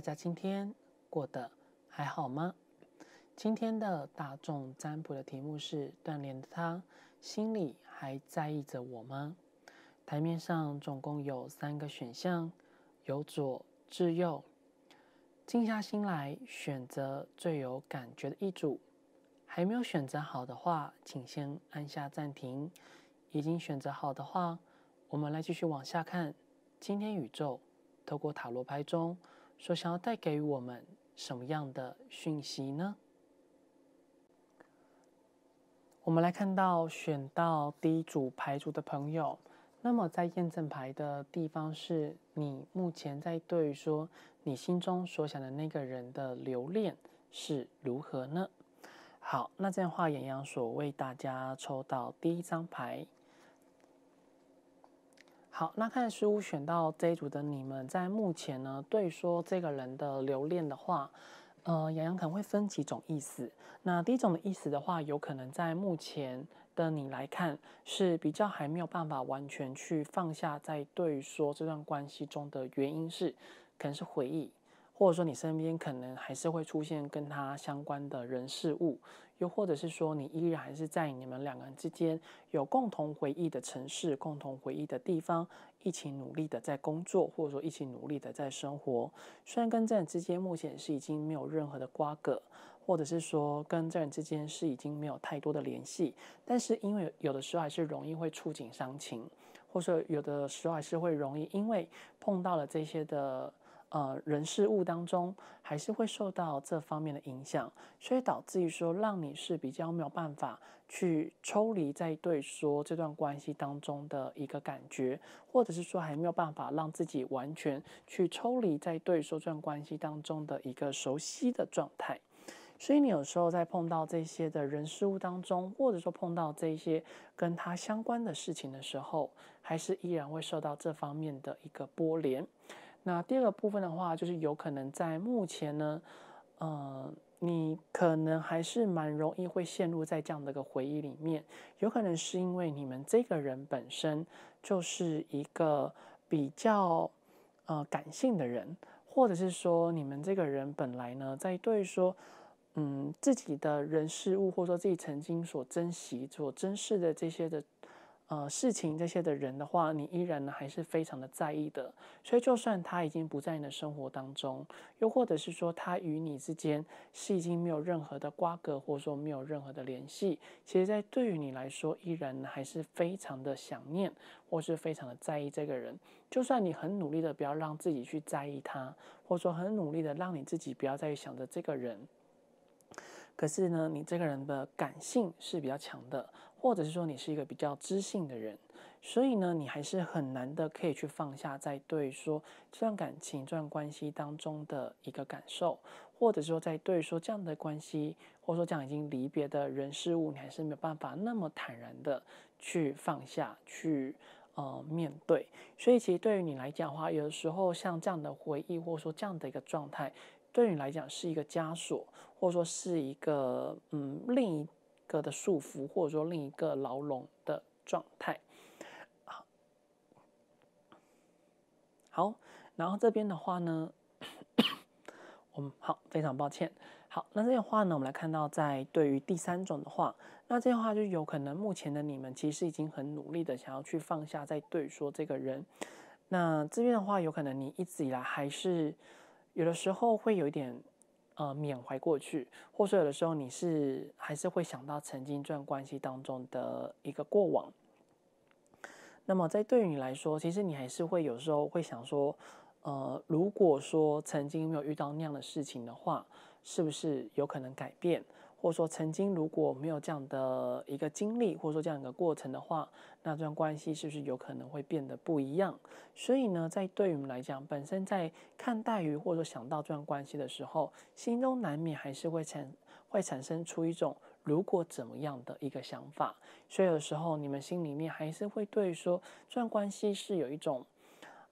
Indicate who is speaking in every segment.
Speaker 1: 大家今天过得还好吗？今天的大众占卜的题目是：断联的他心里还在意着我吗？台面上总共有三个选项，由左至右，静下心来选择最有感觉的一组。还没有选择好的话，请先按下暂停。已经选择好的话，我们来继续往下看。今天宇宙透过塔罗牌中所想要带给我们什么样的讯息呢？我们来看到选到第一组牌组的朋友，那么在验证牌的地方是你目前在对说你心中所想的那个人的留恋是如何呢？好，那这样话，演阳所为大家抽到第一张牌。好，那看书选到这一组的你们，在目前呢，对说这个人的留恋的话，呃，洋洋可能会分几种意思。那第一种的意思的话，有可能在目前的你来看，是比较还没有办法完全去放下在对说这段关系中的原因是，可能是回忆。或者说你身边可能还是会出现跟他相关的人事物，又或者是说你依然还是在你们两个人之间有共同回忆的城市、共同回忆的地方，一起努力的在工作，或者说一起努力的在生活。虽然跟这人之间目前是已经没有任何的瓜葛，或者是说跟这人之间是已经没有太多的联系，但是因为有的时候还是容易会触景伤情，或者说有的时候还是会容易因为碰到了这些的。呃，人事物当中还是会受到这方面的影响，所以导致于说，让你是比较没有办法去抽离在对说这段关系当中的一个感觉，或者是说还没有办法让自己完全去抽离在对说这段关系当中的一个熟悉的状态。所以你有时候在碰到这些的人事物当中，或者说碰到这些跟他相关的事情的时候，还是依然会受到这方面的一个波连。那第二个部分的话，就是有可能在目前呢，呃，你可能还是蛮容易会陷入在这样的一个回忆里面。有可能是因为你们这个人本身就是一个比较呃感性的人，或者是说你们这个人本来呢，在对说嗯自己的人事物，或者说自己曾经所珍惜、所珍视的这些的。呃，事情这些的人的话，你依然呢还是非常的在意的。所以，就算他已经不在你的生活当中，又或者是说他与你之间是已经没有任何的瓜葛，或者说没有任何的联系，其实，在对于你来说，依然还是非常的想念，或是非常的在意这个人。就算你很努力的不要让自己去在意他，或者说很努力的让你自己不要再想着这个人，可是呢，你这个人的感性是比较强的。或者是说你是一个比较知性的人，所以呢，你还是很难的可以去放下在对说这段感情、这段关系当中的一个感受，或者说在对说这样的关系，或者说这样已经离别的人事物，你还是没有办法那么坦然的去放下去呃面对。所以其实对于你来讲的话，有的时候像这样的回忆，或者说这样的一个状态，对你来讲是一个枷锁，或者说是一个嗯另一。个的束缚，或者说另一个牢笼的状态。好，然后这边的话呢，我们好，非常抱歉。好，那这些话呢，我们来看到，在对于第三种的话，那这些话就有可能目前的你们其实已经很努力的想要去放下，在对说这个人。那这边的话，有可能你一直以来还是有的时候会有一点。呃，缅怀过去，或者有的时候你是还是会想到曾经这段关系当中的一个过往。那么在对于你来说，其实你还是会有时候会想说，呃，如果说曾经没有遇到那样的事情的话，是不是有可能改变？或者说，曾经如果没有这样的一个经历，或者说这样一个过程的话，那这段关系是不是有可能会变得不一样？所以呢，在对于我们来讲，本身在看待于或者说想到这段关系的时候，心中难免还是会产会产生出一种如果怎么样的一个想法。所以有时候你们心里面还是会对说这段关系是有一种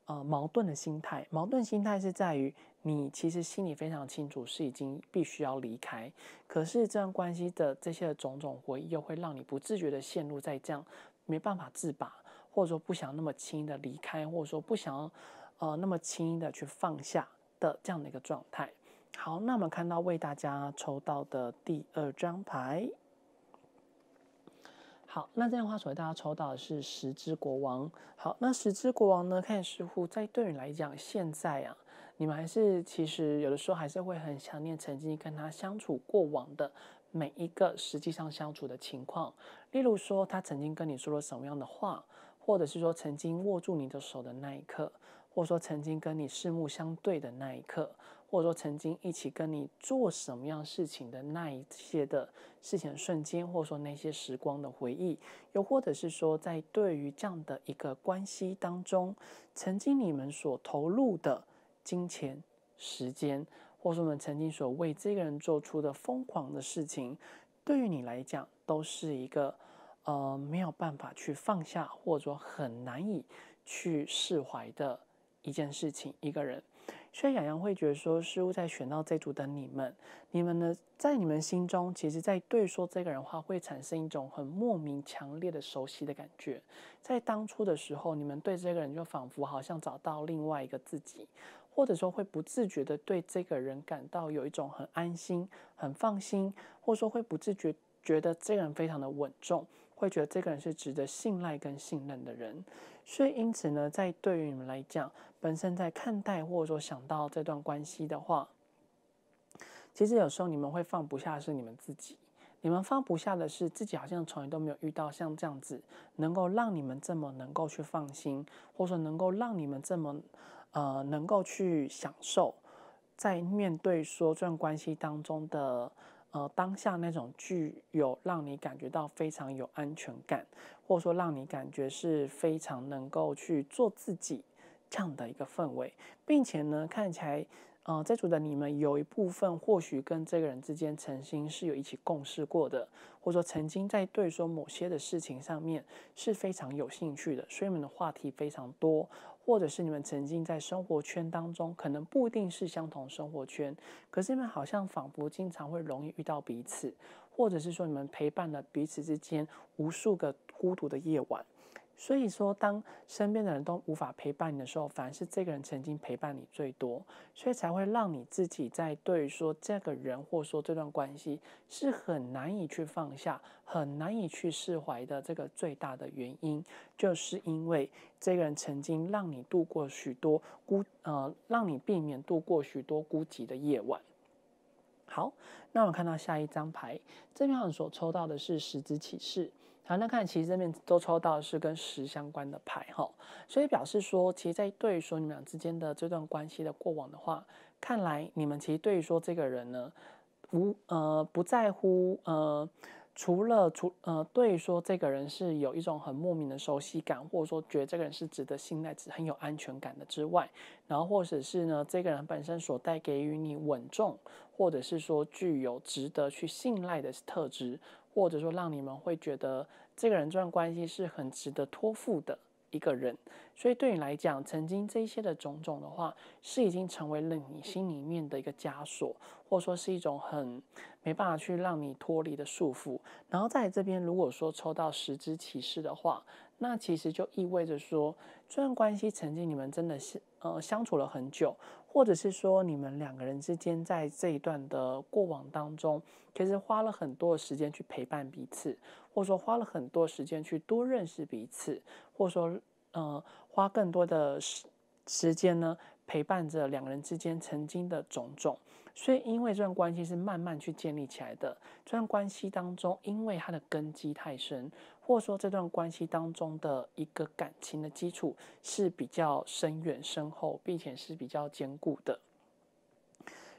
Speaker 1: 呃矛盾的心态。矛盾心态是在于。你其实心里非常清楚，是已经必须要离开，可是这段关系的这些种种回忆，又会让你不自觉的陷入在这样没办法自拔，或者说不想那么轻易的离开，或者说不想呃那么轻易的去放下的这样的一个状态。好，那我们看到为大家抽到的第二张牌。好，那这样的话，所谓大家抽到的是十之国王。好，那十之国王呢，看似乎在对你来讲，现在啊，你们还是其实有的时候还是会很想念曾经跟他相处过往的每一个实际上相处的情况。例如说，他曾经跟你说了什么样的话，或者是说曾经握住你的手的那一刻，或者说曾经跟你四目相对的那一刻。或者说曾经一起跟你做什么样事情的那一些的事情的瞬间，或者说那些时光的回忆，又或者是说在对于这样的一个关系当中，曾经你们所投入的金钱、时间，或者说我们曾经所为这个人做出的疯狂的事情，对于你来讲都是一个呃没有办法去放下，或者说很难以去释怀的一件事情，一个人。所以洋洋会觉得说，师傅在选到这组的你们，你们呢，在你们心中，其实，在对说这个人话，会产生一种很莫名强烈的熟悉的感觉。在当初的时候，你们对这个人就仿佛好像找到另外一个自己，或者说会不自觉的对这个人感到有一种很安心、很放心，或者说会不自觉觉得这个人非常的稳重，会觉得这个人是值得信赖跟信任的人。所以，因此呢，在对于你们来讲，本身在看待或者说想到这段关系的话，其实有时候你们会放不下的是你们自己，你们放不下的是自己好像从来都没有遇到像这样子能够让你们这么能够去放心，或者说能够让你们这么呃能够去享受，在面对说这段关系当中的。呃，当下那种具有让你感觉到非常有安全感，或者说让你感觉是非常能够去做自己这样的一个氛围，并且呢，看起来，呃，这组的你们有一部分或许跟这个人之间曾经是有一起共事过的，或者说曾经在对说某些的事情上面是非常有兴趣的，所以你们的话题非常多。或者是你们曾经在生活圈当中，可能不一定是相同生活圈，可是你们好像仿佛经常会容易遇到彼此，或者是说你们陪伴了彼此之间无数个孤独的夜晚。所以说，当身边的人都无法陪伴你的时候，反而是这个人曾经陪伴你最多，所以才会让你自己在对说这个人或说这段关系是很难以去放下、很难以去释怀的。这个最大的原因，就是因为这个人曾经让你度过许多孤呃，让你避免度过许多孤寂的夜晚。好，那我们看到下一张牌，这边我所抽到的是十之启示。好，那看其实这边都抽到的是跟十相关的牌哈，所以表示说，其实，在对于说你们俩之间的这段关系的过往的话，看来你们其实对于说这个人呢，无呃不在乎呃，除了除呃对于说这个人是有一种很莫名的熟悉感，或者说觉得这个人是值得信赖、很有安全感的之外，然后或者是呢，这个人本身所带给予你稳重，或者是说具有值得去信赖的特质。或者说，让你们会觉得这个人这段关系是很值得托付的一个人，所以对你来讲，曾经这些的种种的话，是已经成为了你心里面的一个枷锁，或者说是一种很没办法去让你脱离的束缚。然后在这边，如果说抽到十支骑士的话，那其实就意味着说，这段关系曾经你们真的是呃相处了很久。或者是说，你们两个人之间在这一段的过往当中，其实花了很多时间去陪伴彼此，或者说花了很多时间去多认识彼此，或者说，呃，花更多的时时间呢，陪伴着两个人之间曾经的种种。所以，因为这段关系是慢慢去建立起来的，这段关系当中，因为它的根基太深。或者说这段关系当中的一个感情的基础是比较深远深厚，并且是比较坚固的，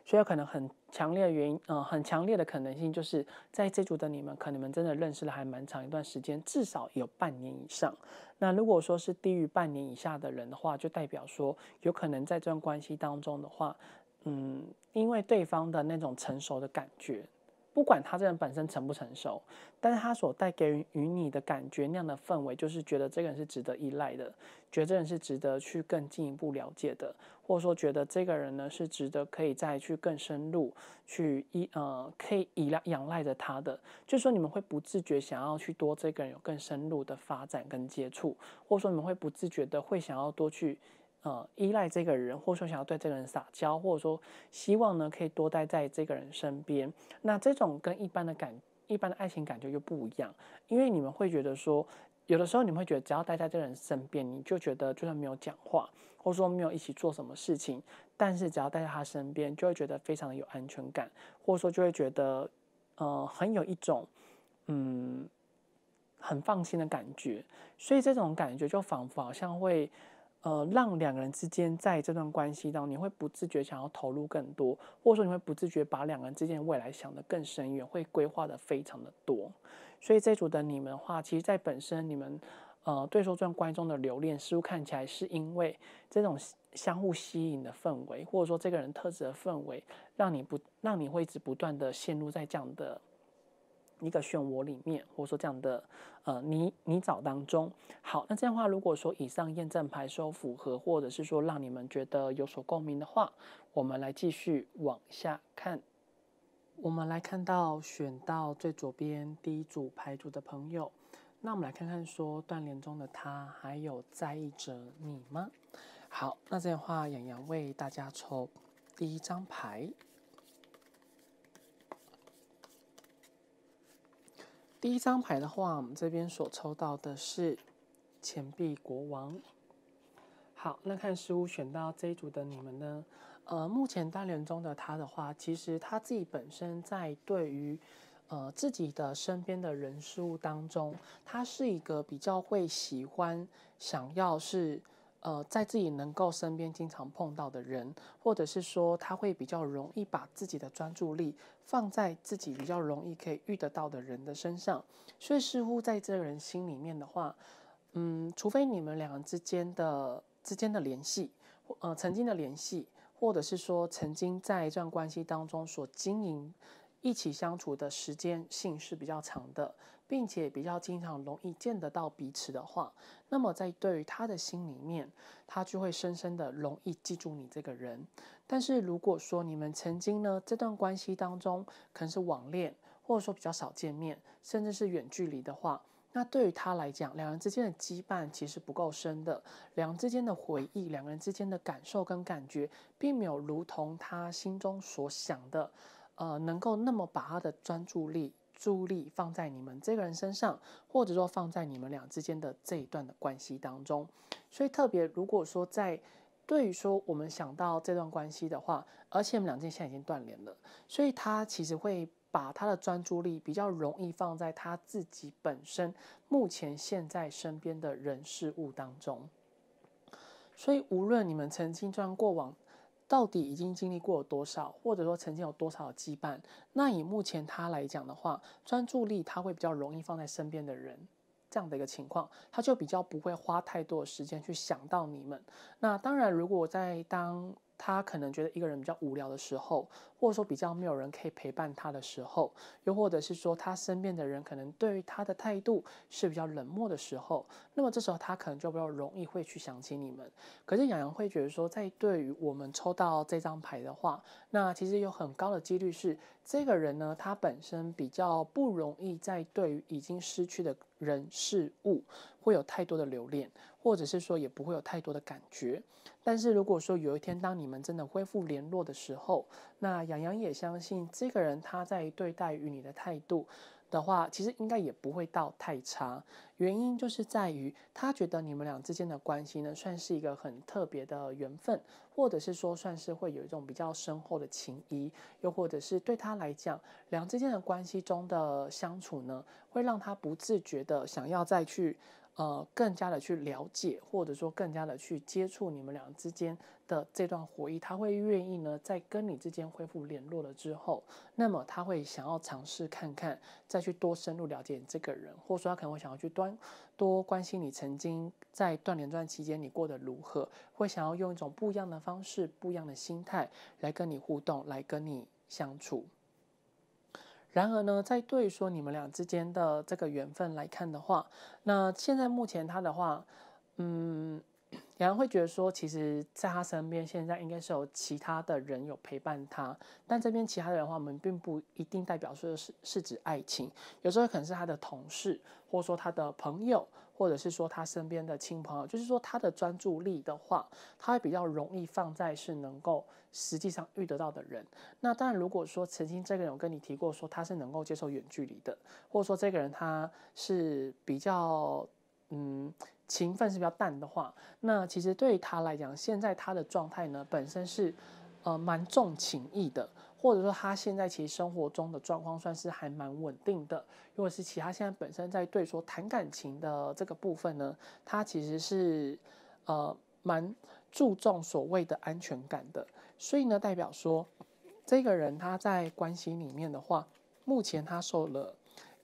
Speaker 1: 所以可能很强烈的原因，嗯，很强烈的可能性就是在这组的你们，可能你们真的认识了还蛮长一段时间，至少有半年以上。那如果说是低于半年以下的人的话，就代表说有可能在这段关系当中的话，嗯，因为对方的那种成熟的感觉。不管他这人本身成不成熟，但是他所带给予你的感觉那样的氛围，就是觉得这个人是值得依赖的，觉得这人是值得去更进一步了解的，或者说觉得这个人呢是值得可以再去更深入去依呃可以依赖仰赖着他的，就是说你们会不自觉想要去多这个人有更深入的发展跟接触，或者说你们会不自觉的会想要多去呃依赖这个人，或者说想要对这个人撒娇，或者说希望呢可以多待在这个人身边。那这种跟一般的感一般的爱情感觉又不一样，因为你们会觉得说，有的时候你们会觉得只要待在这个人身边，你就觉得就算没有讲话，或者说没有一起做什么事情，但是只要待在他身边，就会觉得非常的有安全感，或者说就会觉得呃很有一种嗯。很放心的感觉，所以这种感觉就仿佛好像会，呃，让两个人之间在这段关系当中，你会不自觉想要投入更多，或者说你会不自觉把两个人之间的未来想得更深远，会规划的非常的多。所以这组的你们的话，其实在本身你们，呃，对说这段关系中的留恋，似乎看起来是因为这种相互吸引的氛围，或者说这个人特质的氛围，让你不让你会一直不断的陷入在这样的。一个漩涡里面，或者说这样的呃泥泥沼当中。好，那这样的话，如果说以上验证牌说符合，或者是说让你们觉得有所共鸣的话，我们来继续往下看。我们来看到选到最左边第一组牌组的朋友，那我们来看看说断联中的他还有在意着你吗？好，那这样的话，洋洋为大家抽第一张牌。第一张牌的话，我们这边所抽到的是钱币国王。好，那看师傅选到这一组的你们呢？呃，目前单联中的他的话，其实他自己本身在对于呃自己的身边的人事物当中，他是一个比较会喜欢想要是。呃，在自己能够身边经常碰到的人，或者是说他会比较容易把自己的专注力放在自己比较容易可以遇得到的人的身上，所以似乎在这个人心里面的话，嗯，除非你们两个之间的之间的联系，呃，曾经的联系，或者是说曾经在一段关系当中所经营一起相处的时间性是比较长的。并且比较经常容易见得到彼此的话，那么在对于他的心里面，他就会深深的容易记住你这个人。但是如果说你们曾经呢这段关系当中可能是网恋，或者说比较少见面，甚至是远距离的话，那对于他来讲，两人之间的羁绊其实不够深的，两人之间的回忆，两个人之间的感受跟感觉，并没有如同他心中所想的，呃，能够那么把他的专注力。注意力放在你们这个人身上，或者说放在你们俩之间的这一段的关系当中。所以特别如果说在对于说我们想到这段关系的话，而且我们两件现在已经断联了，所以他其实会把他的专注力比较容易放在他自己本身目前现在身边的人事物当中。所以无论你们曾经这样过往。到底已经经历过多少，或者说曾经有多少羁绊？那以目前他来讲的话，专注力他会比较容易放在身边的人这样的一个情况，他就比较不会花太多的时间去想到你们。那当然，如果在当他可能觉得一个人比较无聊的时候，或者说比较没有人可以陪伴他的时候，又或者是说他身边的人可能对于他的态度是比较冷漠的时候，那么这时候他可能就比较容易会去想起你们。可是洋洋会觉得说，在对于我们抽到这张牌的话，那其实有很高的几率是这个人呢，他本身比较不容易在对于已经失去的人事物会有太多的留恋，或者是说也不会有太多的感觉。但是如果说有一天当你们真的恢复联络的时候，那洋洋也相信这个人他在对待于你的态度的话，其实应该也不会到太差。原因就是在于他觉得你们俩之间的关系呢，算是一个很特别的缘分，或者是说算是会有一种比较深厚的情谊，又或者是对他来讲，两之间的关系中的相处呢，会让他不自觉的想要再去。呃，更加的去了解，或者说更加的去接触你们俩之间的这段回忆，他会愿意呢，在跟你之间恢复联络了之后，那么他会想要尝试看看，再去多深入了解这个人，或者说他可能会想要去端多关心你曾经在断联段期间你过得如何，会想要用一种不一样的方式、不一样的心态来跟你互动，来跟你相处。然而呢，在对说你们俩之间的这个缘分来看的话，那现在目前他的话，嗯，洋洋会觉得说，其实在他身边现在应该是有其他的人有陪伴他，但这边其他的人话，我们并不一定代表说是是指爱情，有时候可能是他的同事，或者说他的朋友，或者是说他身边的亲朋友，就是说他的专注力的话，他会比较容易放在是能够实际上遇得到的人。那当然，如果说曾经这个人有跟你提过说他是能够接受远距离的，或者说这个人他是比较嗯。情分是比较淡的话，那其实对于他来讲，现在他的状态呢，本身是呃蛮重情义的，或者说他现在其实生活中的状况算是还蛮稳定的。如果是其他现在本身在对说谈感情的这个部分呢，他其实是呃蛮注重所谓的安全感的。所以呢，代表说这个人他在关系里面的话，目前他受了。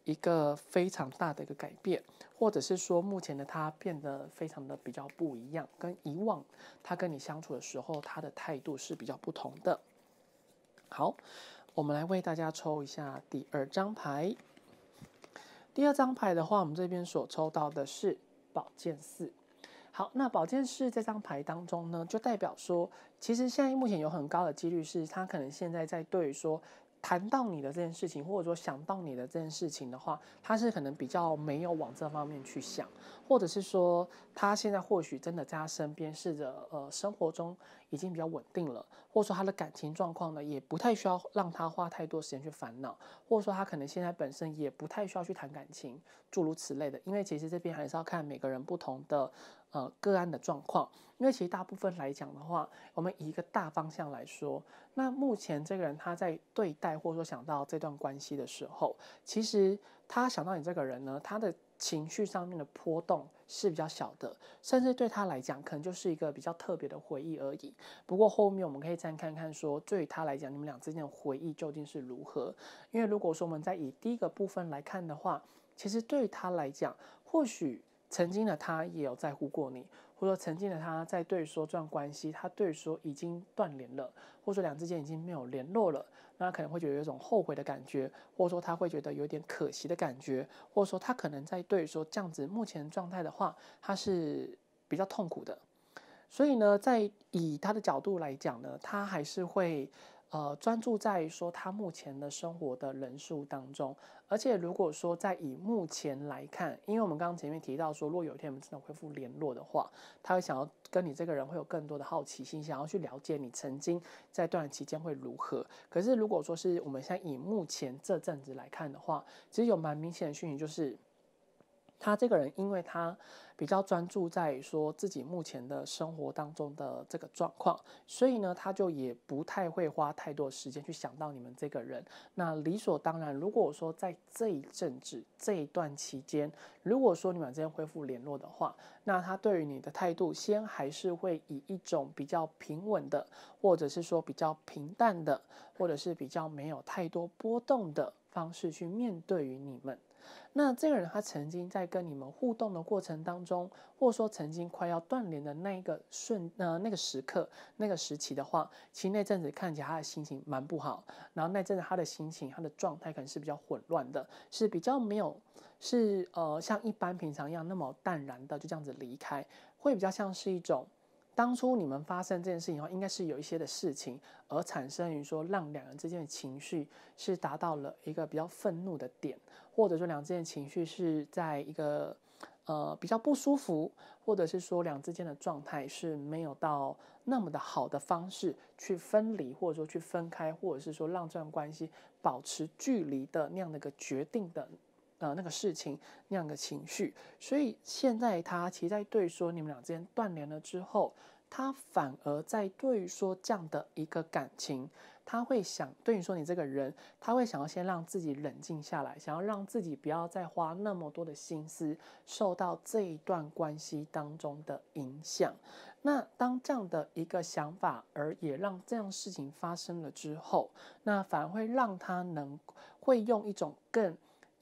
Speaker 1: 一个非常大的一个改变，或者是说目前的他变得非常的比较不一样，跟以往他跟你相处的时候，他的态度是比较不同的。好，我们来为大家抽一下第二张牌。第二张牌的话，我们这边所抽到的是宝剑四。好，那宝剑四这张牌当中呢，就代表说，其实现在目前有很高的几率是他可能现在在对说。谈到你的这件事情，或者说想到你的这件事情的话，他是可能比较没有往这方面去想，或者是说他现在或许真的在他身边，试着呃生活中已经比较稳定了，或者说他的感情状况呢，也不太需要让他花太多时间去烦恼，或者说他可能现在本身也不太需要去谈感情，诸如此类的。因为其实这边还是要看每个人不同的呃个案的状况，因为其实大部分来讲的话，我们以一个大方向来说。那目前这个人他在对待或者说想到这段关系的时候，其实他想到你这个人呢，他的情绪上面的波动是比较小的，甚至对他来讲可能就是一个比较特别的回忆而已。不过后面我们可以再看看说，对于他来讲，你们俩之间的回忆究竟是如何？因为如果说我们在以第一个部分来看的话，其实对于他来讲，或许曾经的他也有在乎过你。或者说曾经的他在对说这段关系，他对说已经断联了，或者说两之间已经没有联络了，那可能会觉得有一种后悔的感觉，或者说他会觉得有点可惜的感觉，或者说他可能在对说这样子目前状态的话，他是比较痛苦的。所以呢，在以他的角度来讲呢，他还是会。呃，专注在说他目前的生活的人数当中，而且如果说在以目前来看，因为我们刚刚前面提到说，如果有一天我们真的恢复联络的话，他会想要跟你这个人会有更多的好奇心，想要去了解你曾经在段期间会如何。可是如果说是我们现在以目前这阵子来看的话，其实有蛮明显的讯息，就是他这个人，因为他。比较专注在说自己目前的生活当中的这个状况，所以呢，他就也不太会花太多时间去想到你们这个人。那理所当然，如果说在这一阵子这一段期间，如果说你们之间恢复联络的话，那他对于你的态度，先还是会以一种比较平稳的，或者是说比较平淡的，或者是比较没有太多波动的方式去面对于你们。那这个人他曾经在跟你们互动的过程当中，或者说曾经快要断联的那一个瞬呃那个时刻那个时期的话，其实那阵子看起来他的心情蛮不好，然后那阵子他的心情他的状态可能是比较混乱的，是比较没有是呃像一般平常一样那么淡然的就这样子离开，会比较像是一种。当初你们发生这件事情的话，应该是有一些的事情而产生于说，让两人之间的情绪是达到了一个比较愤怒的点，或者说两之间情绪是在一个呃比较不舒服，或者是说两之间的状态是没有到那么的好的方式去分离，或者说去分开，或者是说让这段关系保持距离的那样的一个决定的。呃，那个事情那样的情绪，所以现在他其实在对说你们俩之间断联了之后，他反而在对说这样的一个感情，他会想对你说你这个人，他会想要先让自己冷静下来，想要让自己不要再花那么多的心思受到这一段关系当中的影响。那当这样的一个想法，而也让这样事情发生了之后，那反而会让他能会用一种更。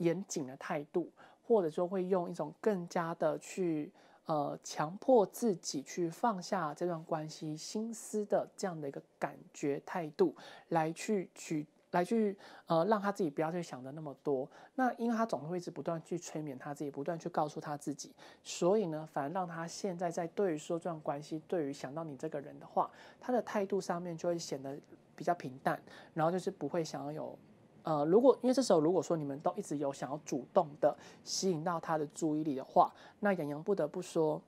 Speaker 1: 严谨的态度，或者说会用一种更加的去呃强迫自己去放下这段关系心思的这样的一个感觉态度，来去取来去呃让他自己不要去想的那么多。那因为他总会一直不断去催眠他自己，不断去告诉他自己，所以呢，反而让他现在在对于说这段关系，对于想到你这个人的话，他的态度上面就会显得比较平淡，然后就是不会想要有。呃，如果因为这时候如果说你们都一直有想要主动的吸引到他的注意力的话，那杨洋不得不说，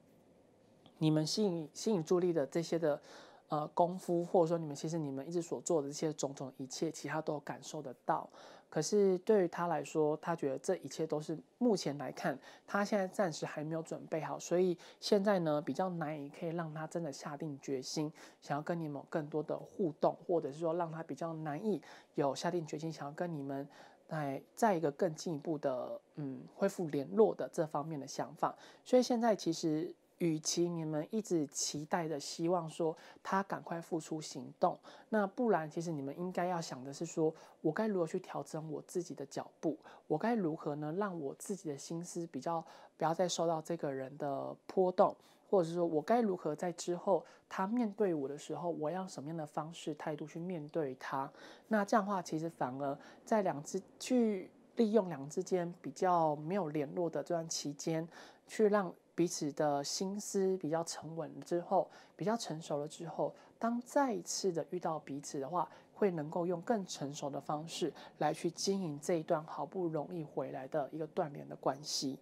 Speaker 1: 你们吸引吸引注意力的这些的呃功夫，或者说你们其实你们一直所做的这些种种一切，其他都感受得到。可是对于他来说，他觉得这一切都是目前来看，他现在暂时还没有准备好，所以现在呢比较难以可以让他真的下定决心，想要跟你们更多的互动，或者是说让他比较难以有下定决心想要跟你们来再一个更进一步的嗯恢复联络的这方面的想法。所以现在其实。与其你们一直期待的希望说他赶快付出行动，那不然其实你们应该要想的是说，我该如何去调整我自己的脚步？我该如何呢，让我自己的心思比较不要再受到这个人的波动，或者是说我该如何在之后他面对我的时候，我要什么样的方式态度去面对他？那这样的话，其实反而在两只去利用两之间比较没有联络的这段期间，去让。彼此的心思比较沉稳之后，比较成熟了之后，当再一次的遇到彼此的话，会能够用更成熟的方式来去经营这一段好不容易回来的一个断联的关系。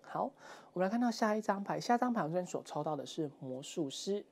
Speaker 1: 好，我们来看到下一张牌，下一张牌我这边所抽到的是魔术师。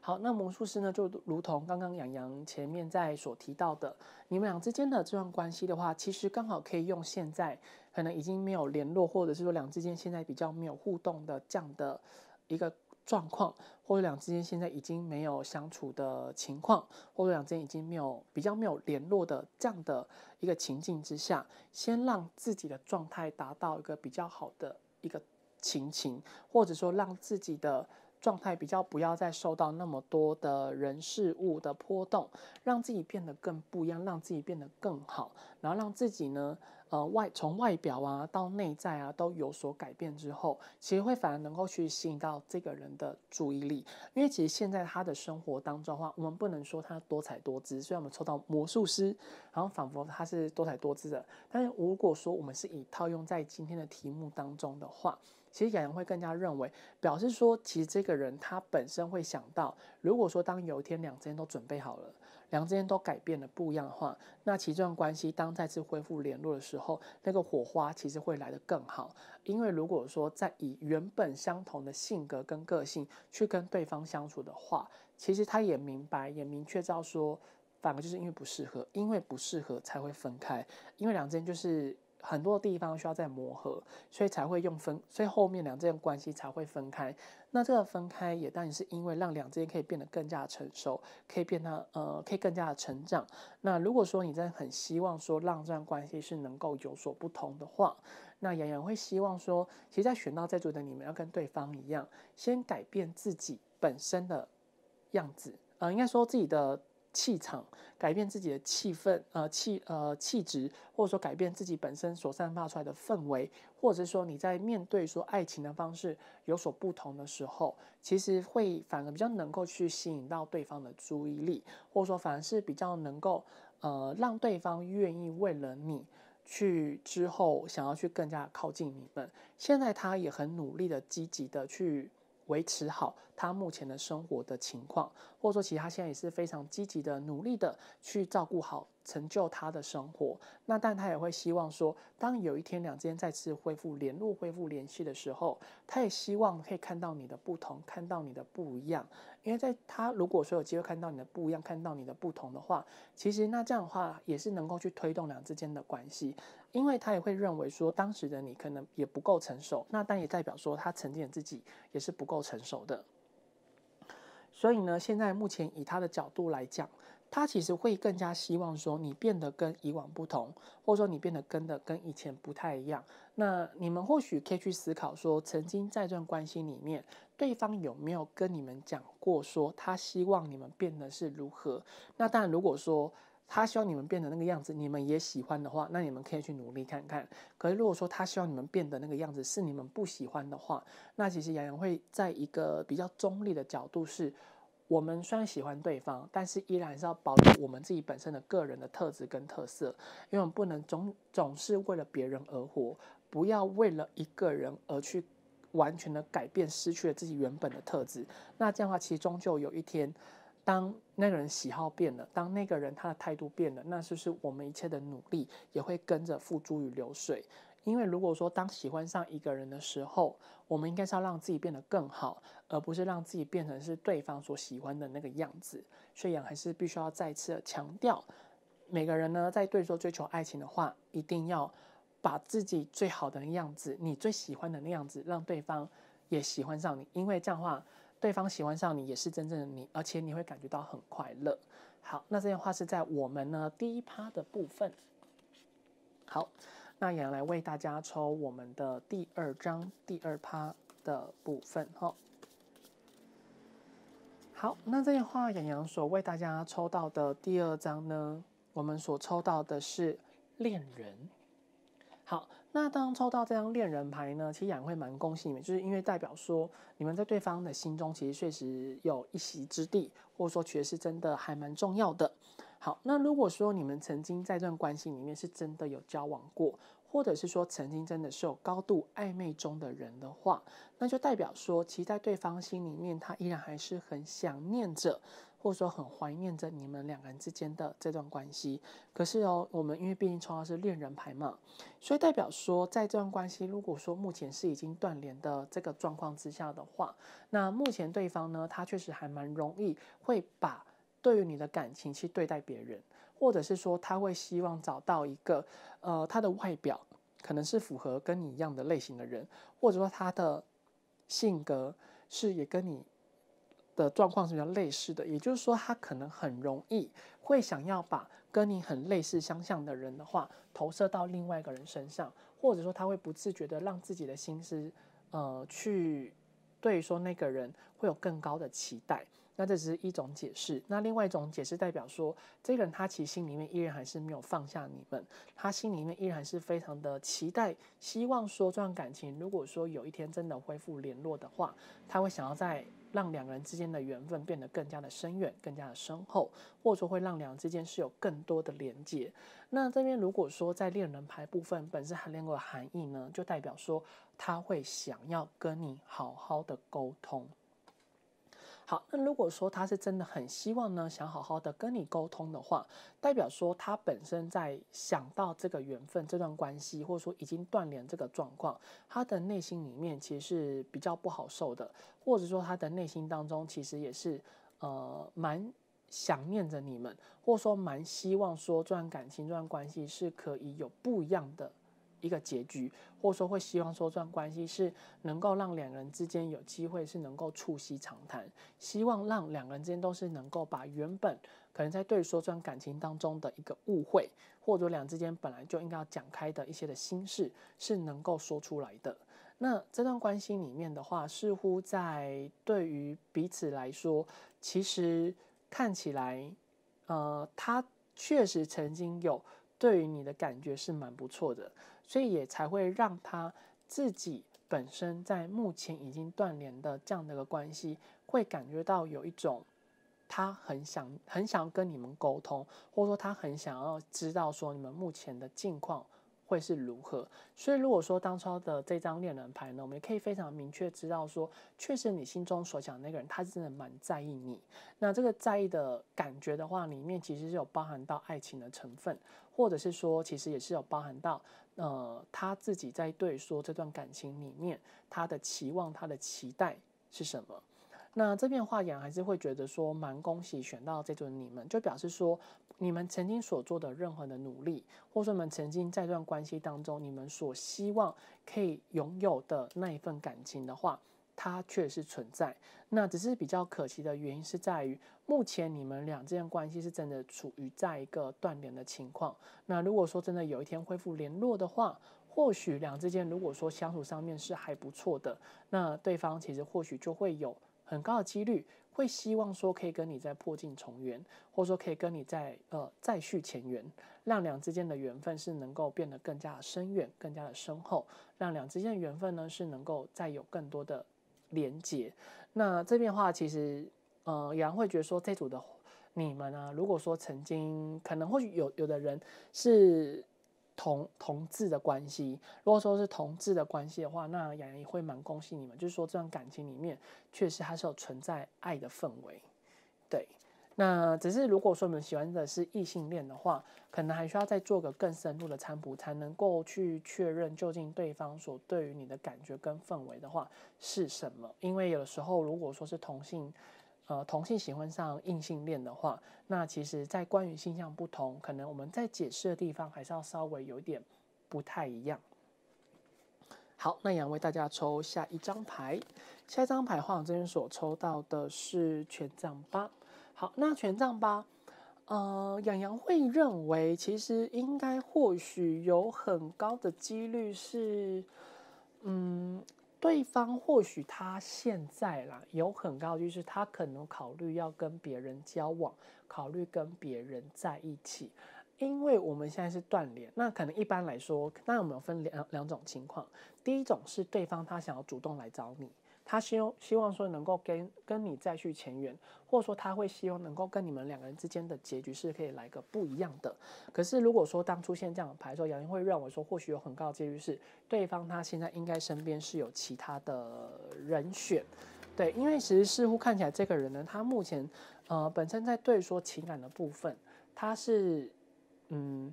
Speaker 1: 好，那魔术师呢，就如同刚刚杨洋前面在所提到的，你们俩之间的这段关系的话，其实刚好可以用现在可能已经没有联络，或者是说两之间现在比较没有互动的这样的一个状况，或者两之间现在已经没有相处的情况，或者两之间已经没有比较没有联络的这样的一个情境之下，先让自己的状态达到一个比较好的一个情形，或者说让自己的。状态比较不要再受到那么多的人事物的波动，让自己变得更不一样，让自己变得更好，然后让自己呢，呃外从外表啊到内在啊都有所改变之后，其实会反而能够去吸引到这个人的注意力。因为其实现在他的生活当中的话，我们不能说他多才多姿，虽然我们抽到魔术师，然后仿佛他是多才多姿的，但是如果说我们是以套用在今天的题目当中的话。其实雅阳会更加认为，表示说，其实这个人他本身会想到，如果说当有一天两之间都准备好了，两之间都改变了不一样的话，那其这段关系当再次恢复联络的时候，那个火花其实会来得更好。因为如果说在以原本相同的性格跟个性去跟对方相处的话，其实他也明白，也明确知道说，反而就是因为不适合，因为不适合才会分开，因为两之间就是。很多地方需要再磨合，所以才会用分，所以后面两之间关系才会分开。那这个分开也当然是因为让两之间可以变得更加成熟，可以变得呃，可以更加的成长。那如果说你真的很希望说让这段关系是能够有所不同的话，那洋洋会希望说，其实，在选到在座的你们要跟对方一样，先改变自己本身的样子，呃，应该说自己的。气场改变自己的气氛，呃气呃气质，或者说改变自己本身所散发出来的氛围，或者是说你在面对说爱情的方式有所不同的时候，其实会反而比较能够去吸引到对方的注意力，或者说反而是比较能够呃让对方愿意为了你去之后想要去更加靠近你们。现在他也很努力的积极的去。维持好他目前的生活的情况，或者说，其他现在也是非常积极的、努力的去照顾好、成就他的生活。那但他也会希望说，当有一天两之间再次恢复联络、恢复联系的时候，他也希望可以看到你的不同，看到你的不一样。因为在他如果说有机会看到你的不一样，看到你的不同的话，其实那这样的话也是能够去推动两之间的关系。因为他也会认为说，当时的你可能也不够成熟，那但也代表说他曾经的自己也是不够成熟的。所以呢，现在目前以他的角度来讲，他其实会更加希望说你变得跟以往不同，或者说你变得跟的跟以前不太一样。那你们或许可以去思考说，曾经在这段关系里面，对方有没有跟你们讲过说他希望你们变得是如何？那当然，如果说。他希望你们变得那个样子，你们也喜欢的话，那你们可以去努力看看。可是如果说他希望你们变得那个样子是你们不喜欢的话，那其实杨洋会在一个比较中立的角度是，我们虽然喜欢对方，但是依然是要保留我们自己本身的个人的特质跟特色，因为我们不能总总是为了别人而活，不要为了一个人而去完全的改变，失去了自己原本的特质。那这样的话，其实终究有一天，当那个人喜好变了，当那个人他的态度变了，那是不是我们一切的努力也会跟着付诸于流水？因为如果说当喜欢上一个人的时候，我们应该是要让自己变得更好，而不是让自己变成是对方所喜欢的那个样子。所以，还是必须要再次的强调，每个人呢，在对说追求爱情的话，一定要把自己最好的样子，你最喜欢的那样子，让对方也喜欢上你。因为这样的话，对方喜欢上你也是真正的你，而且你会感觉到很快乐。好，那这些话是在我们呢第一趴的部分。好。那也来为大家抽我们的第二张第二趴的部分哈。好，那这样话，洋洋所为大家抽到的第二张呢，我们所抽到的是恋人。好，那当抽到这张恋人牌呢，其实也会蛮恭喜你们，就是因为代表说你们在对方的心中其实确实有一席之地，或者说确实真的还蛮重要的。好，那如果说你们曾经在这段关系里面是真的有交往过，或者是说曾经真的是有高度暧昧中的人的话，那就代表说，其实在对方心里面，他依然还是很想念着，或者说很怀念着你们两个人之间的这段关系。可是哦，我们因为毕竟抽到是恋人牌嘛，所以代表说，在这段关系如果说目前是已经断联的这个状况之下的话，那目前对方呢，他确实还蛮容易会把。对于你的感情去对待别人，或者是说他会希望找到一个，呃，他的外表可能是符合跟你一样的类型的人，或者说他的性格是也跟你的状况是比较类似的，也就是说他可能很容易会想要把跟你很类似相像的人的话投射到另外一个人身上，或者说他会不自觉的让自己的心思，呃，去对说那个人会有更高的期待。那这只是一种解释，那另外一种解释代表说，这个人他其实心里面依然还是没有放下你们，他心里面依然是非常的期待，希望说这段感情如果说有一天真的恢复联络的话，他会想要在让两个人之间的缘分变得更加的深远、更加的深厚，或者说会让两人之间是有更多的连接。那这边如果说在恋人牌部分本身含两个含义呢，就代表说他会想要跟你好好的沟通。好，那如果说他是真的很希望呢，想好好的跟你沟通的话，代表说他本身在想到这个缘分、这段关系，或者说已经断联这个状况，他的内心里面其实是比较不好受的，或者说他的内心当中其实也是呃蛮想念着你们，或说蛮希望说这段感情、这段关系是可以有不一样的。一个结局，或者说会希望说这段关系是能够让两人之间有机会是能够促膝长谈，希望让两个人之间都是能够把原本可能在对说这段感情当中的一个误会，或者两之间本来就应该要讲开的一些的心事是能够说出来的。那这段关系里面的话，似乎在对于彼此来说，其实看起来，呃，他确实曾经有对于你的感觉是蛮不错的。所以也才会让他自己本身在目前已经断联的这样的一个关系，会感觉到有一种他很想很想跟你们沟通，或者说他很想要知道说你们目前的境况会是如何。所以如果说当初的这张恋人牌呢，我们也可以非常明确知道说，确实你心中所想那个人，他是真的蛮在意你。那这个在意的感觉的话，里面其实是有包含到爱情的成分，或者是说其实也是有包含到。呃，他自己在对说这段感情里面，他的期望、他的期待是什么？那这边话讲还是会觉得说，蛮恭喜选到这种你们，就表示说，你们曾经所做的任何的努力，或者说你们曾经在这段关系当中，你们所希望可以拥有的那一份感情的话。它确实存在，那只是比较可惜的原因是在于，目前你们俩之间关系是真的处于在一个断联的情况。那如果说真的有一天恢复联络的话，或许两之间如果说相处上面是还不错的，那对方其实或许就会有很高的几率会希望说可以跟你再破镜重圆，或者说可以跟你再呃再续前缘，让两之间的缘分是能够变得更加深远、更加的深厚，让两之间的缘分呢是能够再有更多的。连接，那这边的话，其实呃，杨会觉得说这组的你们呢，如果说曾经可能或许有有的人是同同志的关系，如果说是同志的关系的话，那杨洋也会蛮恭喜你们，就是说这段感情里面确实还是有存在爱的氛围，那只是如果说你们喜欢的是异性恋的话，可能还需要再做个更深入的参补，才能够去确认究竟对方所对于你的感觉跟氛围的话是什么。因为有的时候如果说是同性，呃，同性喜欢上异性恋的话，那其实在关于性向不同，可能我们在解释的地方还是要稍微有点不太一样。好，那杨为大家抽下一张牌，下一张牌话，我这边所抽到的是权杖八。好，那权杖八，呃，杨洋会认为，其实应该或许有很高的几率是，嗯，对方或许他现在啦，有很高就是他可能考虑要跟别人交往，考虑跟别人在一起，因为我们现在是断联，那可能一般来说，那我们有分两两种情况，第一种是对方他想要主动来找你。他希望希望说能够跟跟你再续前缘，或者说他会希望能够跟你们两个人之间的结局是可以来个不一样的。可是如果说当出现这样的牌的时候，杨英会认为说或许有很高的几率是对方他现在应该身边是有其他的人选，对，因为其实似乎看起来这个人呢，他目前呃本身在对说情感的部分，他是嗯。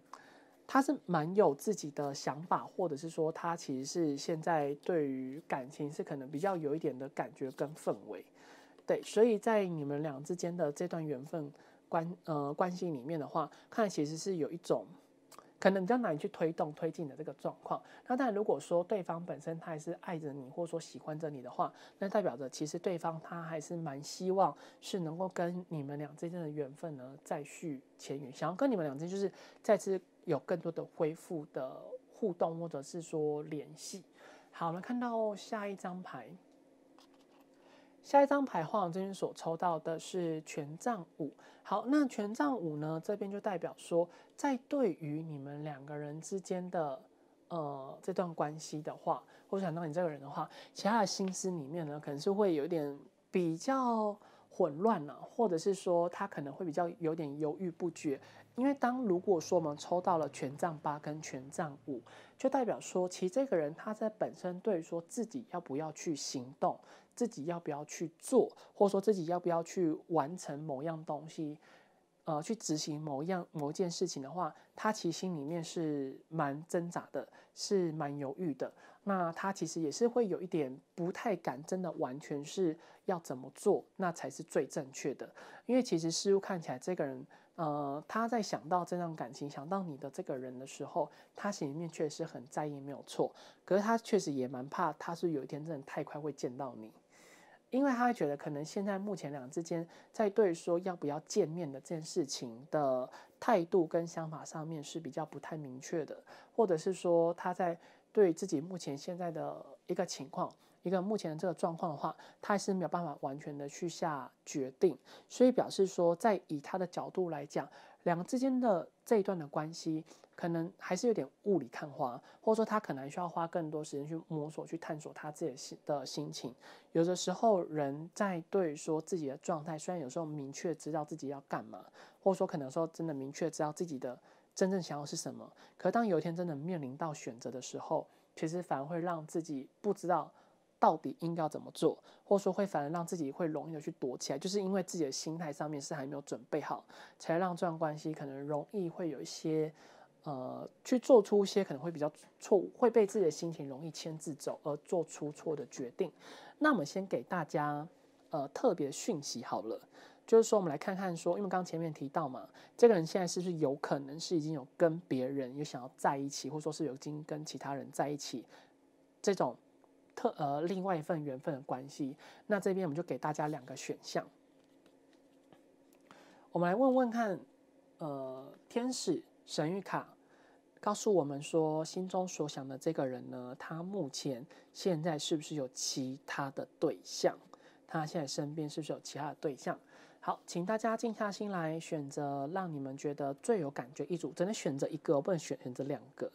Speaker 1: 他是蛮有自己的想法，或者是说他其实是现在对于感情是可能比较有一点的感觉跟氛围，对，所以在你们俩之间的这段缘分关呃关系里面的话，看其实是有一种。可能比较难以去推动推进的这个状况。那但如果说对方本身他还是爱着你，或者说喜欢着你的话，那代表着其实对方他还是蛮希望是能够跟你们俩之间的缘分呢再续前缘，想要跟你们俩之间就是再次有更多的恢复的互动，或者是说联系。好，我们看到下一张牌。下一张牌，画王这边所抽到的是权杖五。好，那权杖五呢？这边就代表说，在对于你们两个人之间的呃这段关系的话，或想到你这个人的话，其他的心思里面呢，可能是会有点比较混乱了，或者是说他可能会比较有点犹豫不决。因为当如果说我们抽到了权杖八跟权杖五，就代表说，其实这个人他在本身对于说自己要不要去行动。自己要不要去做，或者说自己要不要去完成某样东西，呃，去执行某样某件事情的话，他其实心里面是蛮挣扎的，是蛮犹豫的。那他其实也是会有一点不太敢，真的完全是要怎么做，那才是最正确的。因为其实似乎看起来这个人，呃，他在想到这段感情，想到你的这个人的时候，他心里面确实很在意，没有错。可是他确实也蛮怕，他是有一天真的太快会见到你。因为他觉得，可能现在目前两之间在对说要不要见面的这件事情的态度跟想法上面是比较不太明确的，或者是说他在对自己目前现在的一个情况、一个目前的这个状况的话，他还是没有办法完全的去下决定，所以表示说，在以他的角度来讲，两个之间的这一段的关系。可能还是有点雾里看花，或者说他可能需要花更多时间去摸索、去探索他自己的心的心情。有的时候，人在对说自己的状态，虽然有时候明确知道自己要干嘛，或者说可能说真的明确知道自己的真正想要是什么，可当有一天真的面临到选择的时候，其实反而会让自己不知道到底应该要怎么做，或者说会反而让自己会容易的去躲起来，就是因为自己的心态上面是还没有准备好，才让这段关系可能容易会有一些。呃，去做出一些可能会比较错误，会被自己的心情容易牵制走，而做出错的决定。那我们先给大家呃特别讯息好了，就是说我们来看看说，因为刚刚前面提到嘛，这个人现在是不是有可能是已经有跟别人有想要在一起，或者说是有已经跟其他人在一起这种特呃另外一份缘分的关系？那这边我们就给大家两个选项，我们来问问看，呃，天使。神谕卡告诉我们说，心中所想的这个人呢，他目前现在是不是有其他的对象？他现在身边是不是有其他的对象？好，请大家静下心来，选择让你们觉得最有感觉一组，只能选择一个，不能选选择两个。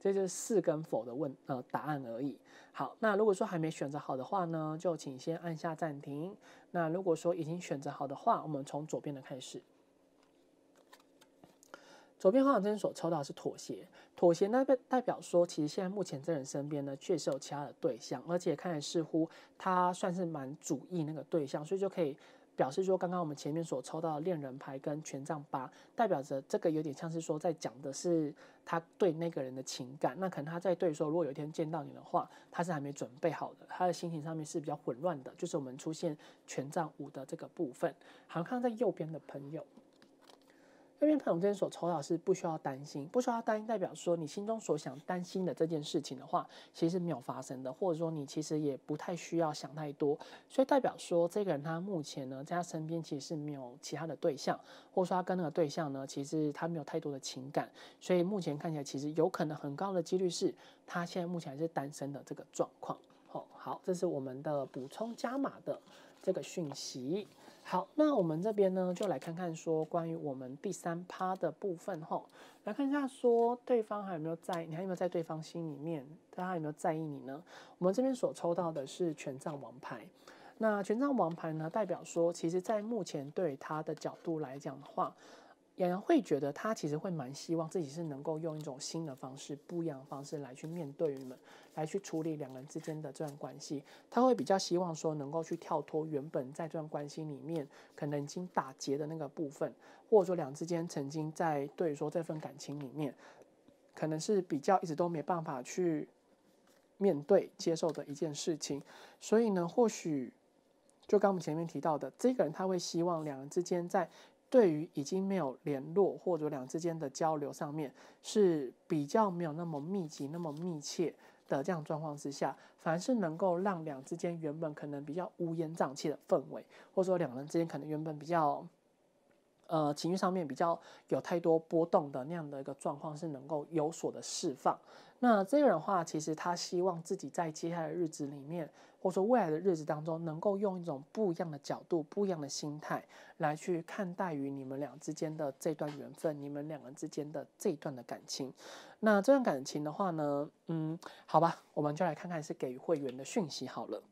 Speaker 1: 这就是是跟否的问呃答案而已。好，那如果说还没选择好的话呢，就请先按下暂停。那如果说已经选择好的话，我们从左边的开始。左边黄小珍所抽到是妥协，妥协那代代表说，其实现在目前这人身边呢，确实有其他的对象，而且看来似乎他算是蛮主意那个对象，所以就可以表示说，刚刚我们前面所抽到的恋人牌跟权杖八，代表着这个有点像是说在讲的是他对那个人的情感，那可能他在对说，如果有一天见到你的话，他是还没准备好的，他的心情上面是比较混乱的，就是我们出现权杖五的这个部分。好，看到在右边的朋友。那边朋友这边所抽到是不需要担心，不需要担心，代表说你心中所想担心的这件事情的话，其实是没有发生的，或者说你其实也不太需要想太多，所以代表说这个人他目前呢，在他身边其实是没有其他的对象，或者说他跟那个对象呢，其实他没有太多的情感，所以目前看起来其实有可能很高的几率是他现在目前还是单身的这个状况。哦，好，这是我们的补充加码的这个讯息。好，那我们这边呢，就来看看说关于我们第三趴的部分吼，来看一下说对方还有没有在，你还有没有在对方心里面，他有没有在意你呢？我们这边所抽到的是权杖王牌，那权杖王牌呢，代表说，其实在目前对他的角度来讲的话。洋洋会觉得他其实会蛮希望自己是能够用一种新的方式、不一样的方式来去面对你们，来去处理两人之间的这段关系。他会比较希望说能够去跳脱原本在这段关系里面可能已经打结的那个部分，或者说两之间曾经在对说这份感情里面，可能是比较一直都没办法去面对接受的一件事情。所以呢，或许就刚我们前面提到的，这个人他会希望两人之间在。对于已经没有联络或者两之间的交流上面是比较没有那么密集、那么密切的这样状况之下，反而是能够让两之间原本可能比较乌烟瘴气的氛围，或者说两人之间可能原本比较呃情绪上面比较有太多波动的那样的一个状况，是能够有所的释放。那这个人的话，其实他希望自己在接下来的日子里面，或者说未来的日子当中，能够用一种不一样的角度、不一样的心态来去看待于你们俩之间的这段缘分，你们两个之间的这一段的感情。那这段感情的话呢，嗯，好吧，我们就来看看是给予会员的讯息好了。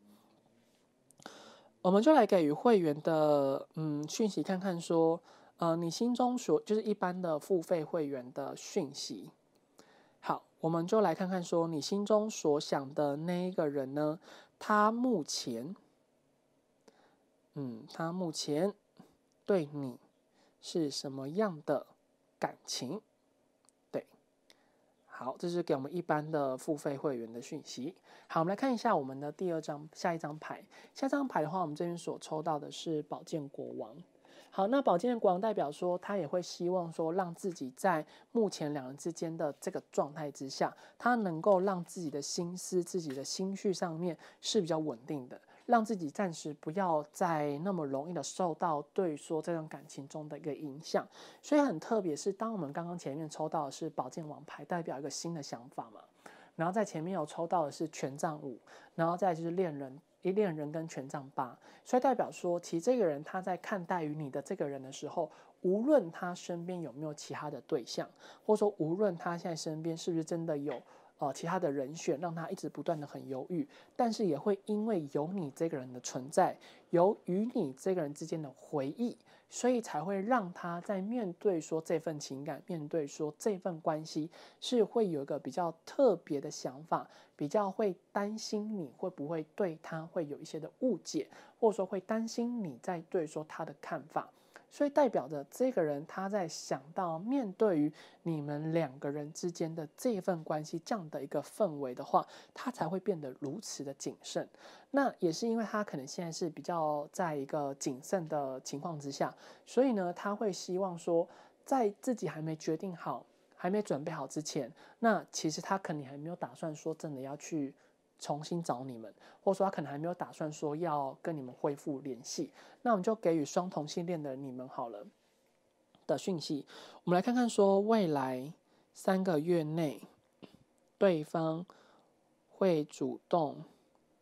Speaker 1: 我们就来给予会员的嗯讯息，看看说，呃，你心中所就是一般的付费会员的讯息。我们就来看看，说你心中所想的那一个人呢，他目前，嗯，他目前对你是什么样的感情？对，好，这是给我们一般的付费会员的讯息。好，我们来看一下我们的第二张，下一张牌。下张牌的话，我们这边所抽到的是宝剑国王。好，那宝剑的国王代表说，他也会希望说，让自己在目前两人之间的这个状态之下，他能够让自己的心思、自己的心绪上面是比较稳定的，让自己暂时不要再那么容易的受到对说这段感情中的一个影响。所以很特别是，当我们刚刚前面抽到的是宝剑王牌，代表一个新的想法嘛，然后在前面有抽到的是权杖五，然后再就是恋人。一恋人跟权杖八，所以代表说，其实这个人他在看待于你的这个人的时候，无论他身边有没有其他的对象，或者说无论他现在身边是不是真的有呃其他的人选，让他一直不断的很犹豫，但是也会因为有你这个人的存在，有与你这个人之间的回忆。所以才会让他在面对说这份情感，面对说这份关系，是会有一个比较特别的想法，比较会担心你会不会对他会有一些的误解，或者说会担心你在对说他的看法。所以代表着这个人他在想到面对于你们两个人之间的这份关系这样的一个氛围的话，他才会变得如此的谨慎。那也是因为他可能现在是比较在一个谨慎的情况之下，所以呢，他会希望说，在自己还没决定好、还没准备好之前，那其实他可能还没有打算说真的要去。重新找你们，或者说他可能还没有打算说要跟你们恢复联系，那我们就给予双同性恋的你们好了的讯息。我们来看看说未来三个月内，对方会主动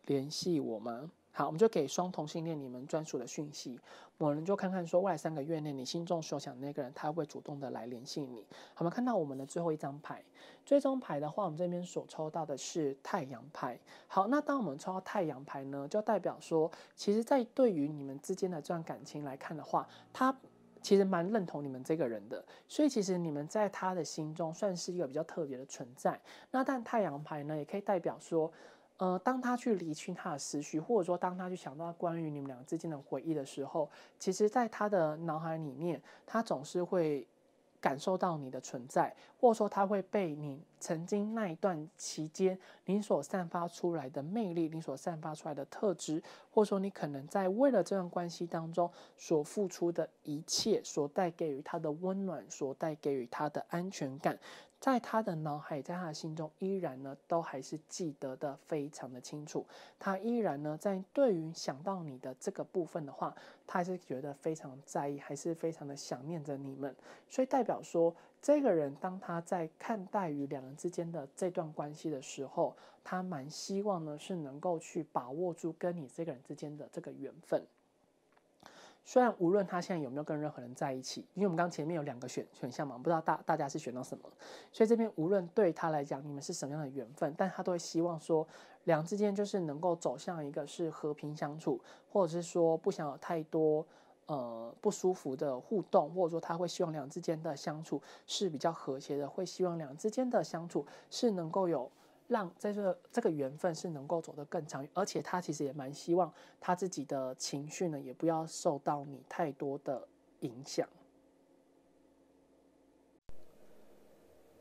Speaker 1: 联系我吗？好，我们就给双同性恋你们专属的讯息，我们就看看说未来三个月内你心中所想的那个人，他会主动的来联系你。好，我们看到我们的最后一张牌，最终牌的话，我们这边所抽到的是太阳牌。好，那当我们抽到太阳牌呢，就代表说，其实，在对于你们之间的这段感情来看的话，他其实蛮认同你们这个人的，所以其实你们在他的心中算是一个比较特别的存在。那但太阳牌呢，也可以代表说。呃，当他去理清他的思绪，或者说当他去想到关于你们两个之间的回忆的时候，其实，在他的脑海里面，他总是会感受到你的存在，或者说他会被你曾经那一段期间你所散发出来的魅力，你所散发出来的特质，或者说你可能在为了这段关系当中所付出的一切，所带给予他的温暖，所带给予他的安全感。在他的脑海，在他的心中，依然呢，都还是记得的非常的清楚。他依然呢，在对于想到你的这个部分的话，他还是觉得非常在意，还是非常的想念着你们。所以代表说，这个人当他在看待于两人之间的这段关系的时候，他蛮希望呢，是能够去把握住跟你这个人之间的这个缘分。虽然无论他现在有没有跟任何人在一起，因为我们刚前面有两个选选项嘛，不知道大大家是选到什么，所以这边无论对他来讲你们是什么样的缘分，但他都会希望说两之间就是能够走向一个是和平相处，或者是说不想有太多呃不舒服的互动，或者说他会希望两之间的相处是比较和谐的，会希望两之间的相处是能够有。让在这这个缘分是能够走得更长远，而且他其实也蛮希望他自己的情绪呢，也不要受到你太多的影响。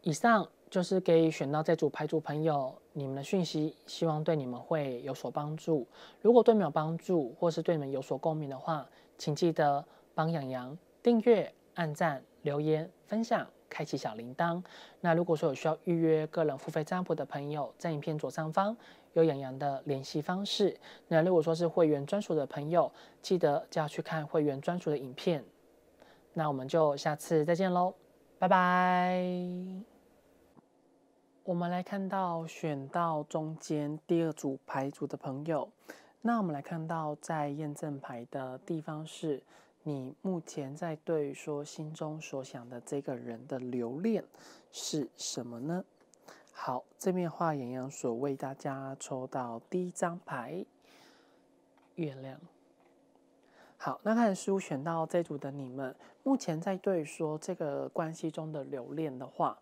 Speaker 1: 以上就是给选到这组牌组朋友你们的讯息，希望对你们会有所帮助。如果对你们有帮助，或是对你们有所共鸣的话，请记得帮养羊订阅、按赞、留言、分享。开启小铃铛。那如果说有需要预约个人付费占卜的朋友，在影片左上方有洋洋的联系方式。那如果说是会员专属的朋友，记得就要去看会员专属的影片。那我们就下次再见喽，拜拜。我们来看到选到中间第二组牌组的朋友，那我们来看到在验证牌的地方是。你目前在对说心中所想的这个人的留恋是什么呢？好，这边画眼阳所为大家抽到第一张牌，月亮。好，那看书选到这组的你们，目前在对说这个关系中的留恋的话，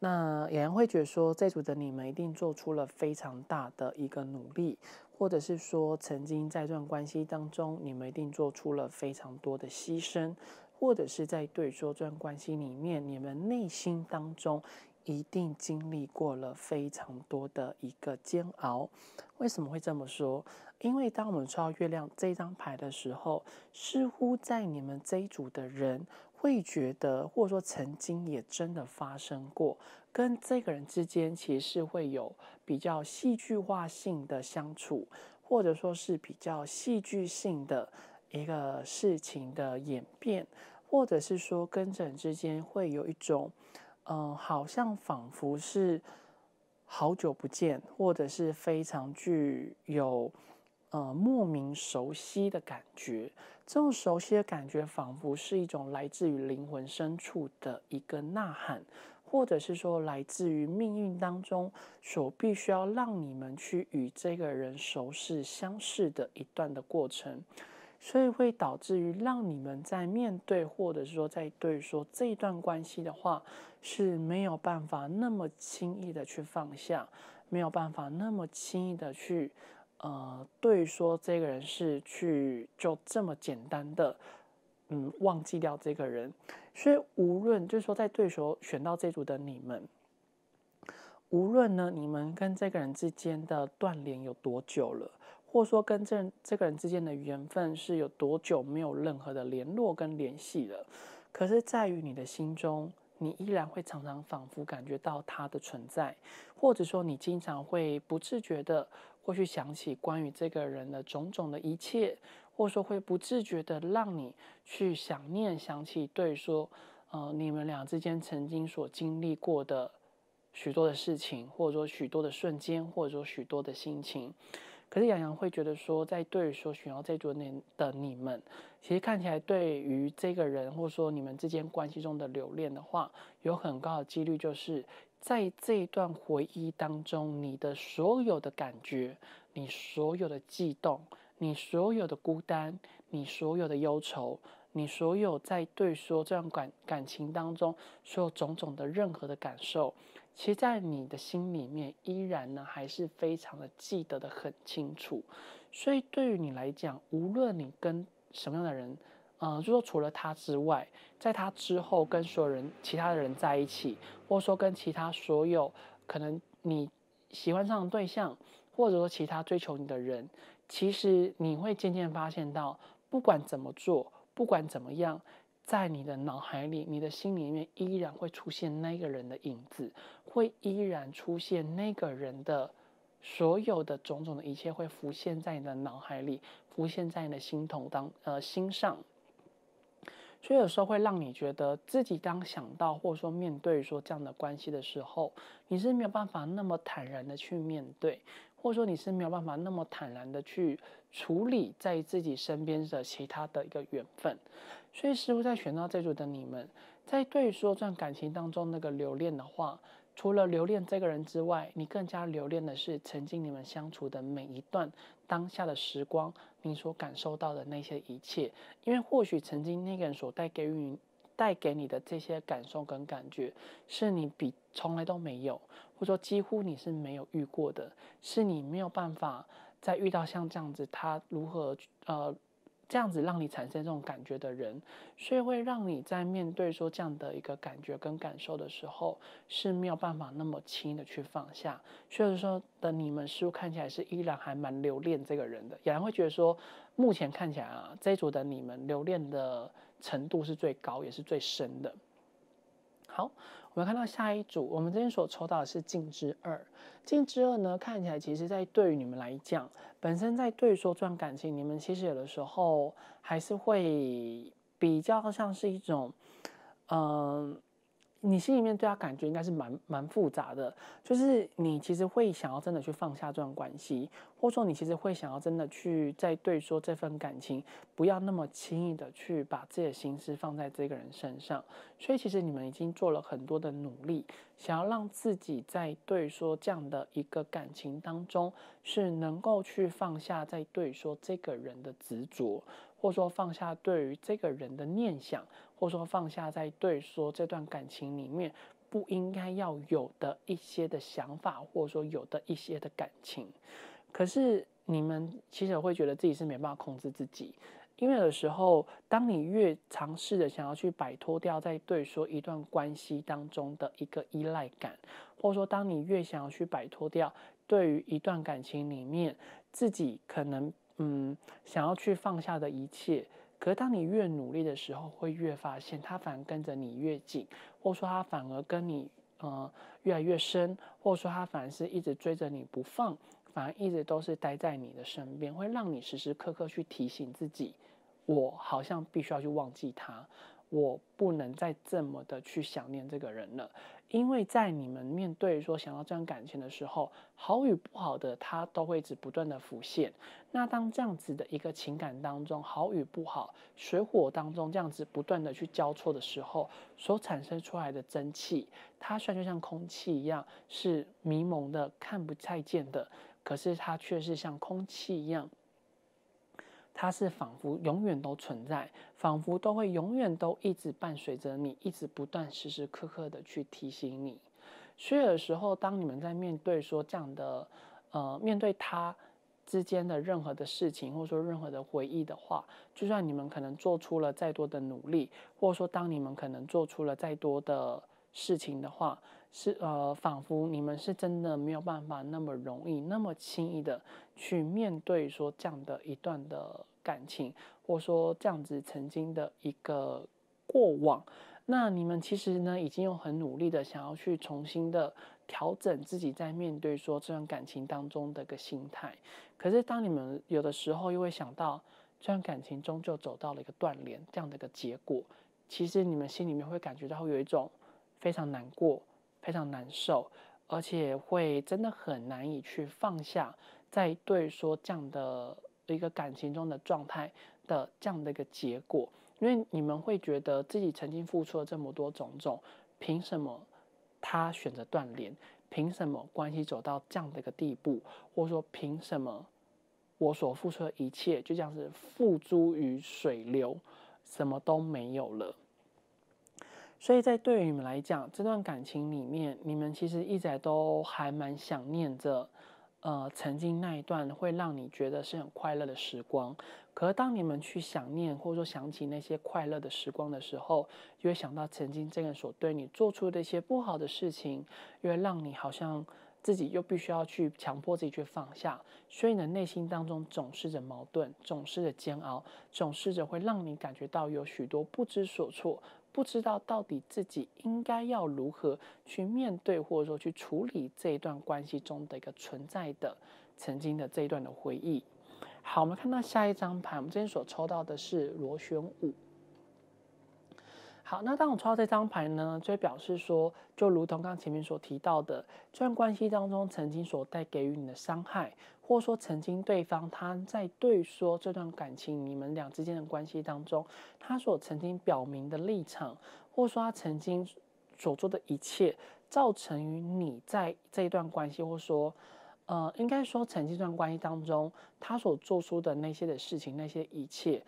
Speaker 1: 那演员会觉得说这组的你们一定做出了非常大的一个努力。或者是说，曾经在这段关系当中，你们一定做出了非常多的牺牲，或者是在对说这段关系里面，你们内心当中一定经历过了非常多的一个煎熬。为什么会这么说？因为当我们抽到月亮这张牌的时候，似乎在你们这一组的人会觉得，或者说曾经也真的发生过。跟这个人之间其实是会有比较戏剧化性的相处，或者说是比较戏剧性的一个事情的演变，或者是说跟这人之间会有一种，嗯，好像仿佛是好久不见，或者是非常具有呃莫名熟悉的感觉。这种熟悉的感觉，仿佛是一种来自于灵魂深处的一个呐喊。或者是说，来自于命运当中所必须要让你们去与这个人熟识相识的一段的过程，所以会导致于让你们在面对，或者是说在对说这一段关系的话，是没有办法那么轻易的去放下，没有办法那么轻易的去，呃，对说这个人是去就这么简单的。嗯，忘记掉这个人，所以无论就是说，在对手选到这组的你们，无论呢，你们跟这个人之间的断联有多久了，或说跟这这个人之间的缘分是有多久没有任何的联络跟联系了，可是在于你的心中，你依然会常常仿佛感觉到他的存在，或者说你经常会不自觉的会去想起关于这个人的种种的一切。或者说会不自觉的让你去想念、想起对说，呃，你们俩之间曾经所经历过的许多的事情，或者说许多的瞬间，或者说许多的心情。可是杨洋会觉得说，在对于说选到这组你的你们，其实看起来对于这个人，或者说你们之间关系中的留恋的话，有很高的几率就是在这一段回忆当中，你的所有的感觉，你所有的悸动，你所有的孤单，你所有的忧愁。你所有在对说这段感感情当中，所有种种的任何的感受，其实，在你的心里面依然呢，还是非常的记得的很清楚。所以，对于你来讲，无论你跟什么样的人，嗯，就说除了他之外，在他之后跟所有人其他的人在一起，或者说跟其他所有可能你喜欢上的对象，或者说其他追求你的人，其实你会渐渐发现到，不管怎么做。不管怎么样，在你的脑海里、你的心里面，依然会出现那个人的影子，会依然出现那个人的所有的种种的一切，会浮现在你的脑海里，浮现在你的心头当呃心上。所以有时候会让你觉得自己当想到或者说面对说这样的关系的时候，你是没有办法那么坦然的去面对。或者说你是没有办法那么坦然的去处理在自己身边的其他的一个缘分，所以似乎在选到这组的你们，在对说这段感情当中那个留恋的话，除了留恋这个人之外，你更加留恋的是曾经你们相处的每一段当下的时光，你所感受到的那些一切，因为或许曾经那个人所带给予带给你的这些感受跟感觉，是你比从来都没有。或者说，几乎你是没有遇过的，是你没有办法再遇到像这样子，他如何呃这样子让你产生这种感觉的人，所以会让你在面对说这样的一个感觉跟感受的时候，是没有办法那么轻易的去放下。所以说的你们似乎看起来是依然还蛮留恋这个人的，有人会觉得说，目前看起来啊，这一组的你们留恋的程度是最高，也是最深的。好。我们看到下一组，我们这边所抽到的是镜之二。镜之二呢，看起来其实在对于你们来讲，本身在对说这段感情，你们其实有的时候还是会比较像是一种，嗯。你心里面对他感觉应该是蛮蛮复杂的，就是你其实会想要真的去放下这段关系，或者说你其实会想要真的去在对说这份感情，不要那么轻易的去把自己的心思放在这个人身上。所以其实你们已经做了很多的努力，想要让自己在对说这样的一个感情当中，是能够去放下在对说这个人的执着，或者说放下对于这个人的念想。或者说放下在对说这段感情里面不应该要有的一些的想法，或者说有的一些的感情，可是你们其实会觉得自己是没办法控制自己，因为有时候当你越尝试着想要去摆脱掉在对说一段关系当中的一个依赖感，或者说当你越想要去摆脱掉对于一段感情里面自己可能嗯想要去放下的一切。可是，当你越努力的时候，会越发现他反而跟着你越紧，或者说他反而跟你呃越来越深，或者说他反而是一直追着你不放，反而一直都是待在你的身边，会让你时时刻刻去提醒自己，我好像必须要去忘记他，我不能再这么的去想念这个人了。因为在你们面对说想要这段感情的时候，好与不好的他都会一直不断的浮现。那当这样子的一个情感当中，好与不好，水火当中这样子不断的去交错的时候，所产生出来的蒸汽，它虽然就像空气一样是迷蒙的、看不太见的，可是它却是像空气一样。它是仿佛永远都存在，仿佛都会永远都一直伴随着你，一直不断时时刻刻的去提醒你。所以有时候，当你们在面对说这样的，呃，面对他之间的任何的事情，或者说任何的回忆的话，就算你们可能做出了再多的努力，或者说当你们可能做出了再多的事情的话，是呃，仿佛你们是真的没有办法那么容易、那么轻易的去面对说这样的一段的。感情，或者说这样子曾经的一个过往，那你们其实呢，已经有很努力的想要去重新的调整自己在面对说这段感情当中的一个心态。可是当你们有的时候又会想到，这段感情终究走到了一个断联这样的一个结果，其实你们心里面会感觉到会有一种非常难过、非常难受，而且会真的很难以去放下。在对说这样的一个感情中的状态的这样的一个结果，因为你们会觉得自己曾经付出了这么多种种，凭什么他选择断联？凭什么关系走到这样的一个地步？或者说凭什么我所付出的一切就像是付诸于水流，什么都没有了？所以在对于你们来讲，这段感情里面，你们其实一直都还蛮想念着。呃，曾经那一段会让你觉得是很快乐的时光，可是当你们去想念或者说想起那些快乐的时光的时候，就会想到曾经这个人所对你做出的一些不好的事情，因为让你好像自己又必须要去强迫自己去放下，所以你的内心当中总是着矛盾，总是着煎熬，总是着会让你感觉到有许多不知所措。不知道到底自己应该要如何去面对，或者说去处理这一段关系中的一个存在的曾经的这一段的回忆。好，我们看到下一张牌，我们今天所抽到的是螺旋五。好，那当我抽到这张牌呢，就表示说，就如同刚前面所提到的，这段关系当中曾经所带给予你的伤害，或者说曾经对方他在对说这段感情你们俩之间的关系当中，他所曾经表明的立场，或说他曾经所做的一切，造成于你在这一段关系，或说，呃，应该说曾经这段关系当中，他所做出的那些的事情，那些一切。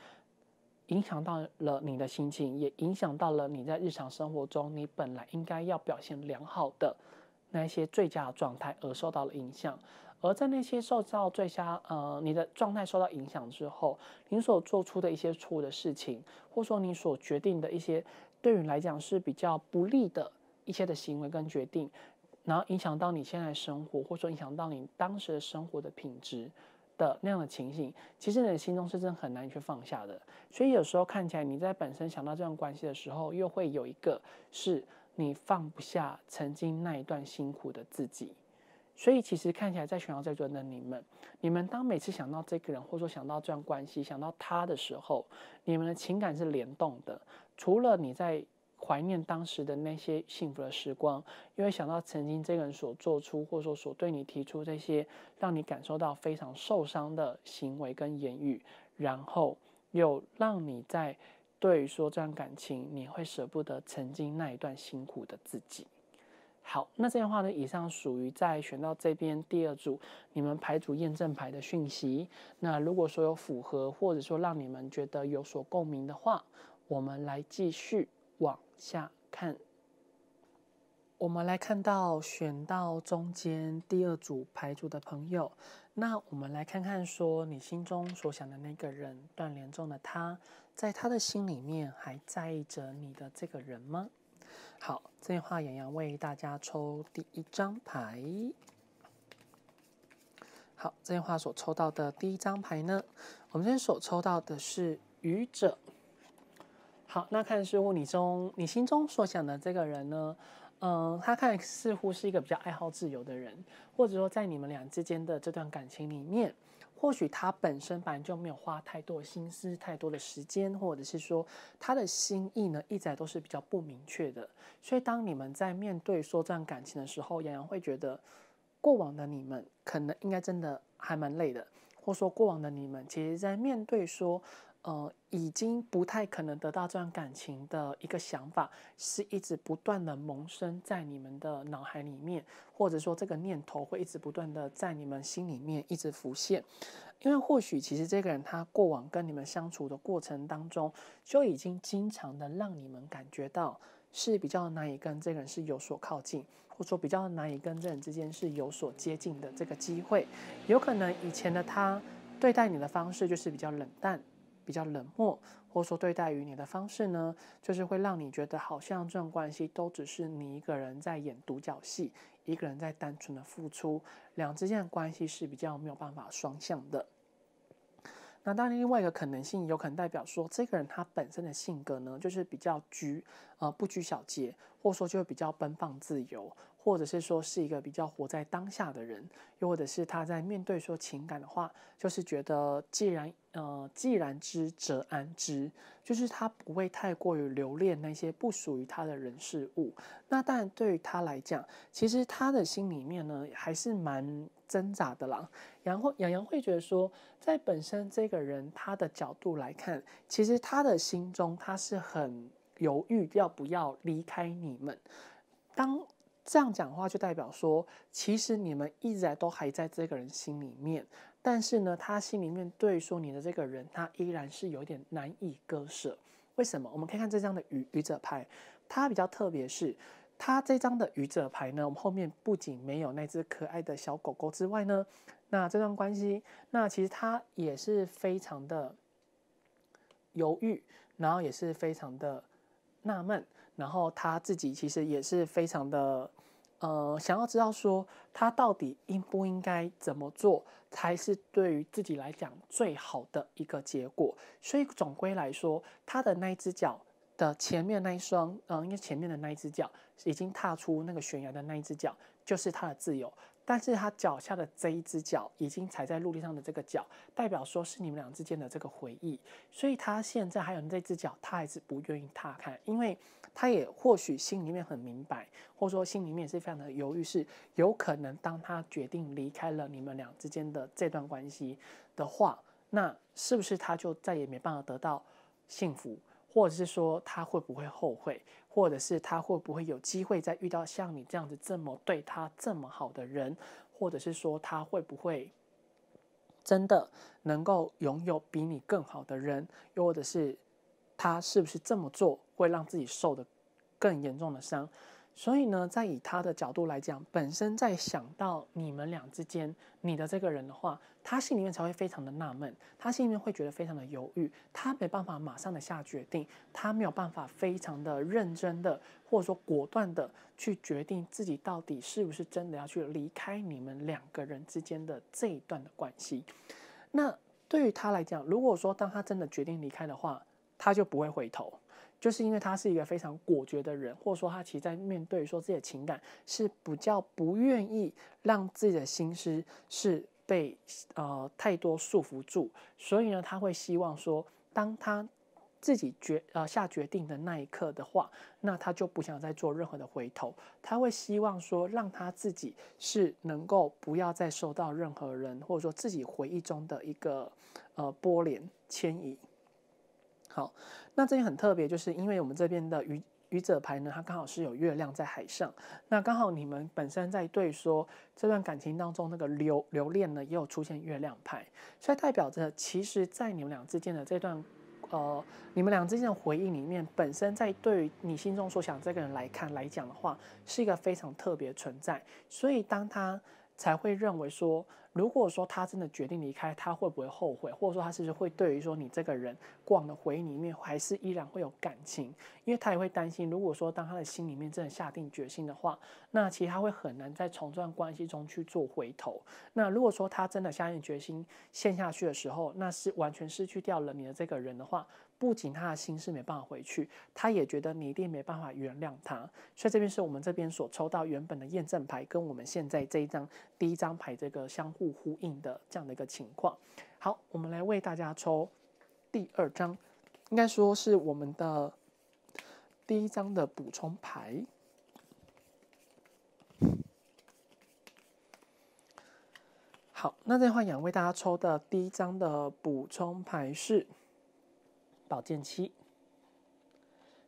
Speaker 1: 影响到了你的心情，也影响到了你在日常生活中你本来应该要表现良好的那些最佳的状态而受到了影响。而在那些受到最佳呃你的状态受到影响之后，你所做出的一些错误的事情，或者说你所决定的一些对于来讲是比较不利的一些的行为跟决定，然后影响到你现在生活，或者说影响到你当时的生活的品质。的那样的情形，其实你的心中是真很难去放下的。所以有时候看起来你在本身想到这段关系的时候，又会有一个是你放不下曾经那一段辛苦的自己。所以其实看起来在选到这段的你们，你们当每次想到这个人，或者说想到这段关系，想到他的时候，你们的情感是联动的。除了你在。怀念当时的那些幸福的时光，因为想到曾经这个人所做出，或者说所对你提出这些让你感受到非常受伤的行为跟言语，然后又让你在对说这段感情，你会舍不得曾经那一段辛苦的自己。好，那这样的话呢，以上属于在选到这边第二组你们牌组验证牌的讯息。那如果说有符合，或者说让你们觉得有所共鸣的话，我们来继续。下看，我们来看到选到中间第二组牌组的朋友，那我们来看看说你心中所想的那个人断联中的他，在他的心里面还在意着你的这个人吗？好，这句话洋洋为大家抽第一张牌。好，这句话所抽到的第一张牌呢，我们今天所抽到的是愚者。好，那看似乎你中你心中所想的这个人呢，嗯，他看似乎是一个比较爱好自由的人，或者说在你们俩之间的这段感情里面，或许他本身本来就没有花太多心思、太多的时间，或者是说他的心意呢，一直都是比较不明确的。所以当你们在面对说这段感情的时候，洋洋会觉得过往的你们可能应该真的还蛮累的，或说过往的你们其实在面对说。呃，已经不太可能得到这段感情的一个想法，是一直不断的萌生在你们的脑海里面，或者说这个念头会一直不断的在你们心里面一直浮现，因为或许其实这个人他过往跟你们相处的过程当中，就已经经常的让你们感觉到是比较难以跟这个人是有所靠近，或者说比较难以跟这人之间是有所接近的这个机会，有可能以前的他对待你的方式就是比较冷淡。比较冷漠，或者说对待于你的方式呢，就是会让你觉得好像这种关系都只是你一个人在演独角戏，一个人在单纯的付出，两之间的关系是比较没有办法双向的。那当然，另外一个可能性，有可能代表说，这个人他本身的性格呢，就是比较拘，呃，不拘小节，或者说就会比较奔放自由，或者是说是一个比较活在当下的人，又或者是他在面对说情感的话，就是觉得既然呃既然知则安之，就是他不会太过于留恋那些不属于他的人事物。那当然对于他来讲，其实他的心里面呢还是蛮挣扎的啦。然后杨洋会觉得说，在本身这个人他的角度来看，其实他的心中他是很。犹豫要不要离开你们？当这样讲话，就代表说，其实你们一直都还在这个人心里面，但是呢，他心里面对说你的这个人，他依然是有点难以割舍。为什么？我们可以看这张的愚愚者牌，它比较特别，是它这张的愚者牌呢，我们后面不仅没有那只可爱的小狗狗之外呢，那这段关系，那其实它也是非常的犹豫，然后也是非常的。纳闷，然后他自己其实也是非常的，呃，想要知道说他到底应不应该怎么做才是对于自己来讲最好的一个结果。所以总归来说，他的那一只脚的前面那一双，嗯，因为前面的那一只脚已经踏出那个悬崖的那一只脚，就是他的自由。但是他脚下的这一只脚已经踩在陆地上的这个脚，代表说是你们俩之间的这个回忆，所以他现在还有这只脚，他还是不愿意踏开，因为他也或许心里面很明白，或者说心里面是非常的犹豫，是有可能当他决定离开了你们俩之间的这段关系的话，那是不是他就再也没办法得到幸福？或者是说他会不会后悔，或者是他会不会有机会再遇到像你这样子这么对他这么好的人，或者是说他会不会真的能够拥有比你更好的人，又或者是他是不是这么做会让自己受的更严重的伤？所以呢，在以他的角度来讲，本身在想到你们俩之间，你的这个人的话，他心里面才会非常的纳闷，他心里面会觉得非常的犹豫，他没办法马上的下决定，他没有办法非常的认真的，或者说果断的去决定自己到底是不是真的要去离开你们两个人之间的这一段的关系。那对于他来讲，如果说当他真的决定离开的话，他就不会回头。就是因为他是一个非常果决的人，或者说他其实在面对说自己的情感是比较不愿意让自己的心思是被呃太多束缚住，所以呢，他会希望说，当他自己决呃下决定的那一刻的话，那他就不想再做任何的回头，他会希望说，让他自己是能够不要再受到任何人或者说自己回忆中的一个呃波连牵引。好，那这里很特别，就是因为我们这边的愚愚者牌呢，它刚好是有月亮在海上，那刚好你们本身在对说这段感情当中那个留留恋呢，也有出现月亮牌，所以代表着其实，在你们俩之间的这段，呃，你们俩之间的回忆里面，本身在对于你心中所想这个人来看来讲的话，是一个非常特别存在，所以当他才会认为说。如果说他真的决定离开，他会不会后悔？或者说他是不是会对于说你这个人过往的回忆里面，还是依然会有感情？因为他也会担心，如果说当他的心里面真的下定决心的话，那其实他会很难在从这段关系中去做回头。那如果说他真的下定决心陷下去的时候，那是完全失去掉了你的这个人的话。不仅他的心是没办法回去，他也觉得你一定没办法原谅他。所以这边是我们这边所抽到原本的验证牌，跟我们现在这一张第一张牌这个相互呼应的这样的一个情况。好，我们来为大家抽第二张，应该说是我们的第一张的补充牌。好，那这换养为大家抽的第一张的补充牌是。宝剑七，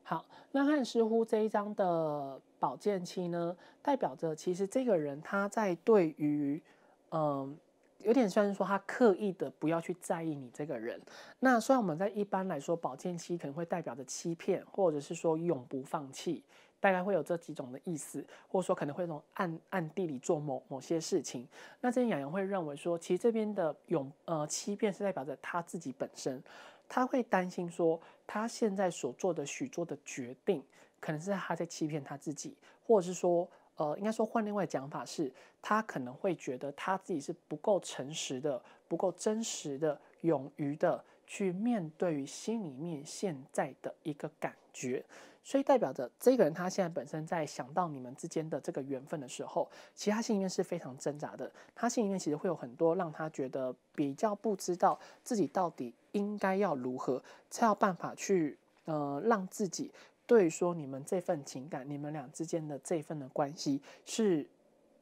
Speaker 1: 好，那看似乎这一张的宝剑七呢，代表着其实这个人他在对于，嗯，有点算是说他刻意的不要去在意你这个人。那虽然我们在一般来说，宝剑七可能会代表着欺骗，或者是说永不放弃，大概会有这几种的意思，或者说可能会从暗暗地里做某某些事情。那这边养羊会认为说，其实这边的永呃欺骗是代表着他自己本身。他会担心说，他现在所做的许多的决定，可能是他在欺骗他自己，或者是说，呃，应该说换另外讲法是，他可能会觉得他自己是不够诚实的、不够真实的、勇于的去面对于心里面现在的一个感觉。所以代表着这个人他现在本身在想到你们之间的这个缘分的时候，其实他心里面是非常挣扎的。他心里面其实会有很多让他觉得比较不知道自己到底应该要如何才有办法去呃让自己对说你们这份情感、你们俩之间的这份的关系是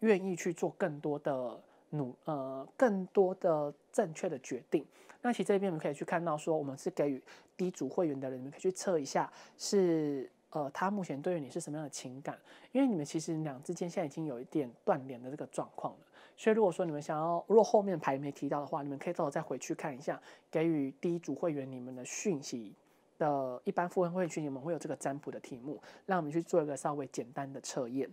Speaker 1: 愿意去做更多的努呃更多的正确的决定。那其实这边我们可以去看到说，我们是给予低组会员的人，你们可以去测一下，是呃他目前对于你是什么样的情感？因为你们其实两之间现在已经有一点断联的这个状况了。所以如果说你们想要，如果后面牌没提到的话，你们可以到时候再回去看一下，给予第一组会员你们的讯息的一般富人会群，你们会有这个占卜的题目，让我们去做一个稍微简单的测验。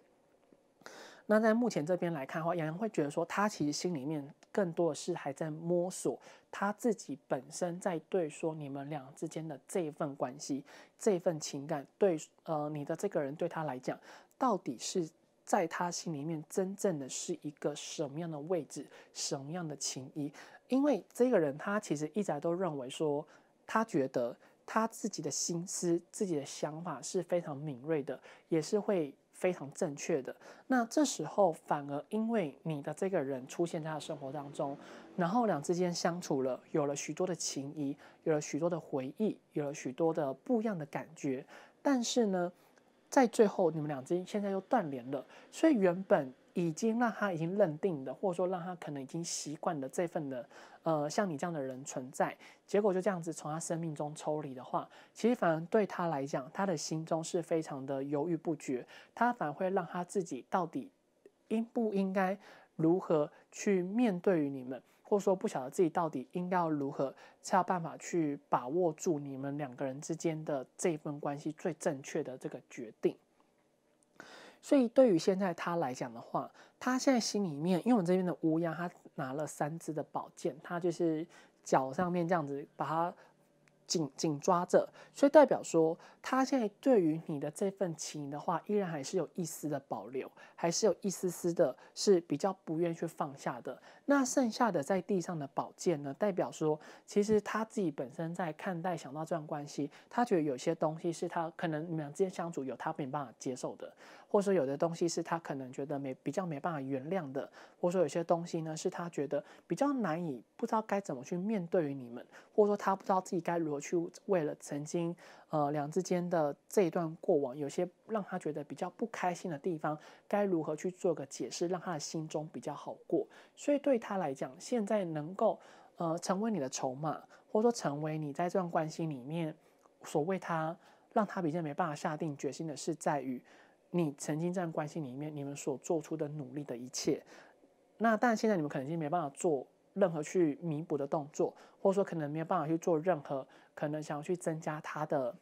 Speaker 1: 那在目前这边来看的话，洋洋会觉得说，他其实心里面更多的是还在摸索他自己本身在对说你们俩之间的这一份关系、这份情感，对呃你的这个人对他来讲，到底是在他心里面真正的是一个什么样的位置、什么样的情谊？因为这个人他其实一直都认为说，他觉得他自己的心思、自己的想法是非常敏锐的，也是会。非常正确的。那这时候反而因为你的这个人出现在他生活当中，然后两之间相处了，有了许多的情谊，有了许多的回忆，有了许多的不一样的感觉。但是呢，在最后你们两之间现在又断联了，所以原本。已经让他已经认定的，或者说让他可能已经习惯的这份的，呃，像你这样的人存在，结果就这样子从他生命中抽离的话，其实反而对他来讲，他的心中是非常的犹豫不决，他反而会让他自己到底应不应该如何去面对于你们，或者说不晓得自己到底应该要如何才有办法去把握住你们两个人之间的这份关系最正确的这个决定。所以，对于现在他来讲的话，他现在心里面，因为我们这边的乌鸦，他拿了三支的宝剑，他就是脚上面这样子把它。紧紧抓着，所以代表说，他现在对于你的这份情的话，依然还是有一丝的保留，还是有一丝丝的是比较不愿意去放下的。那剩下的在地上的宝剑呢，代表说，其实他自己本身在看待想到这段关系，他觉得有些东西是他可能你们俩之间相处有他没办法接受的，或者说有的东西是他可能觉得没比较没办法原谅的，或者说有些东西呢是他觉得比较难以不知道该怎么去面对于你们，或者说他不知道自己该如何。去为了曾经呃两之间的这一段过往，有些让他觉得比较不开心的地方，该如何去做个解释，让他的心中比较好过。所以对他来讲，现在能够呃成为你的筹码，或者说成为你在这段关系里面所谓他让他比较没办法下定决心的是，在于你曾经这段关系里面你们所做出的努力的一切。那但现在你们可能已经没办法做。任何去弥补的动作，或者说可能没有办法去做任何可能想要去增加他的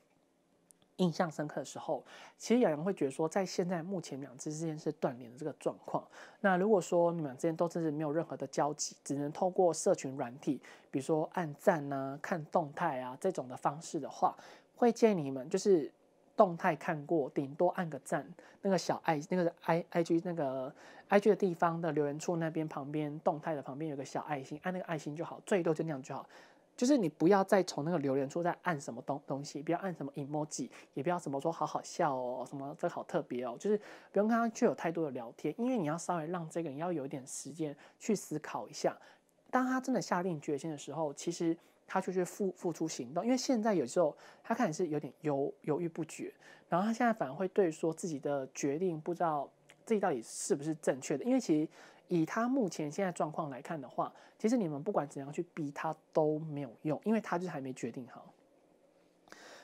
Speaker 1: 印象深刻的时候，其实有人会觉得说，在现在目前两只之间是断联的这个状况。那如果说你们之间都真是没有任何的交集，只能透过社群软体，比如说按赞啊、看动态啊这种的方式的话，会建议你们就是动态看过，顶多按个赞，那个小爱，那个 i i g 那个。I G 的地方的留言处那边旁边动态的旁边有个小爱心，按那个爱心就好，最多就那样就好。就是你不要再从那个留言处再按什么东东西，不要按什么 emoji，也不要什么说好好笑哦，什么这好特别哦，就是不用跟他去有太多的聊天，因为你要稍微让这个人要有一点时间去思考一下。当他真的下定决心的时候，其实他就去付付出行动。因为现在有时候他看是有点犹犹豫不决，然后他现在反而会对说自己的决定不知道。自己到底是不是正确的？因为其实以他目前现在状况来看的话，其实你们不管怎样去逼他都没有用，因为他就是还没决定好。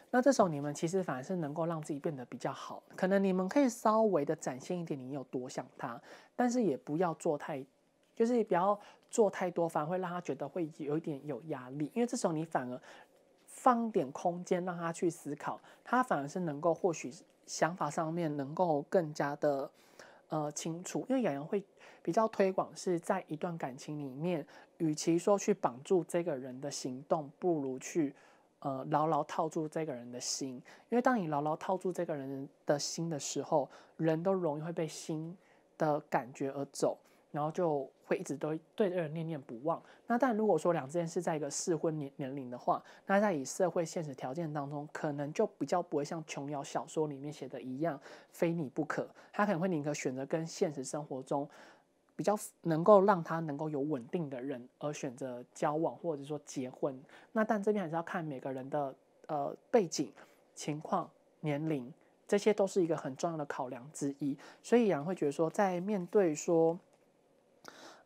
Speaker 1: 那这时候你们其实反而是能够让自己变得比较好，可能你们可以稍微的展现一点你有多想他，但是也不要做太，就是不要做太多，反而会让他觉得会有一点有压力。因为这时候你反而放点空间让他去思考，他反而是能够或许想法上面能够更加的。呃，清楚，因为洋洋会比较推广是在一段感情里面，与其说去绑住这个人的行动，不如去呃牢牢套住这个人的心。因为当你牢牢套住这个人的心的时候，人都容易会被心的感觉而走。然后就会一直都对这个人念念不忘。那但如果说两之间是在一个适婚年年龄的话，那在以社会现实条件当中，可能就比较不会像琼瑶小说里面写的一样，非你不可。他可能会宁可选择跟现实生活中比较能够让他能够有稳定的人而选择交往或者说结婚。那但这边还是要看每个人的呃背景情况、年龄。这些都是一个很重要的考量之一，所以有人会觉得说，在面对说，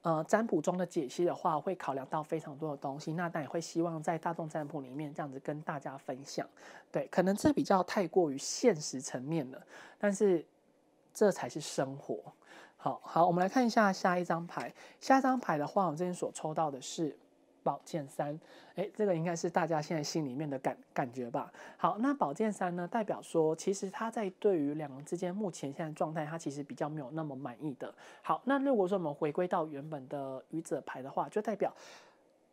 Speaker 1: 呃，占卜中的解析的话，会考量到非常多的东西。那但也会希望在大众占卜里面这样子跟大家分享。对，可能这比较太过于现实层面了，但是这才是生活。好好，我们来看一下下一张牌。下一张牌的话，我这边所抽到的是。宝剑三，哎，这个应该是大家现在心里面的感感觉吧。好，那宝剑三呢，代表说其实他在对于两人之间目前现在状态，他其实比较没有那么满意的。好，那如果说我们回归到原本的愚者牌的话，就代表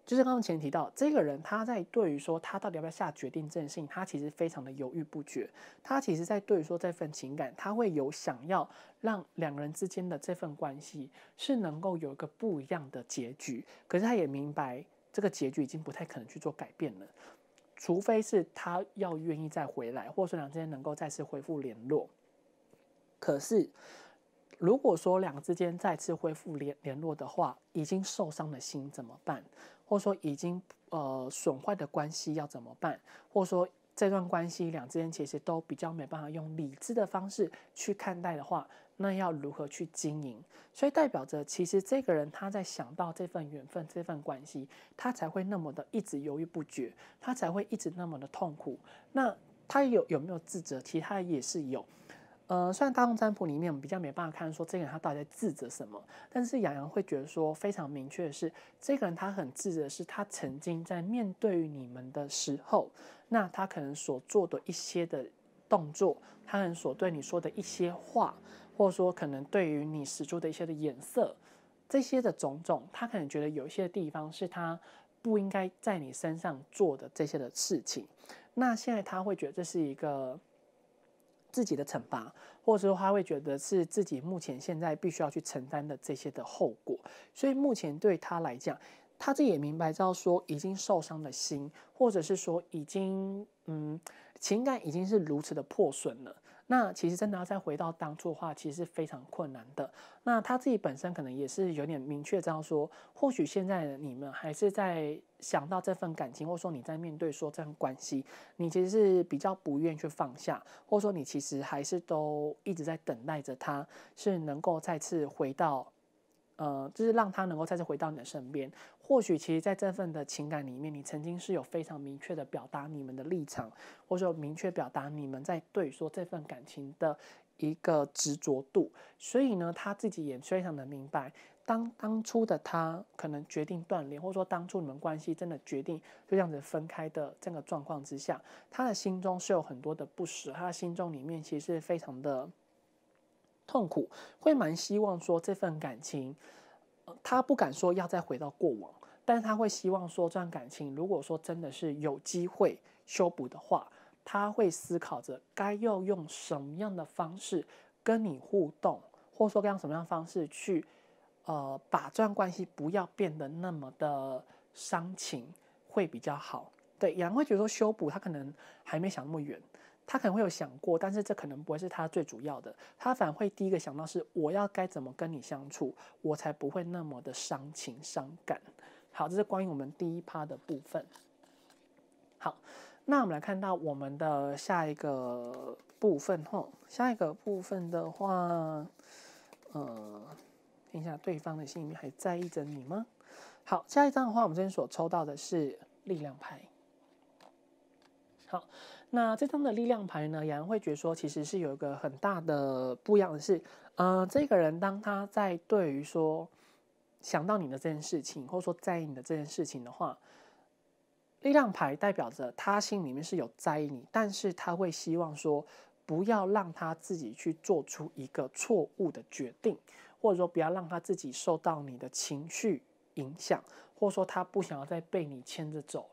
Speaker 1: 就是刚刚前提到这个人他在对于说他到底要不要下决定这件事情，他其实非常的犹豫不决。他其实在对于说这份情感，他会有想要让两个人之间的这份关系是能够有一个不一样的结局，可是他也明白。这个结局已经不太可能去做改变了，除非是他要愿意再回来，或者说两之间能够再次恢复联络。可是，如果说两之间再次恢复联联络的话，已经受伤的心怎么办？或者说已经呃损坏的关系要怎么办？或者说这段关系两之间其实都比较没办法用理智的方式去看待的话？那要如何去经营？所以代表着，其实这个人他在想到这份缘分、这份关系，他才会那么的一直犹豫不决，他才会一直那么的痛苦。那他有有没有自责？其实他也是有。呃，虽然大众占卜里面我们比较没办法看说这个人他到底在自责什么，但是洋洋会觉得说非常明确的是，这个人他很自责，是他曾经在面对你们的时候，那他可能所做的一些的动作，他可能所对你说的一些话。或者说，可能对于你使出的一些的颜色，这些的种种，他可能觉得有一些地方是他不应该在你身上做的这些的事情。那现在他会觉得这是一个自己的惩罚，或者说他会觉得是自己目前现在必须要去承担的这些的后果。所以目前对他来讲，他自己也明白，知道说已经受伤的心，或者是说已经嗯情感已经是如此的破损了。那其实真的要再回到当初的话，其实是非常困难的。那他自己本身可能也是有点明确知道说，或许现在你们还是在想到这份感情，或者说你在面对说这份关系，你其实是比较不愿意去放下，或者说你其实还是都一直在等待着他，是能够再次回到。呃，就是让他能够再次回到你的身边。或许，其实，在这份的情感里面，你曾经是有非常明确的表达你们的立场，或者说明确表达你们在对说这份感情的一个执着度。所以呢，他自己也非常的明白，当当初的他可能决定断联，或者说当初你们关系真的决定就这样子分开的这个状况之下，他的心中是有很多的不舍，他的心中里面其实是非常的。痛苦会蛮希望说这份感情，他不敢说要再回到过往，但是他会希望说这段感情，如果说真的是有机会修补的话，他会思考着该要用什么样的方式跟你互动，或者说该用什么样的方式去，呃，把这段关系不要变得那么的伤情会比较好。对，有人会觉得说修补，他可能还没想那么远。他可能会有想过，但是这可能不会是他最主要的。他反而会第一个想到是我要该怎么跟你相处，我才不会那么的伤情伤感。好，这是关于我们第一趴的部分。好，那我们来看到我们的下一个部分吼，下一个部分的话，呃，听一下对方的心里面还在意着你吗？好，下一张的话，我们这边所抽到的是力量牌。好。那这张的力量牌呢，杨会觉得说，其实是有一个很大的不一样的是，呃，这个人当他在对于说想到你的这件事情，或者说在意你的这件事情的话，力量牌代表着他心里面是有在意你，但是他会希望说，不要让他自己去做出一个错误的决定，或者说不要让他自己受到你的情绪影响，或者说他不想要再被你牵着走。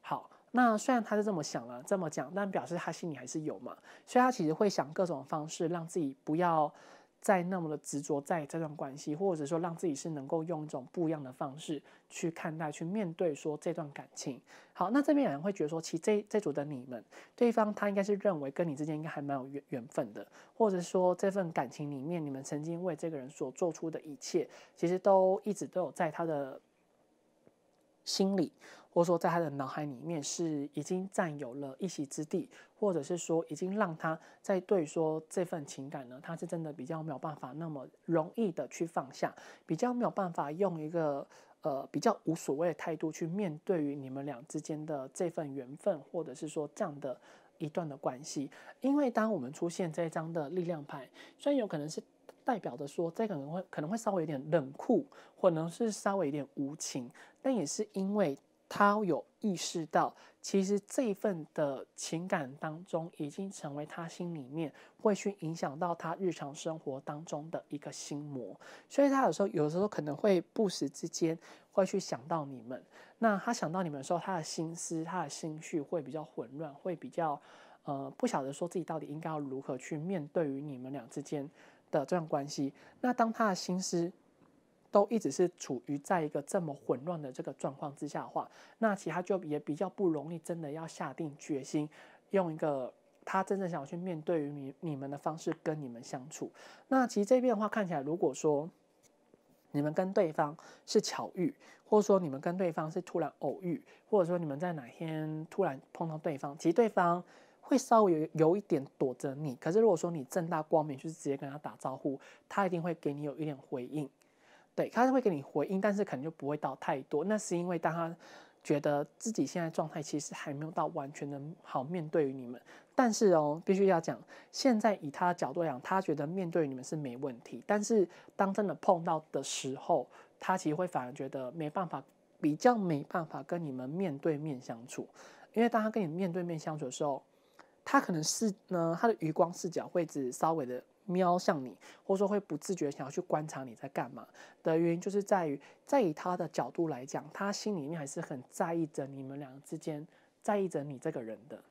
Speaker 1: 好。那虽然他是这么想了，这么讲，但表示他心里还是有嘛，所以他其实会想各种方式让自己不要再那么的执着在这段关系，或者说让自己是能够用一种不一样的方式去看待、去面对说这段感情。好，那这边有人会觉得说，其实这这组的你们，对方他应该是认为跟你之间应该还蛮有缘缘分的，或者说这份感情里面，你们曾经为这个人所做出的一切，其实都一直都有在他的心里。或者说，在他的脑海里面是已经占有了一席之地，或者是说已经让他在对说这份情感呢，他是真的比较没有办法那么容易的去放下，比较没有办法用一个呃比较无所谓的态度去面对于你们俩之间的这份缘分，或者是说这样的一段的关系。因为当我们出现这一张的力量牌，虽然有可能是代表的说这个人会可能会稍微有点冷酷，或者是稍微有点无情，但也是因为。他有意识到，其实这一份的情感当中，已经成为他心里面会去影响到他日常生活当中的一个心魔，所以他有时候有时候可能会不时之间会去想到你们。那他想到你们的时候，他的心思、他的心绪会比较混乱，会比较呃不晓得说自己到底应该要如何去面对于你们俩之间的这段关系。那当他的心思，都一直是处于在一个这么混乱的这个状况之下的话，那其他就也比较不容易，真的要下定决心，用一个他真正想要去面对于你你们的方式跟你们相处。那其实这边的话看起来，如果说你们跟对方是巧遇，或者说你们跟对方是突然偶遇，或者说你们在哪天突然碰到对方，其实对方会稍微有有一点躲着你。可是如果说你正大光明，就是直接跟他打招呼，他一定会给你有一点回应。对，他是会给你回应，但是可能就不会到太多。那是因为当他觉得自己现在状态其实还没有到完全的好面对于你们。但是哦，必须要讲，现在以他的角度来讲，他觉得面对你们是没问题。但是当真的碰到的时候，他其实会反而觉得没办法，比较没办法跟你们面对面相处。因为当他跟你面对面相处的时候，他可能是呢，他的余光视角会只稍微的。瞄向你，或者说会不自觉想要去观察你在干嘛的原因，就是在于，在以他的角度来讲，他心里面还是很在意着你们两个之间，在意着你这个人的。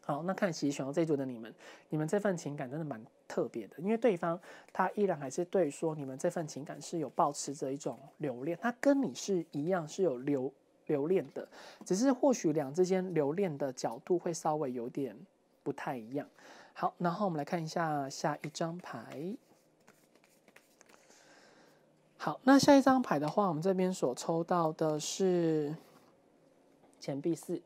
Speaker 1: 好，那看其实选到这一组的你们，你们这份情感真的蛮特别的，因为对方他依然还是对说你们这份情感是有保持着一种留恋，他跟你是一样是有留留恋的，只是或许两之间留恋的角度会稍微有点不太一样。好，然后我们来看一下下一张牌。好，那下一张牌的话，我们这边所抽到的是钱币四。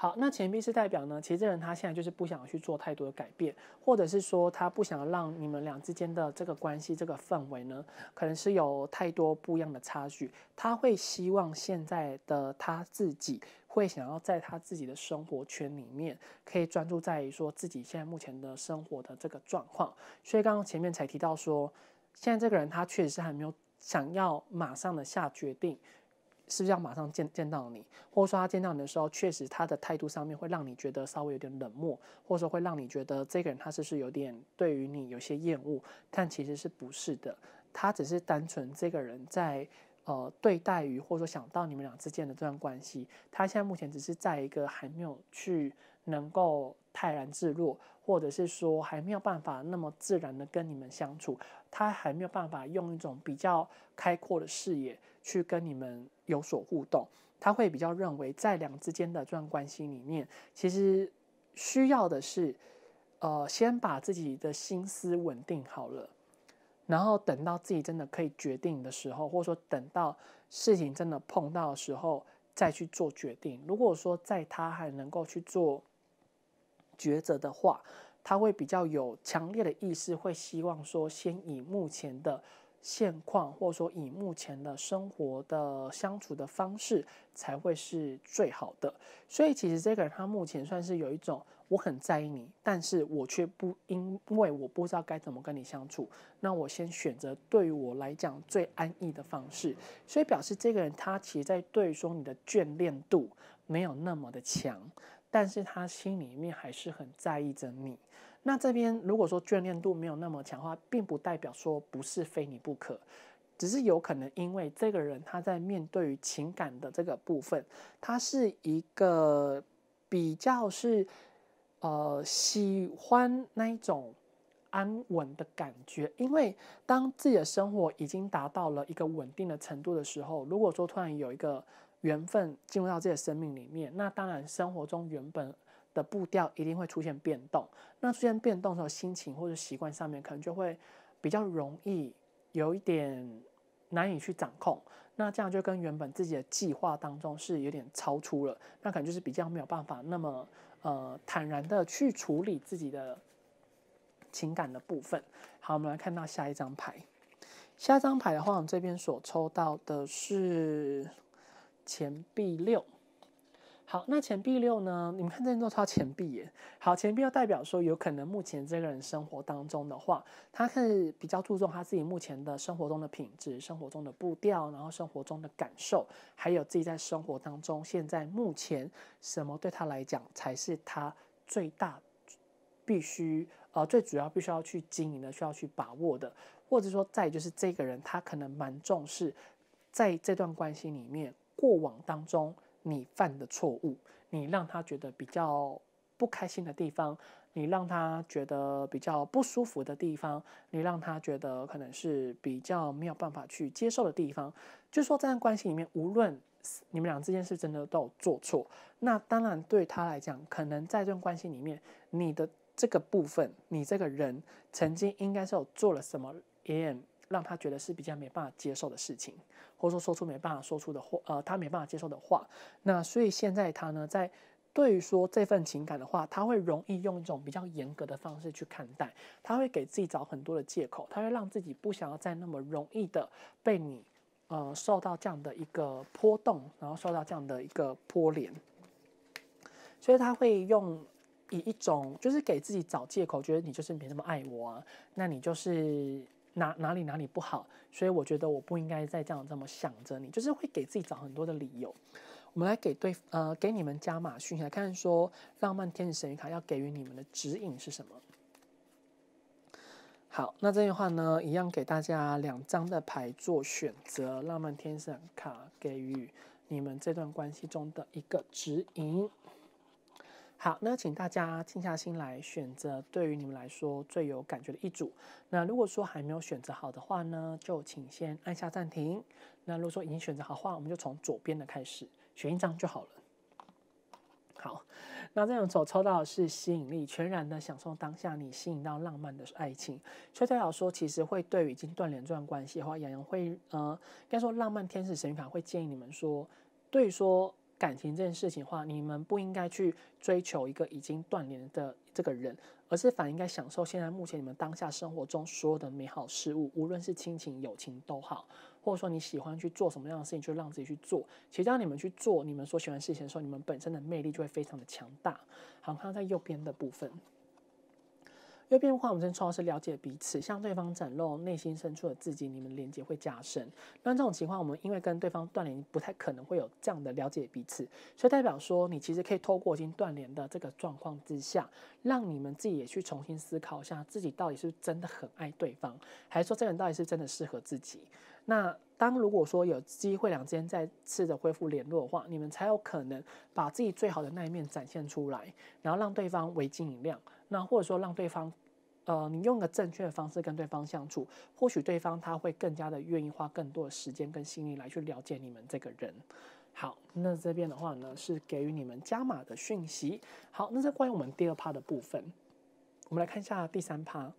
Speaker 1: 好，那钱币是代表呢，其实这人他现在就是不想去做太多的改变，或者是说他不想让你们俩之间的这个关系、这个氛围呢，可能是有太多不一样的差距。他会希望现在的他自己会想要在他自己的生活圈里面，可以专注在于说自己现在目前的生活的这个状况。所以刚刚前面才提到说，现在这个人他确实是还没有想要马上的下决定。是不是要马上见见到你，或者说他见到你的时候，确实他的态度上面会让你觉得稍微有点冷漠，或者说会让你觉得这个人他是不是有点对于你有些厌恶？但其实是不是的，他只是单纯这个人在呃对待于或者说想到你们俩之间的这段关系，他现在目前只是在一个还没有去能够泰然自若，或者是说还没有办法那么自然的跟你们相处，他还没有办法用一种比较开阔的视野。去跟你们有所互动，他会比较认为在两之间的这段关系里面，其实需要的是，呃，先把自己的心思稳定好了，然后等到自己真的可以决定的时候，或者说等到事情真的碰到的时候再去做决定。如果说在他还能够去做抉择的话，他会比较有强烈的意识，会希望说先以目前的。现况，或者说以目前的生活的相处的方式，才会是最好的。所以其实这个人他目前算是有一种我很在意你，但是我却不因为我不知道该怎么跟你相处，那我先选择对于我来讲最安逸的方式。所以表示这个人他其实在对说你的眷恋度没有那么的强，但是他心里面还是很在意着你。那这边如果说眷恋度没有那么强的话，并不代表说不是非你不可，只是有可能因为这个人他在面对于情感的这个部分，他是一个比较是呃喜欢那一种安稳的感觉，因为当自己的生活已经达到了一个稳定的程度的时候，如果说突然有一个缘分进入到自己的生命里面，那当然生活中原本的步调一定会出现变动。那出现变动的时候，心情或者习惯上面可能就会比较容易有一点难以去掌控。那这样就跟原本自己的计划当中是有点超出了，那可能就是比较没有办法那么呃坦然的去处理自己的。情感的部分，好，我们来看到下一张牌。下一张牌的话，我们这边所抽到的是钱币六。好，那钱币六呢？你们看这边都抽钱币耶。好，钱币六代表说，有可能目前这个人生活当中的话，他是比较注重他自己目前的生活中的品质、生活中的步调，然后生活中的感受，还有自己在生活当中现在目前什么对他来讲才是他最大必须。呃，最主要必须要去经营的，需要去把握的，或者说再就是这个人他可能蛮重视，在这段关系里面过往当中你犯的错误，你让他觉得比较不开心的地方，你让他觉得比较不舒服的地方，你让他觉得可能是比较没有办法去接受的地方，就说这段关系里面，无论你们俩之间是真的都有做错，那当然对他来讲，可能在这段关系里面，你的。这个部分，你这个人曾经应该是有做了什么，也让他觉得是比较没办法接受的事情，或者说说出没办法说出的话，呃，他没办法接受的话。那所以现在他呢，在对于说这份情感的话，他会容易用一种比较严格的方式去看待，他会给自己找很多的借口，他会让自己不想要再那么容易的被你，呃，受到这样的一个波动，然后受到这样的一个波连，所以他会用。以一种就是给自己找借口，觉得你就是没那么爱我啊，那你就是哪哪里哪里不好，所以我觉得我不应该再这样这么想着你，就是会给自己找很多的理由。我们来给对呃给你们加码讯来看，说浪漫天使神谕卡要给予你们的指引是什么？好，那这句话呢，一样给大家两张的牌做选择，浪漫天使卡给予你们这段关系中的一个指引。好，那请大家静下心来选择对于你们来说最有感觉的一组。那如果说还没有选择好的话呢，就请先按下暂停。那如果说已经选择好话，我们就从左边的开始选一张就好了。好，那这样所抽到的是吸引力，全然的享受当下你吸引到浪漫的爱情。所以代表说，其实会对于已经断联这段关系的话，洋洋会呃，应该说浪漫天使神谕卡会建议你们说，对于说。感情这件事情的话，你们不应该去追求一个已经断联的这个人，而是反应该享受现在目前你们当下生活中所有的美好事物，无论是亲情、友情都好，或者说你喜欢去做什么样的事情，就让自己去做。其实当你们去做你们所喜欢事情的时候，你们本身的魅力就会非常的强大。好，看在右边的部分。右边的话，我们先抽的是了解彼此，向对方展露内心深处的自己，你们连接会加深。那这种情况，我们因为跟对方断联，不太可能会有这样的了解彼此，所以代表说，你其实可以透过已经断联的这个状况之下，让你们自己也去重新思考一下，自己到底是真的很爱对方，还是说这个人到底是真的适合自己？那当如果说有机会两之间再次的恢复联络的话，你们才有可能把自己最好的那一面展现出来，然后让对方为金一亮。那或者说让对方，呃，你用个正确的方式跟对方相处，或许对方他会更加的愿意花更多的时间跟心力来去了解你们这个人。好，那这边的话呢是给予你们加码的讯息。好，那这关于我们第二趴的部分，我们来看一下第三趴。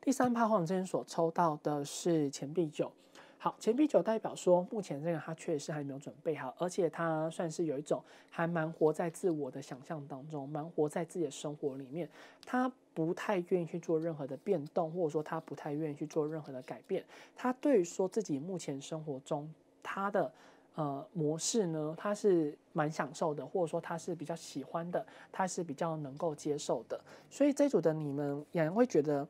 Speaker 1: 第三趴，我们这边所抽到的是钱币九。好，钱币九代表说，目前这个他确实还没有准备好，而且他算是有一种还蛮活在自我的想象当中，蛮活在自己的生活里面。他不太愿意去做任何的变动，或者说他不太愿意去做任何的改变。他对于说自己目前生活中他的呃模式呢，他是蛮享受的，或者说他是比较喜欢的，他是比较能够接受的。所以这组的你们也会觉得。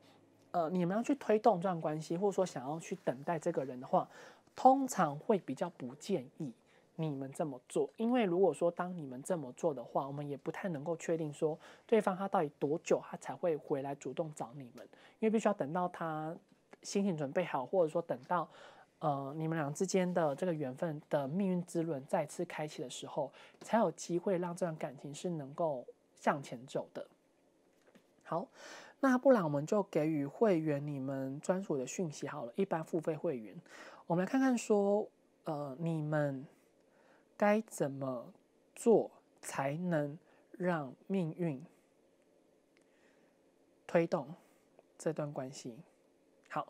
Speaker 1: 呃，你们要去推动这段关系，或者说想要去等待这个人的话，通常会比较不建议你们这么做，因为如果说当你们这么做的话，我们也不太能够确定说对方他到底多久他才会回来主动找你们，因为必须要等到他心情准备好，或者说等到呃你们俩之间的这个缘分的命运之轮再次开启的时候，才有机会让这段感情是能够向前走的。好，那不然我们就给予会员你们专属的讯息好了。一般付费会员，我们来看看说，呃，你们该怎么做才能让命运推动这段关系？好，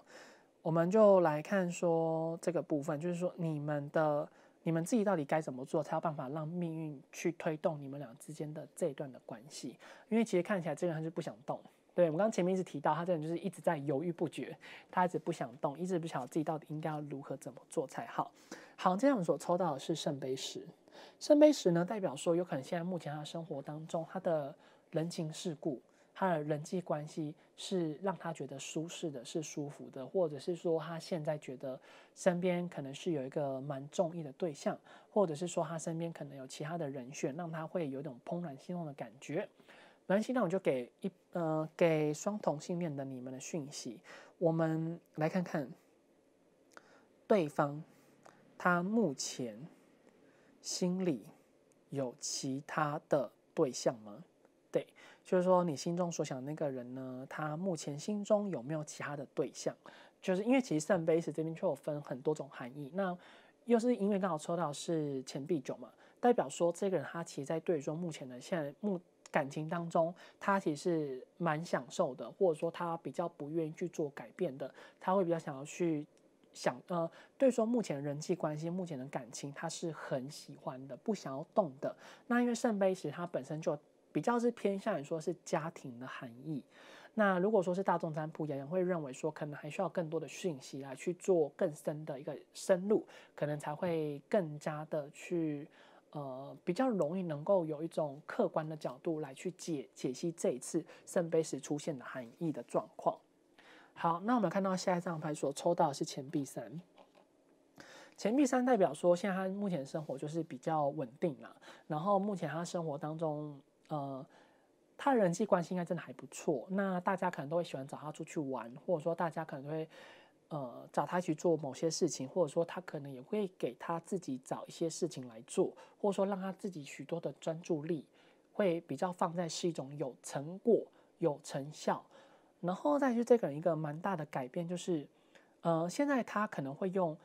Speaker 1: 我们就来看说这个部分，就是说你们的。你们自己到底该怎么做，才有办法让命运去推动你们俩之间的这一段的关系？因为其实看起来这个人他是不想动。对我们刚前面一直提到，他这人就是一直在犹豫不决，他一直不想动，一直不晓得自己到底应该要如何怎么做才好。好，这样所抽到的是圣杯十。圣杯十呢，代表说有可能现在目前他生活当中他的人情世故。他的人际关系是让他觉得舒适的，是舒服的，或者是说他现在觉得身边可能是有一个蛮中意的对象，或者是说他身边可能有其他的人选，让他会有一种怦然心动的感觉。没关系，那我就给一呃给双同性恋的你们的讯息，我们来看看对方他目前心里有其他的对象吗？对。就是说，你心中所想的那个人呢，他目前心中有没有其他的对象？就是因为其实圣杯十这边就有分很多种含义。那又是因为刚好抽到是钱币九嘛，代表说这个人他其实在对说目前的现在目感情当中，他其实是蛮享受的，或者说他比较不愿意去做改变的，他会比较想要去想呃，对说目前人际关系、目前的感情，他是很喜欢的，不想要动的。那因为圣杯十它本身就比较是偏向于说是家庭的含义。那如果说是大众占卜，洋洋会认为说，可能还需要更多的讯息来去做更深的一个深入，可能才会更加的去呃比较容易能够有一种客观的角度来去解解析这一次圣杯时出现的含义的状况。好，那我们看到下一张牌所抽到的是钱币三。钱币三代表说，现在他目前生活就是比较稳定了，然后目前他生活当中。呃，他人际关系应该真的还不错。那大家可能都会喜欢找他出去玩，或者说大家可能会呃找他去做某些事情，或者说他可能也会给他自己找一些事情来做，或者说让他自己许多的专注力会比较放在是一种有成果、有成效。然后再去这个人一个蛮大的改变就是，呃，现在他可能会用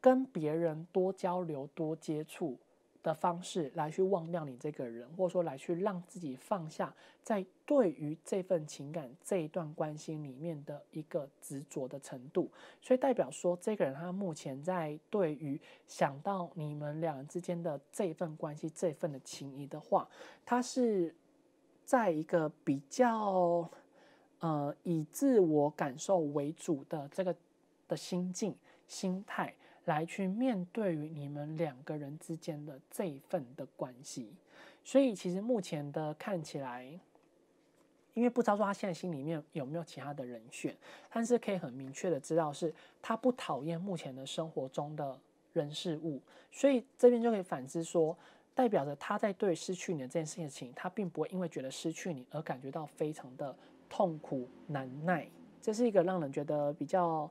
Speaker 1: 跟别人多交流、多接触。的方式来去忘掉你这个人，或者说来去让自己放下在对于这份情感这一段关系里面的一个执着的程度，所以代表说这个人他目前在对于想到你们两人之间的这份关系这份的情谊的话，他是在一个比较呃以自我感受为主的这个的心境心态。来去面对于你们两个人之间的这一份的关系，所以其实目前的看起来，因为不知道说他现在心里面有没有其他的人选，但是可以很明确的知道是他不讨厌目前的生活中的人事物，所以这边就可以反之说，代表着他在对失去你的这件事情，他并不会因为觉得失去你而感觉到非常的痛苦难耐，这是一个让人觉得比较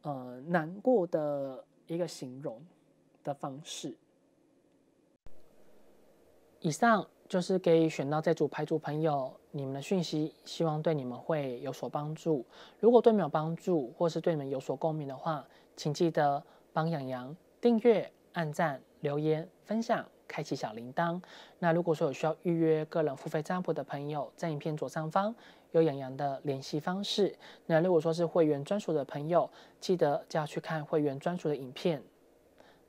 Speaker 1: 呃难过的。一个形容的方式。以上就是给选到这组牌组朋友你们的讯息，希望对你们会有所帮助。如果对你们有帮助，或是对你们有所共鸣的话，请记得帮养羊订阅、按赞、留言、分享、开启小铃铛。那如果说有需要预约个人付费占卜的朋友，在影片左上方。有养羊的联系方式。那如果说是会员专属的朋友，记得就要去看会员专属的影片。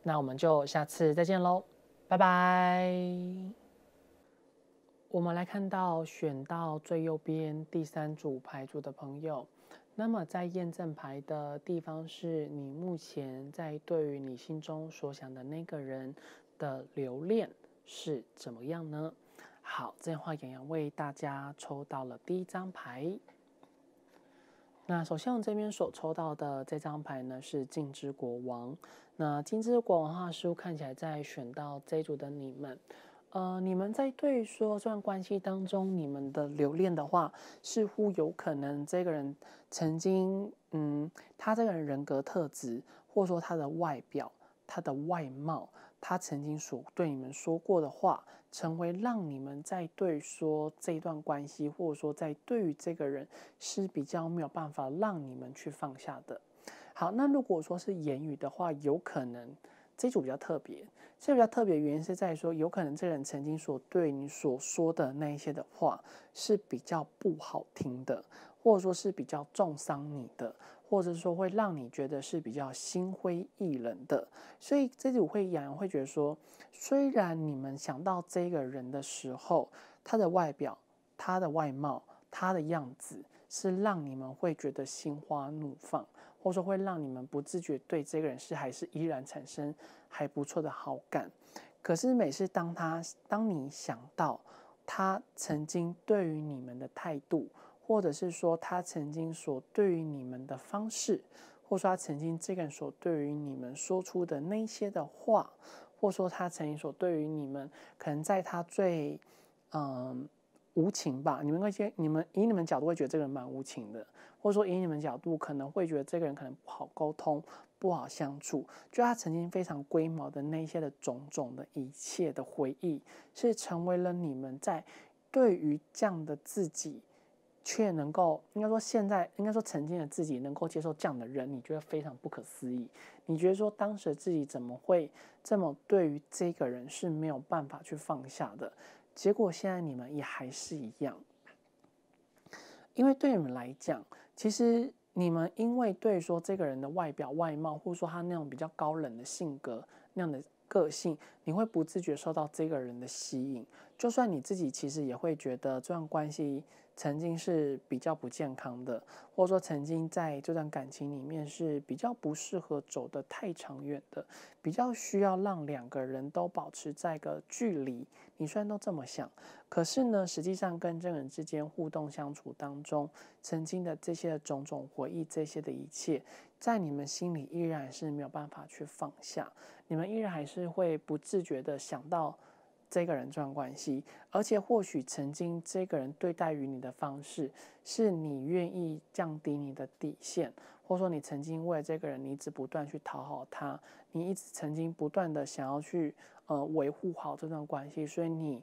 Speaker 1: 那我们就下次再见喽，拜拜。我们来看到选到最右边第三组牌组的朋友，那么在验证牌的地方是你目前在对于你心中所想的那个人的留恋是怎么样呢？好，这样话，洋洋为大家抽到了第一张牌。那首先我这边所抽到的这张牌呢是镜之国王。那镜之国王的话，似乎看起来在选到这一组的你们，呃，你们在对说这段关系当中，你们的留恋的话，似乎有可能这个人曾经，嗯，他这个人人格特质，或者说他的外表、他的外貌，他曾经所对你们说过的话。成为让你们在对说这段关系，或者说在对于这个人是比较没有办法让你们去放下的。好，那如果说是言语的话，有可能这组比较特别。这比较特别原因是在说，有可能这人曾经所对你所说的那一些的话是比较不好听的，或者说是比较重伤你的，或者说会让你觉得是比较心灰意冷的。所以这组会演员会觉得说，虽然你们想到这个人的时候，他的外表、他的外貌、他的样子是让你们会觉得心花怒放。或者说会让你们不自觉对这个人是还是依然产生还不错的好感，可是每次当他当你想到他曾经对于你们的态度，或者是说他曾经所对于你们的方式，或说他曾经这个人所对于你们说出的那些的话，或说他曾经所对于你们可能在他最嗯无情吧，你们那些你们以你们角度会觉得这个人蛮无情的。或者说，以你们角度可能会觉得这个人可能不好沟通、不好相处，就他曾经非常龟毛的那些的种种的一切的回忆，是成为了你们在对于这样的自己，却能够应该说现在应该说曾经的自己能够接受这样的人，你觉得非常不可思议。你觉得说当时自己怎么会这么对于这个人是没有办法去放下的？结果现在你们也还是一样，因为对你们来讲。其实你们因为对说这个人的外表外貌，或者说他那种比较高冷的性格那样的个性，你会不自觉受到这个人的吸引。就算你自己其实也会觉得这段关系。曾经是比较不健康的，或者说曾经在这段感情里面是比较不适合走得太长远的，比较需要让两个人都保持在一个距离。你虽然都这么想，可是呢，实际上跟这个人之间互动相处当中，曾经的这些种种回忆，这些的一切，在你们心里依然是没有办法去放下，你们依然还是会不自觉的想到。这个人这段关系，而且或许曾经这个人对待于你的方式，是你愿意降低你的底线，或者说你曾经为了这个人，你一直不断去讨好他，你一直曾经不断的想要去呃维护好这段关系，所以你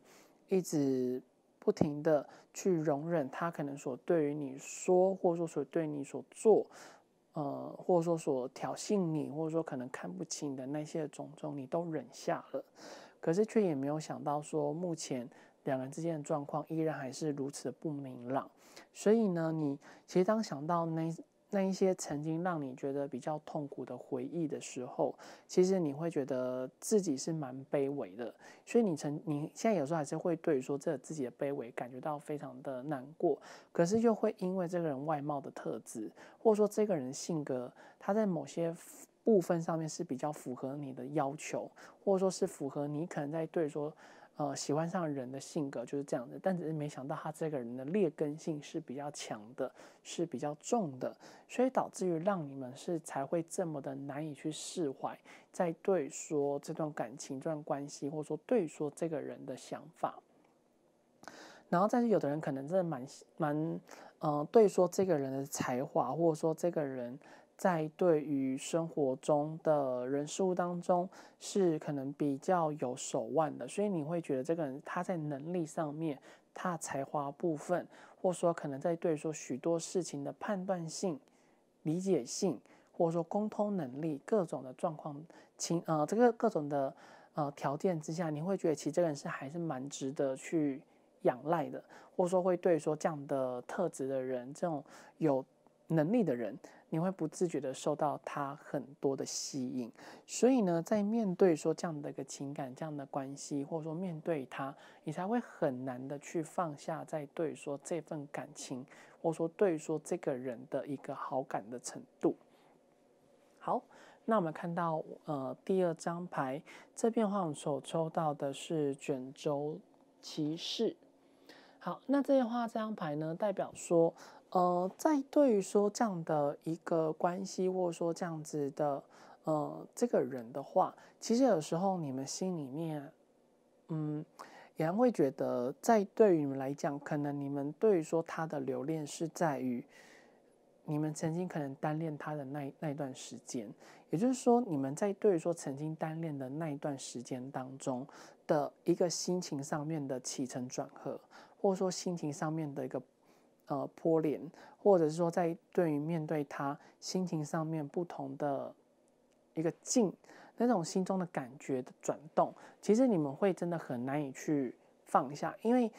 Speaker 1: 一直不停的去容忍他可能所对于你说，或者说所对你所做，呃，或者说所挑衅你，或者说可能看不起你的那些种种，你都忍下了。可是却也没有想到说，目前两人之间的状况依然还是如此的不明朗。所以呢，你其实当想到那那一些曾经让你觉得比较痛苦的回忆的时候，其实你会觉得自己是蛮卑微的。所以你曾你现在有时候还是会对说这自己的卑微感觉到非常的难过。可是又会因为这个人外貌的特质，或者说这个人性格，他在某些。部分上面是比较符合你的要求，或者说是符合你可能在对说，呃，喜欢上人的性格就是这样的，但只是没想到他这个人的劣根性是比较强的，是比较重的，所以导致于让你们是才会这么的难以去释怀，在对说这段感情、这段关系，或者说对说这个人的想法。然后再是有的人可能真的蛮蛮，嗯，对说这个人的才华，或者说这个人。在对于生活中的人事物当中，是可能比较有手腕的，所以你会觉得这个人他在能力上面，他才华部分，或说可能在对说许多事情的判断性、理解性，或者说沟通能力各种的状况情呃这个各种的呃条件之下，你会觉得其实这个人是还是蛮值得去仰赖的，或者说会对说这样的特质的人，这种有能力的人。你会不自觉的受到他很多的吸引，所以呢，在面对说这样的一个情感、这样的关系，或者说面对他，你才会很难的去放下在对说这份感情，或者说对说这个人的一个好感的程度。好，那我们看到呃第二张牌这边的话，我们所抽到的是卷轴骑士。好，那这边画这张牌呢，代表说。呃，在对于说这样的一个关系，或者说这样子的呃这个人的话，其实有时候你们心里面，嗯，也会觉得，在对于你们来讲，可能你们对于说他的留恋是在于，你们曾经可能单恋他的那那段时间，也就是说，你们在对于说曾经单恋的那一段时间当中的一个心情上面的起承转合，或者说心情上面的一个呃波连，或者是说在对于面对他心情上面不同的一个境，那种心中的感觉的转动，其实你们会真的很难以去放下，因为。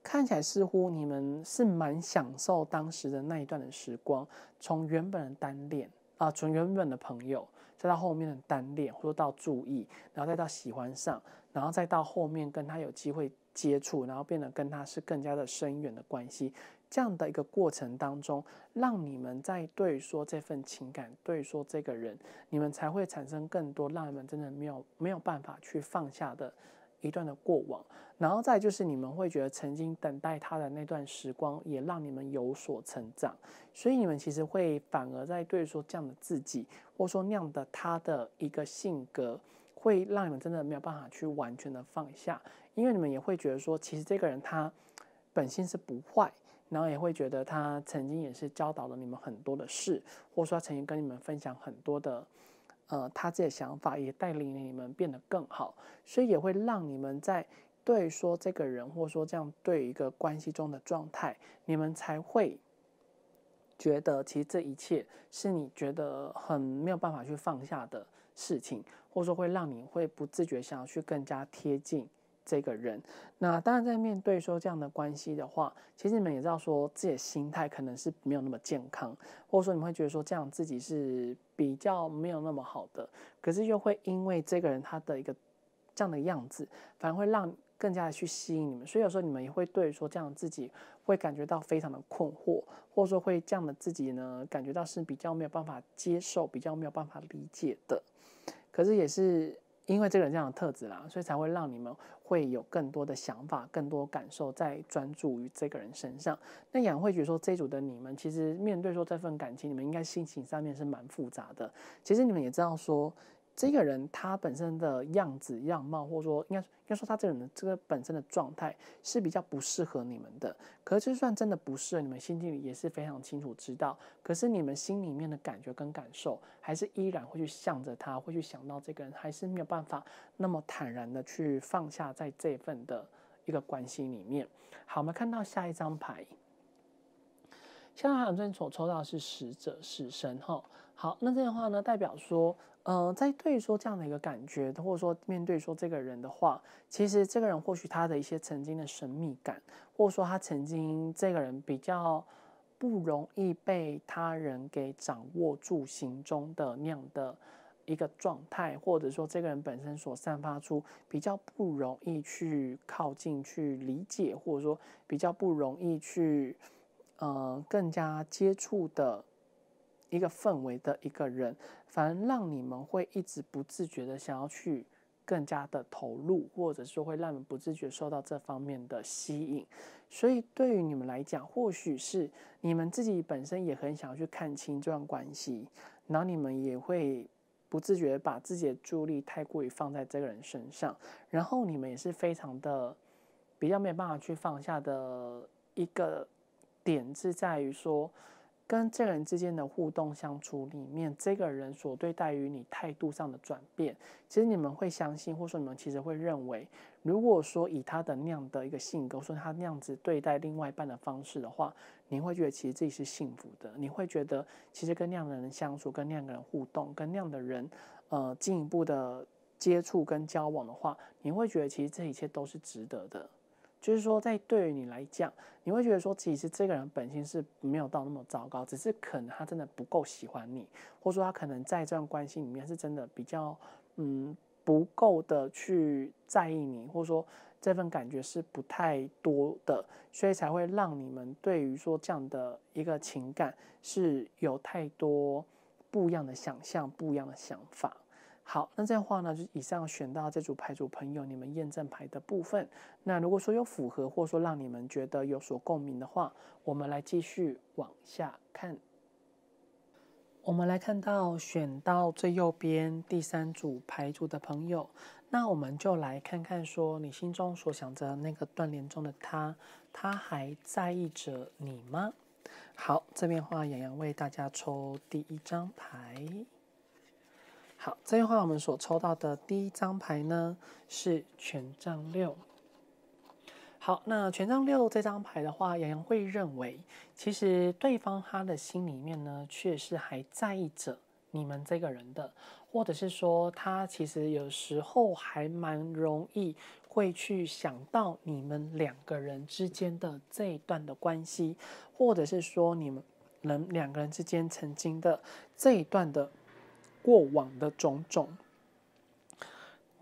Speaker 1: 看起来似乎你们是蛮享受当时的那一段的时光，从原本的单恋啊，从原本的朋友，再到后面的单恋，或者到注意，然后再到喜欢上，然后再到后面跟他有机会接触，然后变得跟他是更加的深远的关系，这样的一个过程当中，让你们在对说这份情感，对说这个人，你们才会产生更多让你们真的没有没有办法去放下的。一段的过往，然后再就是你们会觉得曾经等待他的那段时光也让你们有所成长，所以你们其实会反而在对说这样的自己，或说那样的他的一个性格，会让你们真的没有办法去完全的放下，因为你们也会觉得说，其实这个人他本性是不坏，然后也会觉得他曾经也是教导了你们很多的事，或者说曾经跟你们分享很多的。呃，他自己的想法也带领你们变得更好，所以也会让你们在对说这个人，或者说这样对一个关系中的状态，你们才会觉得其实这一切是你觉得很没有办法去放下的事情，或者说会让你会不自觉想要去更加贴近。这个人，那当然在面对说这样的关系的话，其实你们也知道说自己的心态可能是没有那么健康，或者说你们会觉得说这样自己是比较没有那么好的，可是又会因为这个人他的一个这样的样子，反而会让更加的去吸引你们，所以有时候你们也会对说这样自己会感觉到非常的困惑，或者说会这样的自己呢感觉到是比较没有办法接受、比较没有办法理解的，可是也是。因为这个人这样的特质啦，所以才会让你们会有更多的想法、更多感受在专注于这个人身上。那也会觉得说，这组的你们其实面对说这份感情，你们应该心情上面是蛮复杂的。其实你们也知道说。这个人他本身的样子样貌，或者说应该应该说他这个人的这个本身的状态是比较不适合你们的。可是就算真的不适合，你们心里也是非常清楚知道。可是你们心里面的感觉跟感受，还是依然会去向着他，会去想到这个人，还是没有办法那么坦然的去放下在这份的一个关系里面。好，我们看到下一张牌，现在海这边所抽到是使者死神哈。好，那这样的话呢，代表说。呃，在对说这样的一个感觉，或者说面对说这个人的话，其实这个人或许他的一些曾经的神秘感，或者说他曾经这个人比较不容易被他人给掌握住心中的那样的一个状态，或者说这个人本身所散发出比较不容易去靠近、去理解，或者说比较不容易去呃更加接触的。一个氛围的一个人，反而让你们会一直不自觉的想要去更加的投入，或者说会让你们不自觉受到这方面的吸引。所以对于你们来讲，或许是你们自己本身也很想要去看清这段关系，然后你们也会不自觉把自己的注意力太过于放在这个人身上，然后你们也是非常的比较没有办法去放下的一个点，是在于说。跟这个人之间的互动相处里面，这个人所对待于你态度上的转变，其实你们会相信，或者说你们其实会认为，如果说以他的那样的一个性格，说他那样子对待另外一半的方式的话，你会觉得其实自己是幸福的，你会觉得其实跟那样的人相处，跟那样的人互动，跟那样的人呃进一步的接触跟交往的话，你会觉得其实这一切都是值得的。就是说，在对于你来讲，你会觉得说，其实这个人本性是没有到那么糟糕，只是可能他真的不够喜欢你，或者说他可能在这段关系里面是真的比较，嗯，不够的去在意你，或者说这份感觉是不太多的，所以才会让你们对于说这样的一个情感是有太多不一样的想象、不一样的想法。好，那这样话呢，就以上选到这组牌组朋友，你们验证牌的部分。那如果说有符合，或者说让你们觉得有所共鸣的话，我们来继续往下看。我们来看到选到最右边第三组牌组的朋友，那我们就来看看说，你心中所想着那个断联中的他，他还在意着你吗？好，这边话，洋洋为大家抽第一张牌。好，这句话我们所抽到的第一张牌呢是权杖六。好，那权杖六这张牌的话，洋洋会认为，其实对方他的心里面呢，确实还在意着你们这个人的，或者是说，他其实有时候还蛮容易会去想到你们两个人之间的这一段的关系，或者是说你们人两个人之间曾经的这一段的。过往的种种，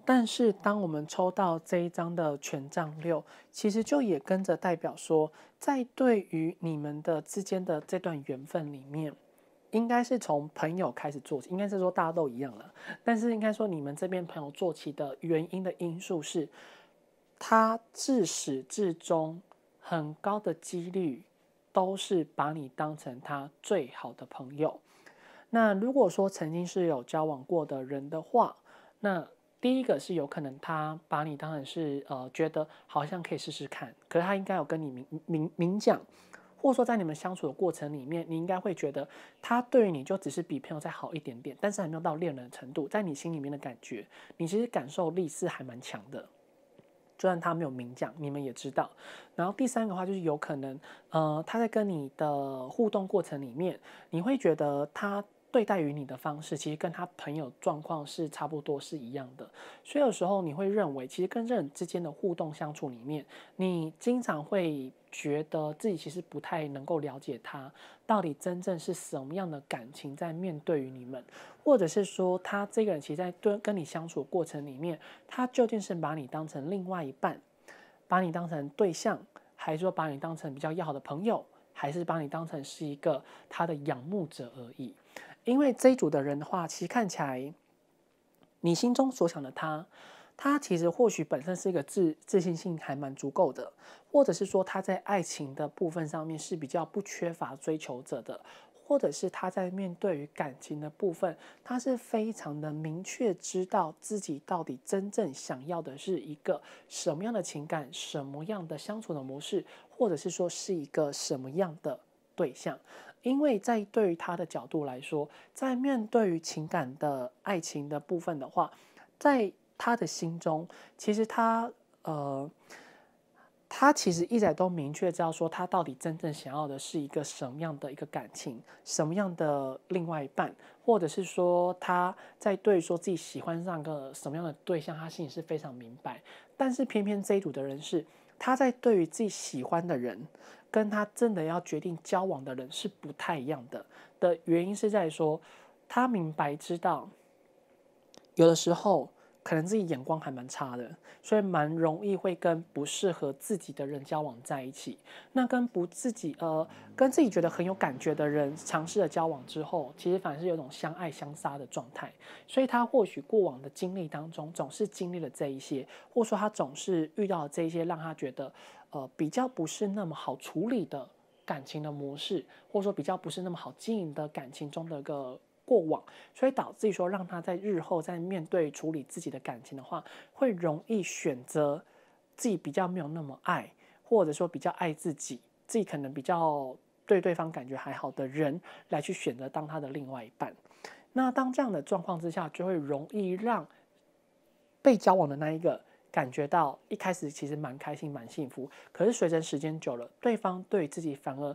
Speaker 1: 但是当我们抽到这一张的权杖六，其实就也跟着代表说，在对于你们的之间的这段缘分里面，应该是从朋友开始做起，应该是说大家都一样了。但是应该说你们这边朋友做起的原因的因素是，他自始至终很高的几率都是把你当成他最好的朋友。那如果说曾经是有交往过的人的话，那第一个是有可能他把你当成是呃觉得好像可以试试看，可是他应该有跟你明明明讲，或者说在你们相处的过程里面，你应该会觉得他对于你就只是比朋友再好一点点，但是还没有到恋人的程度，在你心里面的感觉，你其实感受力是还蛮强的，就算他没有明讲，你们也知道。然后第三个话就是有可能，呃，他在跟你的互动过程里面，你会觉得他。对待于你的方式，其实跟他朋友状况是差不多是一样的，所以有时候你会认为，其实跟人之间的互动相处里面，你经常会觉得自己其实不太能够了解他到底真正是什么样的感情在面对于你们，或者是说他这个人其实在对跟你相处过程里面，他究竟是把你当成另外一半，把你当成对象，还是说把你当成比较要好的朋友，还是把你当成是一个他的仰慕者而已。因为这一组的人的话，其实看起来，你心中所想的他，他其实或许本身是一个自自信心还蛮足够的，或者是说他在爱情的部分上面是比较不缺乏追求者的，或者是他在面对于感情的部分，他是非常的明确知道自己到底真正想要的是一个什么样的情感，什么样的相处的模式，或者是说是一个什么样的对象。因为在对于他的角度来说，在面对于情感的爱情的部分的话，在他的心中，其实他呃，他其实一直都明确知道说，他到底真正想要的是一个什么样的一个感情，什么样的另外一半，或者是说他在对说自己喜欢上个什么样的对象，他心里是非常明白。但是偏偏这一组的人是，他在对于自己喜欢的人。跟他真的要决定交往的人是不太一样的，的原因是在说，他明白知道，有的时候可能自己眼光还蛮差的，所以蛮容易会跟不适合自己的人交往在一起。那跟不自己呃，跟自己觉得很有感觉的人尝试了交往之后，其实反而是有种相爱相杀的状态。所以他或许过往的经历当中，总是经历了这一些，或者说他总是遇到这一些，让他觉得。呃，比较不是那么好处理的感情的模式，或者说比较不是那么好经营的感情中的一个过往，所以导致说让他在日后在面对处理自己的感情的话，会容易选择自己比较没有那么爱，或者说比较爱自己，自己可能比较对对方感觉还好的人来去选择当他的另外一半。那当这样的状况之下，就会容易让被交往的那一个。感觉到一开始其实蛮开心、蛮幸福，可是随着时间久了，对方对自己反而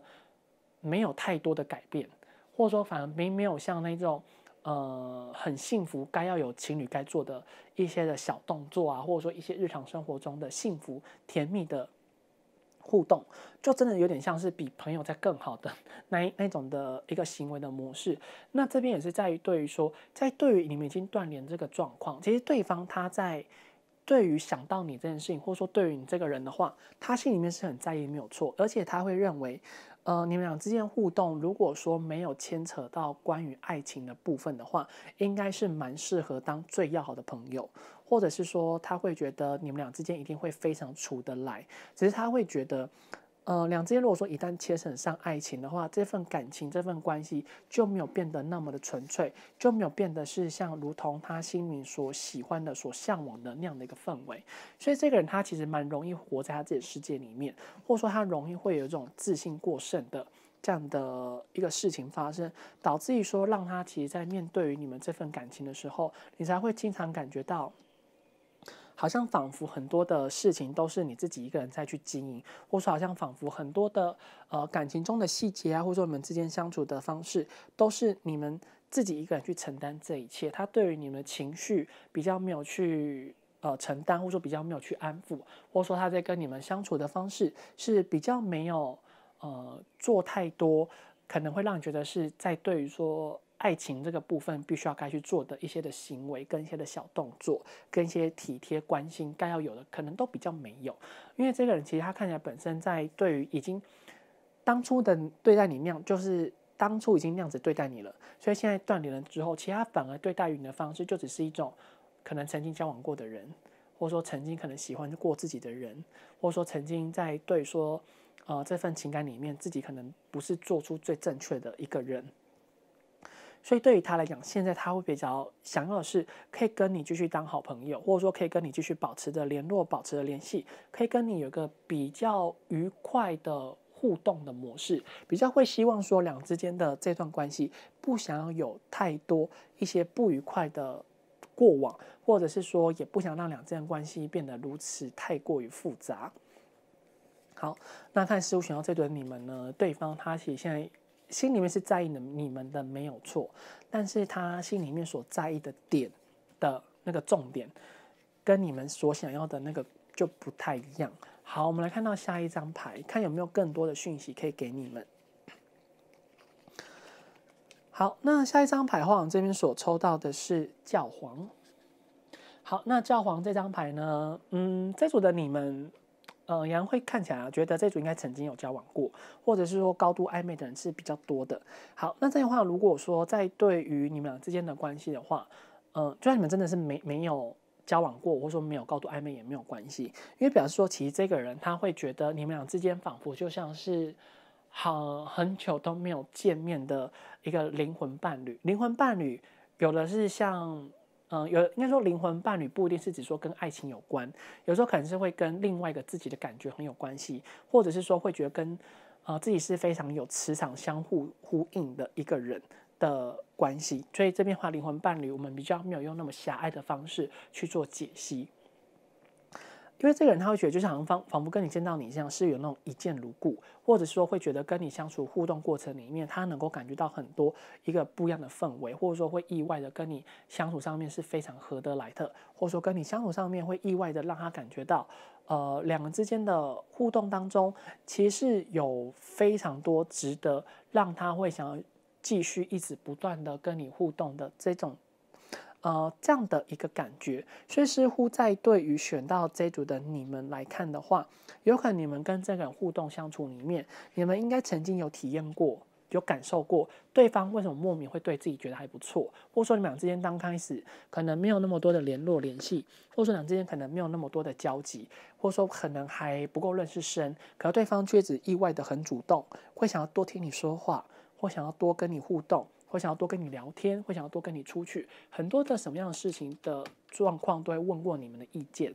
Speaker 1: 没有太多的改变，或者说反而并没有像那种呃很幸福该要有情侣该做的一些的小动作啊，或者说一些日常生活中的幸福甜蜜的互动，就真的有点像是比朋友在更好的那那种的一个行为的模式。那这边也是在于对于说，在对于你们已经断联这个状况，其实对方他在。对于想到你这件事情，或者说对于你这个人的话，他心里面是很在意，没有错。而且他会认为，呃，你们俩之间互动，如果说没有牵扯到关于爱情的部分的话，应该是蛮适合当最要好的朋友，或者是说他会觉得你们俩之间一定会非常处得来。只是他会觉得。呃，两之间如果说一旦牵扯上爱情的话，这份感情、这份关系就没有变得那么的纯粹，就没有变得是像如同他心里所喜欢的、所向往的那样的一个氛围。所以这个人他其实蛮容易活在他自己的世界里面，或者说他容易会有一种自信过剩的这样的一个事情发生，导致于说让他其实，在面对于你们这份感情的时候，你才会经常感觉到，好像仿佛很多的事情都是你自己一个人在去经营，或者说好像仿佛很多的呃感情中的细节啊，或者说你们之间相处的方式，都是你们自己一个人去承担这一切。他对于你们的情绪比较没有去呃承担，或者说比较没有去安抚，或者说他在跟你们相处的方式是比较没有。呃，做太多可能会让你觉得是在对于说爱情这个部分必须要该去做的一些的行为，跟一些的小动作，跟一些体贴关心该要有的，可能都比较没有。因为这个人其实他看起来本身在对于已经当初的对待你那样，就是当初已经那样子对待你了，所以现在断联了之后，其实他反而对待你的方式就只是一种可能曾经交往过的人，或者说曾经可能喜欢过自己的人，或者说曾经在对说。呃，这份情感里面，自己可能不是做出最正确的一个人，所以对于他来讲，现在他会比较想要的是，可以跟你继续当好朋友，或者说可以跟你继续保持着联络、保持着联系，可以跟你有个比较愉快的互动的模式，比较会希望说两之间的这段关系不想要有太多一些不愉快的过往，或者是说也不想让两之间关系变得如此太过于复杂。好，那看师傅选到这对你们呢？对方他其实现在心里面是在意的你们的没有错，但是他心里面所在意的点的那个重点，跟你们所想要的那个就不太一样。好，我们来看到下一张牌，看有没有更多的讯息可以给你们。好，那下一张牌的话，我这边所抽到的是教皇。好，那教皇这张牌呢？嗯，这组的你们。呃，杨会看起来觉得这组应该曾经有交往过，或者是说高度暧昧的人是比较多的。好，那这样的话，如果说在对于你们俩之间的关系的话，呃，就算你们真的是没没有交往过，或者说没有高度暧昧也没有关系，因为表示说其实这个人他会觉得你们俩之间仿佛就像是好很久都没有见面的一个灵魂伴侣。灵魂伴侣有的是像。嗯，有应该说灵魂伴侣不一定是指说跟爱情有关，有时候可能是会跟另外一个自己的感觉很有关系，或者是说会觉得跟呃自己是非常有磁场相互呼应的一个人的关系。所以这边话灵魂伴侣，我们比较没有用那么狭隘的方式去做解析。因为这个人他会觉得，就像仿仿佛跟你见到你一样，是有那种一见如故，或者说会觉得跟你相处互动过程里面，他能够感觉到很多一个不一样的氛围，或者说会意外的跟你相处上面是非常合得来的，或者说跟你相处上面会意外的让他感觉到，呃，两个之间的互动当中，其实是有非常多值得让他会想要继续一直不断的跟你互动的这种。呃，这样的一个感觉，所以似乎在对于选到这组的你们来看的话，有可能你们跟这个人互动相处里面，你们应该曾经有体验过，有感受过对方为什么莫名会对自己觉得还不错，或者说你们俩之间刚开始可能没有那么多的联络联系，或者说两之间可能没有那么多的交集，或者说可能还不够认识深，可是对方却只意外的很主动，会想要多听你说话，或想要多跟你互动。会想要多跟你聊天，会想要多跟你出去，很多的什么样的事情的状况都会问过你们的意见。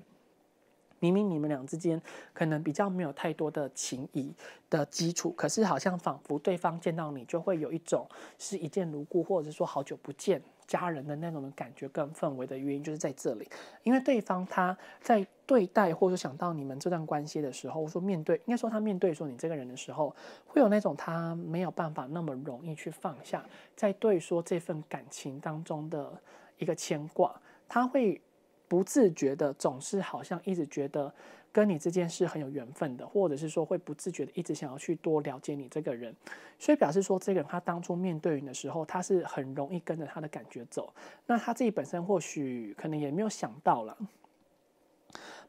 Speaker 1: 明明你们俩之间可能比较没有太多的情谊的基础，可是好像仿佛对方见到你就会有一种是一见如故，或者是说好久不见。家人的那种的感觉跟氛围的原因就是在这里，因为对方他在对待或者想到你们这段关系的时候，说面对应该说他面对说你这个人的时候，会有那种他没有办法那么容易去放下，在对说这份感情当中的一个牵挂，他会不自觉的总是好像一直觉得。跟你之间是很有缘分的，或者是说会不自觉的一直想要去多了解你这个人，所以表示说这个人他当初面对你的时候，他是很容易跟着他的感觉走。那他自己本身或许可能也没有想到了。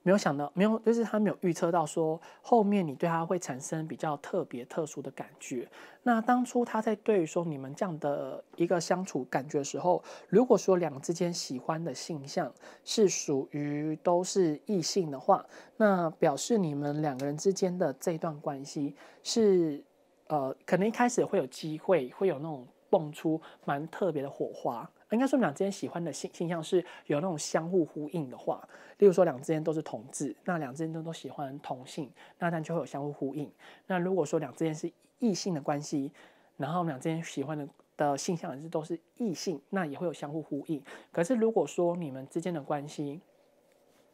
Speaker 1: 没有想到，没有，就是他没有预测到说后面你对他会产生比较特别特殊的感觉。那当初他在对于说你们这样的一个相处感觉的时候，如果说两之间喜欢的性向是属于都是异性的话，那表示你们两个人之间的这段关系是呃，可能一开始会有机会会有那种蹦出蛮特别的火花。应该说，两之间喜欢的性性向是有那种相互呼应的话，例如说两之间都是同志，那两之间都都喜欢同性，那但就会有相互呼应。那如果说两之间是异性的关系，然后两之间喜欢的的性向也是都是异性，那也会有相互呼应。可是如果说你们之间的关系，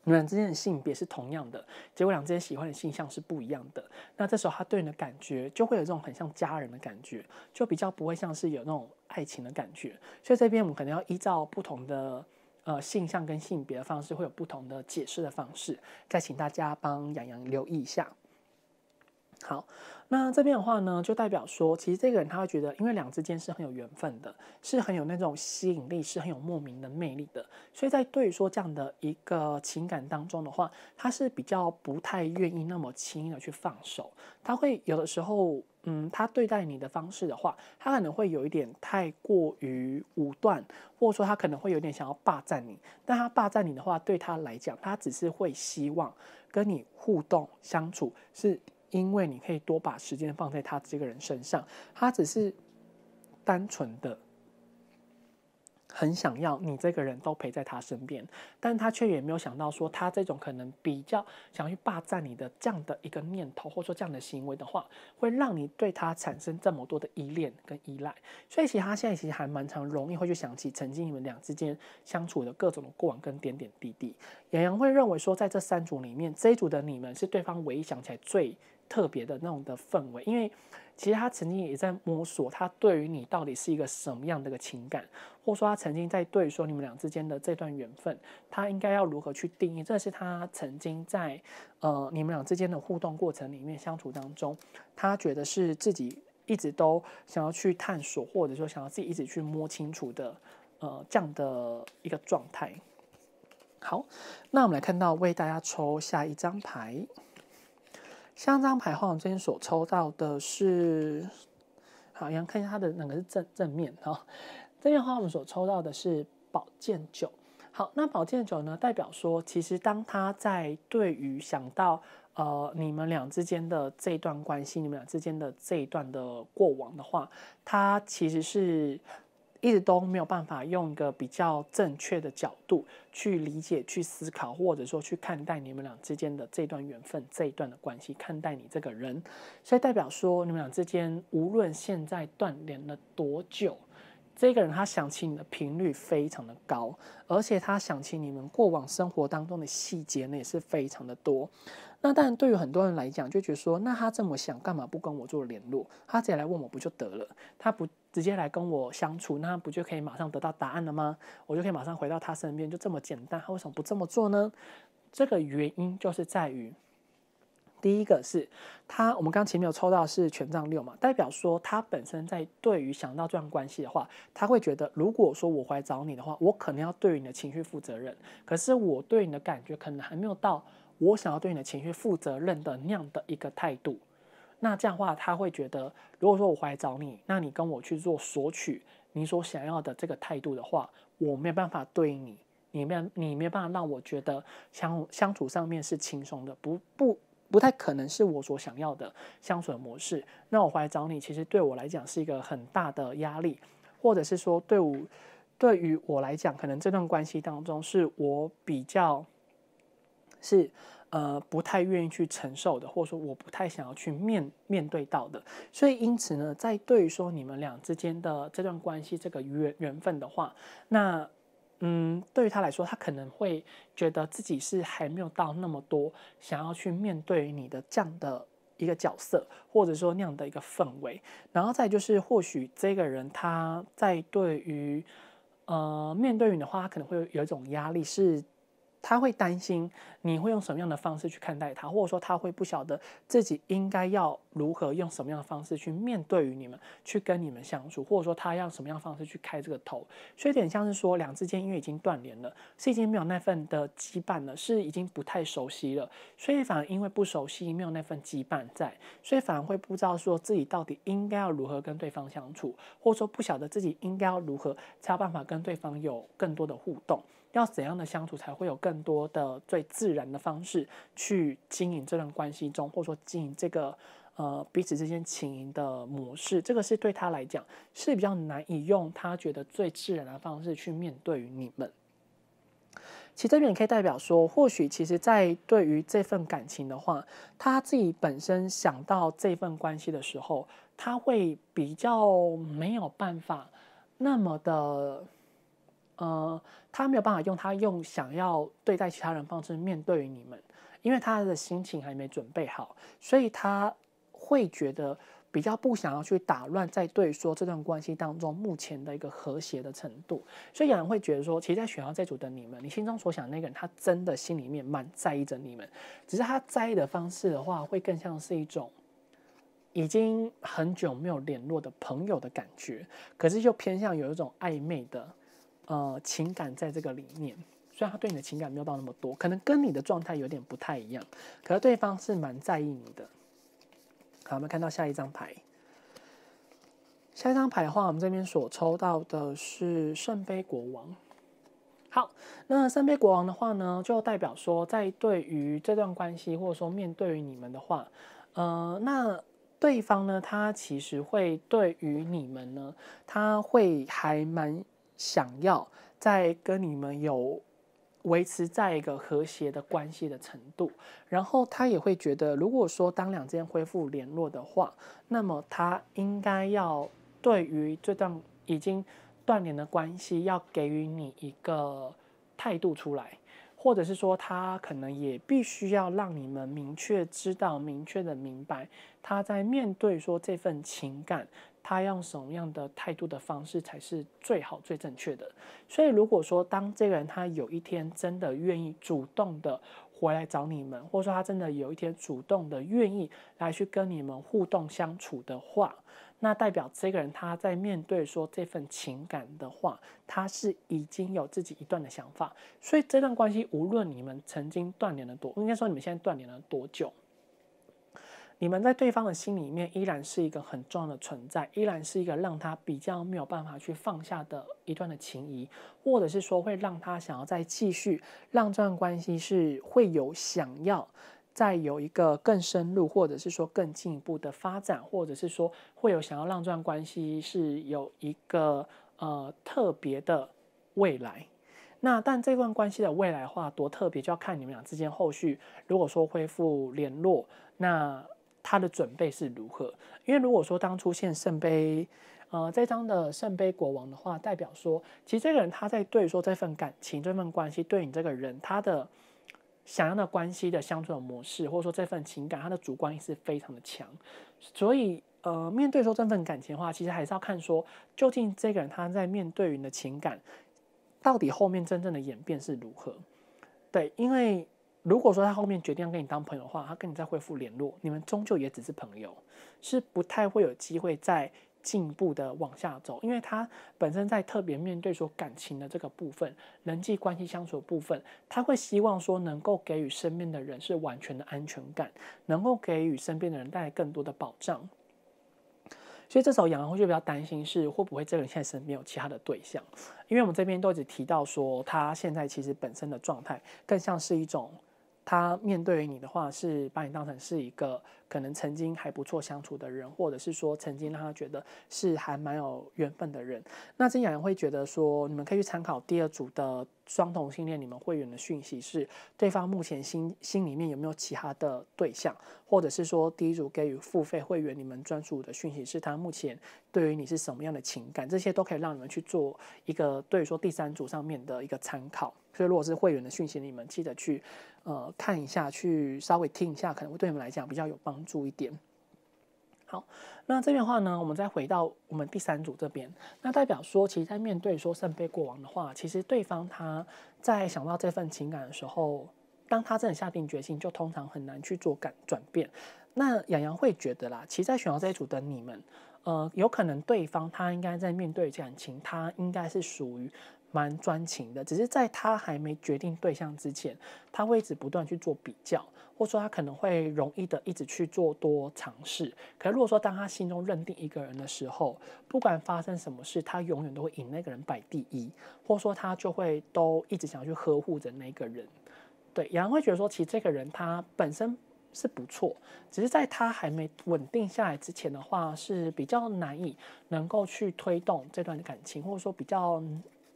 Speaker 1: 你们之间的性别是同样的，结果两之间喜欢的性向是不一样的，那这时候他对你的感觉就会有这种很像家人的感觉，就比较不会像是有那种爱情的感觉。所以这边我们可能要依照不同的呃性向跟性别的方式，会有不同的解释的方式。再请大家帮洋洋留意一下。好。那这边的话呢，就代表说，其实这个人他会觉得，因为两之间是很有缘分的，是很有那种吸引力，是很有莫名的魅力的，所以在对于说这样的一个情感当中的话，他是比较不太愿意那么轻易的去放手，他会有的时候，嗯，他对待你的方式的话，他可能会有一点太过于武断，或者说他可能会有点想要霸占你，但他霸占你的话，对他来讲，他只是会希望跟你互动相处是。因为你可以多把时间放在他这个人身上，他只是单纯的很想要你这个人都陪在他身边，但他却也没有想到说他这种可能比较想去霸占你的这样的一个念头，或者说这样的行为的话，会让你对他产生这么多的依恋跟依赖。所以其实他现在其实还蛮常容易会去想起曾经你们俩之间相处的各种的过往跟点点滴滴。洋洋会认为说，在这三组里面，这一组的你们是对方唯一想起来最。特别的那种的氛围，因为其实他曾经也在摸索，他对于你到底是一个什么样的一个情感，或者说他曾经在对说你们俩之间的这段缘分，他应该要如何去定义？这是他曾经在呃你们俩之间的互动过程里面相处当中，他觉得是自己一直都想要去探索，或者说想要自己一直去摸清楚的呃这样的一个状态。好，那我们来看到为大家抽下一张牌。像这张牌，话，我这边所抽到的是，好，让看一下它的哪个是正正面哈。正面的话，我们所抽到的是宝剑九。好，那宝剑九呢，代表说，其实当他在对于想到呃你们俩之间的这一段关系，你们俩之间的这一段的过往的话，他其实是。一直都没有办法用一个比较正确的角度去理解、去思考，或者说去看待你们俩之间的这段缘分、这一段的关系，看待你这个人，所以代表说你们俩之间无论现在断联了多久，这个人他想起你的频率非常的高，而且他想起你们过往生活当中的细节呢也是非常的多。那当然，对于很多人来讲，就觉得说，那他这么想，干嘛不跟我做联络？他直接来问我不就得了？他不直接来跟我相处，那不就可以马上得到答案了吗？我就可以马上回到他身边，就这么简单。他为什么不这么做呢？这个原因就是在于，第一个是他，我们刚前面有抽到是权杖六嘛，代表说他本身在对于想到这段关系的话，他会觉得，如果说我回来找你的话，我可能要对你的情绪负责任，可是我对你的感觉可能还没有到。我想要对你的情绪负责任的那样的一个态度，那这样的话，他会觉得，如果说我回来找你，那你跟我去做索取你所想要的这个态度的话，我没有办法对你，你没有你没有办法让我觉得相相处上面是轻松的，不不不太可能是我所想要的相处的模式。那我回来找你，其实对我来讲是一个很大的压力，或者是说，对我对于我来讲，可能这段关系当中是我比较。是，呃，不太愿意去承受的，或者说我不太想要去面面对到的，所以因此呢，在对于说你们俩之间的这段关系这个缘缘分的话，那，嗯，对于他来说，他可能会觉得自己是还没有到那么多想要去面对你的这样的一个角色，或者说那样的一个氛围，然后再就是或许这个人他在对于，呃，面对你的话，他可能会有一种压力是。他会担心你会用什么样的方式去看待他，或者说他会不晓得自己应该要如何用什么样的方式去面对于你们，去跟你们相处，或者说他要什么样的方式去开这个头，所以有点像是说两之间因为已经断联了，是已经没有那份的羁绊了，是已经不太熟悉了，所以反而因为不熟悉，没有那份羁绊在，所以反而会不知道说自己到底应该要如何跟对方相处，或者说不晓得自己应该要如何才有办法跟对方有更多的互动。要怎样的相处才会有更多的最自然的方式去经营这段关系中，或者说经营这个呃彼此之间情谊的模式，这个是对他来讲是比较难以用他觉得最自然的方式去面对于你们。其实这边也可以代表说，或许其实，在对于这份感情的话，他自己本身想到这份关系的时候，他会比较没有办法那么的，呃，他没有办法用他用想要对待其他人方式面对于你们，因为他的心情还没准备好，所以他会觉得。比较不想要去打乱在对说这段关系当中目前的一个和谐的程度，所以有人会觉得说，其实，在选到这组的你们，你心中所想那个人，他真的心里面蛮在意着你们，只是他在意的方式的话，会更像是一种已经很久没有联络的朋友的感觉，可是又偏向有一种暧昧的呃情感在这个里面。虽然他对你的情感没有到那么多，可能跟你的状态有点不太一样，可是对方是蛮在意你的。好，我们看到下一张牌。下一张牌的话，我们这边所抽到的是圣杯国王。好，那圣杯国王的话呢，就代表说，在对于这段关系，或者说面对于你们的话，呃，那对方呢，他其实会对于你们呢，他会还蛮想要在跟你们有。维持在一个和谐的关系的程度，然后他也会觉得，如果说当两之间恢复联络的话，那么他应该要对于这段已经断联的关系，要给予你一个态度出来，或者是说他可能也必须要让你们明确知道、明确的明白，他在面对说这份情感。他用什么样的态度的方式才是最好、最正确的？所以，如果说当这个人他有一天真的愿意主动的回来找你们，或者说他真的有一天主动的愿意来去跟你们互动相处的话，那代表这个人他在面对说这份情感的话，他是已经有自己一段的想法。所以，这段关系无论你们曾经断联了多，应该说你们现在断联了多久？你们在对方的心里面依然是一个很重要的存在，依然是一个让他比较没有办法去放下的一段的情谊，或者是说会让他想要再继续让这段关系是会有想要再有一个更深入，或者是说更进一步的发展，或者是说会有想要让这段关系是有一个呃特别的未来。那但这段关系的未来话多特别，就要看你们俩之间后续如果说恢复联络，那。他的准备是如何？因为如果说当出现圣杯，呃，这张的圣杯国王的话，代表说，其实这个人他在对说这份感情、这份关系对你这个人，他的想要的关系的相处的模式，或者说这份情感，他的主观意识非常的强。所以，呃，面对说这份感情的话，其实还是要看说，究竟这个人他在面对你的情感，到底后面真正的演变是如何？对，因为。如果说他后面决定要跟你当朋友的话，他跟你再恢复联络，你们终究也只是朋友，是不太会有机会再进一步的往下走，因为他本身在特别面对说感情的这个部分，人际关系相处的部分，他会希望说能够给予身边的人是完全的安全感，能够给予身边的人带来更多的保障。所以这时候杨洋会就比较担心是会不会这个人现在身边有其他的对象，因为我们这边都一直提到说他现在其实本身的状态更像是一种。他面对于你的话，是把你当成是一个可能曾经还不错相处的人，或者是说曾经让他觉得是还蛮有缘分的人。那这样会觉得说，你们可以去参考第二组的双同性恋你们会员的讯息，是对方目前心心里面有没有其他的对象，或者是说第一组给予付费会员你们专属的讯息，是他目前对于你是什么样的情感，这些都可以让你们去做一个对于说第三组上面的一个参考。所以如果是会员的讯息，你们记得去。呃，看一下，去稍微听一下，可能会对你们来讲比较有帮助一点。好，那这边的话呢，我们再回到我们第三组这边，那代表说，其实，在面对说圣杯过往的话，其实对方他在想到这份情感的时候，当他真的下定决心，就通常很难去做改转变。那洋洋会觉得啦，其实，在选到这一组的你们，呃，有可能对方他应该在面对感情，他应该是属于。蛮专情的，只是在他还没决定对象之前，他会一直不断去做比较，或者说他可能会容易的一直去做多尝试。可是如果说当他心中认定一个人的时候，不管发生什么事，他永远都会以那个人摆第一，或者说他就会都一直想要去呵护着那个人。对，有人会觉得说，其实这个人他本身是不错，只是在他还没稳定下来之前的话，是比较难以能够去推动这段感情，或者说比较。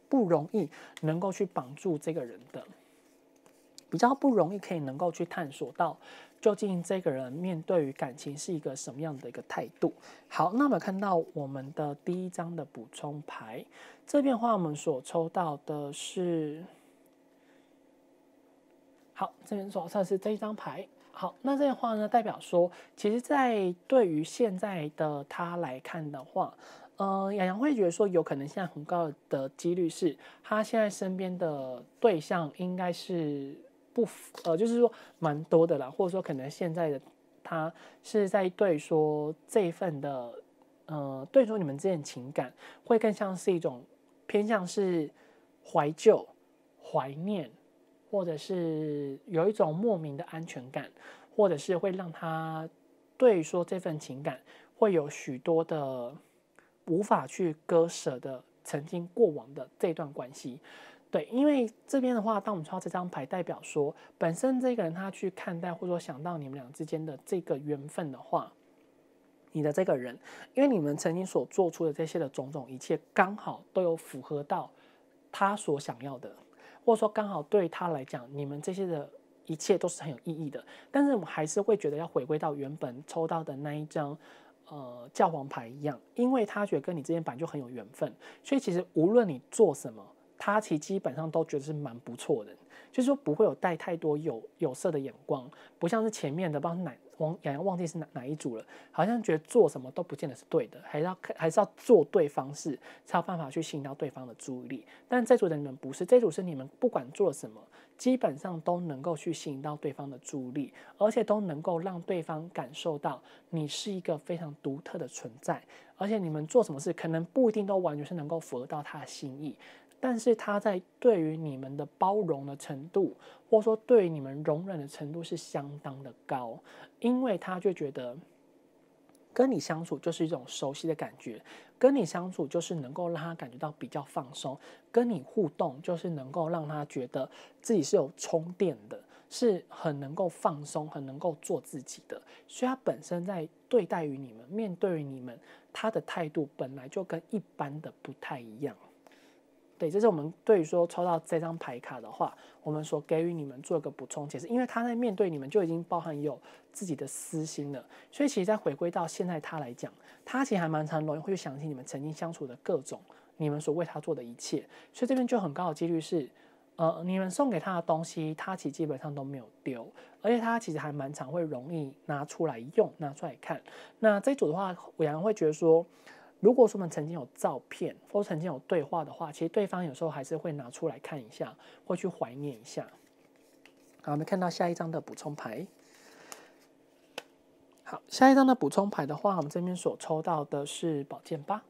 Speaker 1: 不容易能够去绑住这个人的，比较不容易可以能够去探索到究竟这个人面对于感情是一个什么样的一个态度。好，那么看到我们的第一张的补充牌，这边话我们所抽到的是，好，这边所测是这一张牌。好，那这样话呢，代表说，其实，在对于现在的他来看的话。呃，洋洋会觉得说，有可能现在很高的几率是，他现在身边的对象应该是不，呃，就是说蛮多的啦，或者说可能现在的他是在对说这一份的，呃，对说你们之间情感会更像是一种偏向是怀旧、怀念，或者是有一种莫名的安全感，或者是会让他对说这份情感会有许多的。无法去割舍的曾经过往的这段关系，对，因为这边的话，当我们抽到这张牌，代表说本身这个人他去看待或者说想到你们俩之间的这个缘分的话，你的这个人，因为你们曾经所做出的这些的种种一切，刚好都有符合到他所想要的，或者说刚好对他来讲，你们这些的一切都是很有意义的，但是我们还是会觉得要回归到原本抽到的那一张。呃，教皇牌一样，因为他觉得跟你之间本来就很有缘分，所以其实无论你做什么，他其实基本上都觉得是蛮不错的，就是说不会有带太多有有色的眼光，不像是前面的，帮奶忘洋洋忘记是哪哪一组了，好像觉得做什么都不见得是对的，还是要还是要做对方事，才有办法去吸引到对方的注意力。但这组的你们不是，这组是你们不管做什么。基本上都能够去吸引到对方的注意力，而且都能够让对方感受到你是一个非常独特的存在。而且你们做什么事，可能不一定都完全是能够符合到他的心意，但是他在对于你们的包容的程度，或者说对于你们容忍的程度是相当的高，因为他就觉得。跟你相处就是一种熟悉的感觉，跟你相处就是能够让他感觉到比较放松，跟你互动就是能够让他觉得自己是有充电的，是很能够放松，很能够做自己的。所以他本身在对待于你们，面对于你们，他的态度本来就跟一般的不太一样。对，这是我们对于说抽到这张牌卡的话，我们所给予你们做一个补充解释，因为他在面对你们就已经包含有自己的私心了，所以其实再回归到现在他来讲，他其实还蛮常容易会去想起你们曾经相处的各种，你们所为他做的一切，所以这边就很高的几率是，呃，你们送给他的东西，他其实基本上都没有丢，而且他其实还蛮常会容易拿出来用，拿出来看。那这组的话，我然会觉得说。如果说我们曾经有照片或曾经有对话的话，其实对方有时候还是会拿出来看一下，会去怀念一下。好，我们看到下一张的补充牌。好，下一张的补充牌的话，我们这边所抽到的是宝剑八。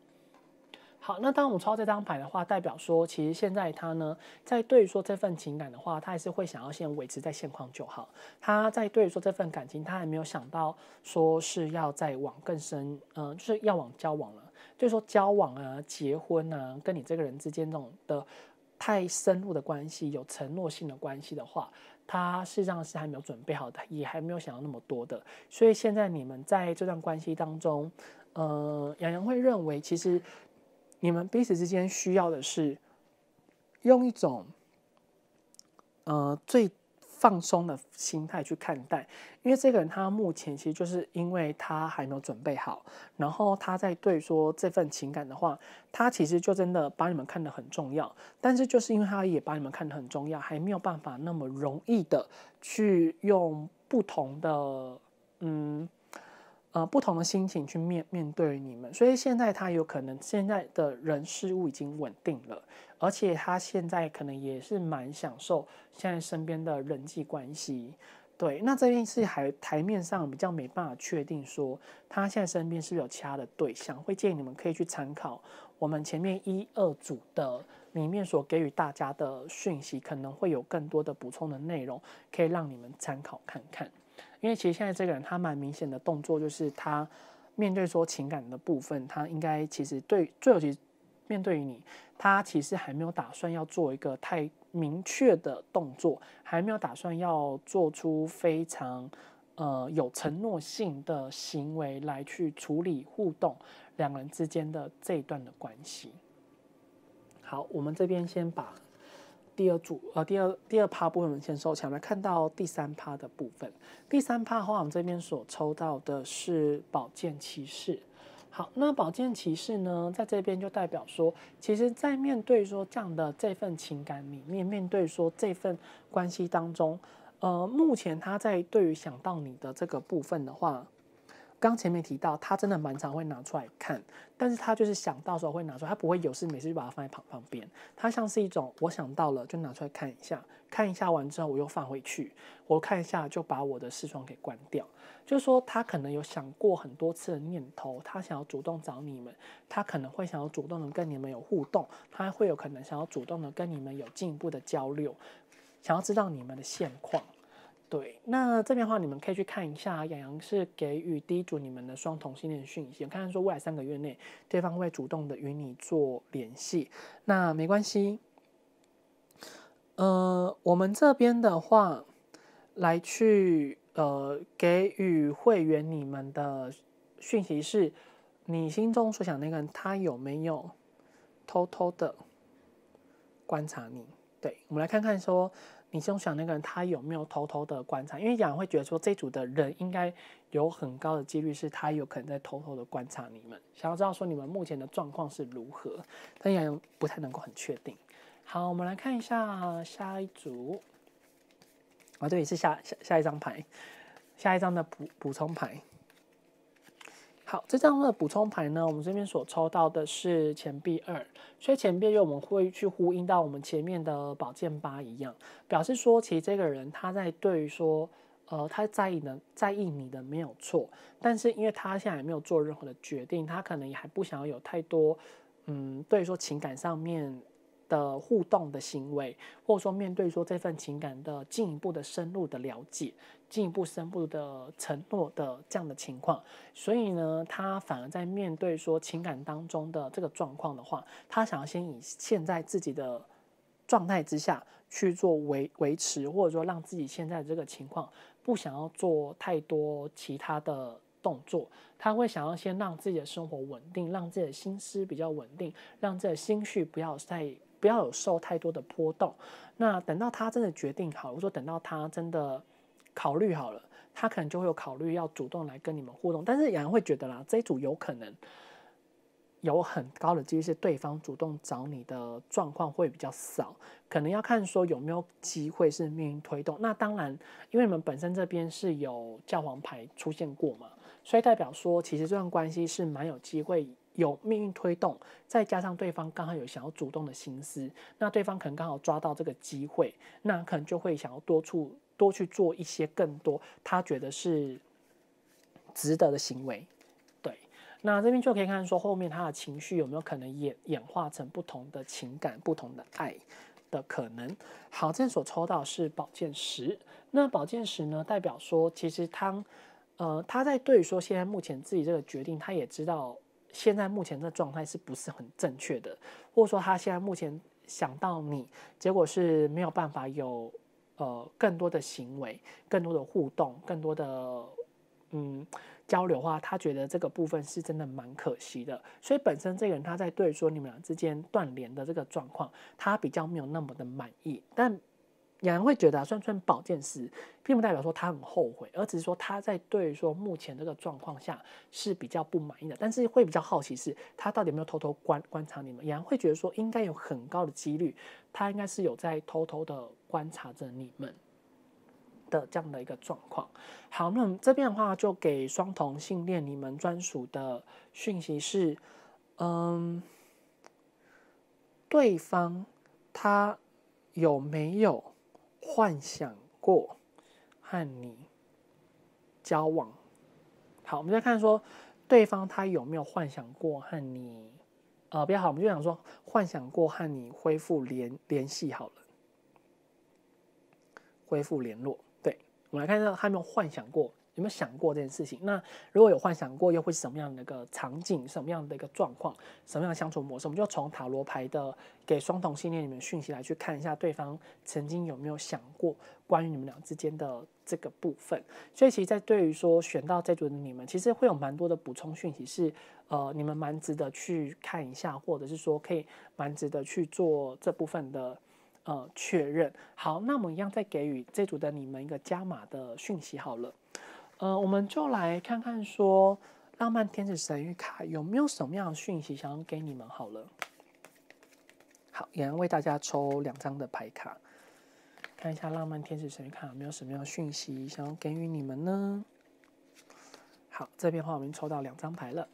Speaker 1: 好，那当我们抽到这张牌的话，代表说，其实现在他呢，在对于说这份情感的话，他还是会想要先维持在现况就好。他在对于说这份感情，他还没有想到说是要再往更深，嗯，就是要往交往了。就是说，交往啊、结婚啊，跟你这个人之间这种的太深入的关系、有承诺性的关系的话，他事实上是还没有准备好的，也还没有想到那么多的。所以现在你们在这段关系当中，呃，洋洋会认为，其实你们彼此之间需要的是用一种，呃，最。放松的心态去看待，因为这个人他目前其实就是因为他还没有准备好，然后他在对说这份情感的话，他其实就真的把你们看得很重要，但是就是因为他也把你们看得很重要，还没有办法那么容易的去用不同的嗯。呃，不同的心情去面面对你们，所以现在他有可能现在的人事物已经稳定了，而且他现在可能也是蛮享受现在身边的人际关系，对，那这边是还台面上比较没办法确定说他现在身边是不是有其他的对象，会建议你们可以去参考我们前面一二组的里面所给予大家的讯息，可能会有更多的补充的内容，可以让你们参考看看。因为其实现在这个人他蛮明显的动作，就是他面对说情感的部分，他应该其实对最尤其面对于你，他其实还没有打算要做一个太。明确的动作，还没有打算要做出非常呃有承诺性的行为来去处理互动两人之间的这一段的关系。好，我们这边先把第二组呃第二第二趴部分先收起来，来看到第三趴的部分。第三趴的话，我们这边所抽到的是宝剑骑士。好，那宝剑骑士呢，在这边就代表说，其实，在面对说这样的这份情感里面，面对说这份关系当中，呃，目前他在对于想到你的这个部分的话。刚前面提到，他真的蛮常会拿出来看，但是他就是想到时候会拿出来，他不会有事没事就把它放在旁旁边。他像是一种我想到了就拿出来看一下，看一下完之后我又放回去，我看一下就把我的视窗给关掉。就是说他可能有想过很多次的念头，他想要主动找你们，他可能会想要主动的跟你们有互动，他会有可能想要主动的跟你们有进一步的交流，想要知道你们的现况。对，那这边的话，你们可以去看一下，洋洋是给予第一组你们的双同性恋讯息，看看说未来三个月内，对方会主动的与你做联系。那没关系，呃，我们这边的话，来去呃给予会员你们的讯息是，你心中所想那个人，他有没有偷偷的观察你？对，我们来看看说。你先想那个人，他有没有偷偷的观察？因为有人会觉得说，这组的人应该有很高的几率是他有可能在偷偷的观察你们，想要知道说你们目前的状况是如何，但也不太能够很确定。好，我们来看一下下一组。啊，对，是下下下一张牌，下一张的补补充牌。好，这张的补充牌呢，我们这边所抽到的是钱币二，所以钱币二我们会去呼应到我们前面的宝剑八一样，表示说其实这个人他在对于说，呃，他在意的在意你的没有错，但是因为他现在也没有做任何的决定，他可能也还不想要有太多，嗯，对于说情感上面的互动的行为，或者说面对说这份情感的进一步的深入的了解。进一步深入的承诺的这样的情况，所以呢，他反而在面对说情感当中的这个状况的话，他想要先以现在自己的状态之下去做维维持，或者说让自己现在这个情况不想要做太多其他的动作，他会想要先让自己的生活稳定，让自己的心思比较稳定，让自己的心绪不要再不要有受太多的波动。那等到他真的决定好，或者说等到他真的。考虑好了，他可能就会有考虑要主动来跟你们互动，但是有人会觉得啦，这一组有可能有很高的几率是对方主动找你的状况会比较少，可能要看说有没有机会是命运推动。那当然，因为你们本身这边是有教皇牌出现过嘛，所以代表说其实这段关系是蛮有机会有命运推动，再加上对方刚好有想要主动的心思，那对方可能刚好抓到这个机会，那可能就会想要多处。多去做一些更多他觉得是值得的行为，对，那这边就可以看说后面他的情绪有没有可能演演化成不同的情感、不同的爱的可能。好，这所抽到是宝剑十，那宝剑十呢，代表说其实他呃他在对说现在目前自己这个决定，他也知道现在目前这状态是不是很正确的，或者说他现在目前想到你，结果是没有办法有。呃，更多的行为，更多的互动，更多的嗯交流的话，他觉得这个部分是真的蛮可惜的。所以本身这个人他在对说你们俩之间断联的这个状况，他比较没有那么的满意，但。有人会觉得，算算保健师，并不代表说他很后悔，而只是说他在对说目前这个状况下是比较不满意的。但是会比较好奇是，他到底有没有偷偷观观察你们？有人会觉得说，应该有很高的几率，他应该是有在偷偷的观察着你们的这样的一个状况。好，那这边的话，就给双同性恋你们专属的讯息是，嗯，对方他有没有？幻想过和你交往。好，我们再看说对方他有没有幻想过和你，啊，比较好，我们就想说幻想过和你恢复联联系好了，恢复联络。对，我们来看一下他有没有幻想过。有没有想过这件事情？那如果有幻想过，又会是什么样的一个场景？什么样的一个状况？什么样的相处模式？我们就从塔罗牌的给双同性恋里面讯息来去看一下对方曾经有没有想过关于你们俩之间的这个部分。所以，其实，在对于说选到这组的你们，其实会有蛮多的补充讯息，是呃，你们蛮值得去看一下，或者是说可以蛮值得去做这部分的呃确认。好，那我们一样再给予这组的你们一个加码的讯息好了。呃，我们就来看看说浪漫天使神谕卡有没有什么样的讯息想要给你们好了。好，也为大家抽两张的牌卡，看一下浪漫天使神谕卡有没有什么样的讯息想要给予你们呢？好，这边的话我们抽到两张牌了。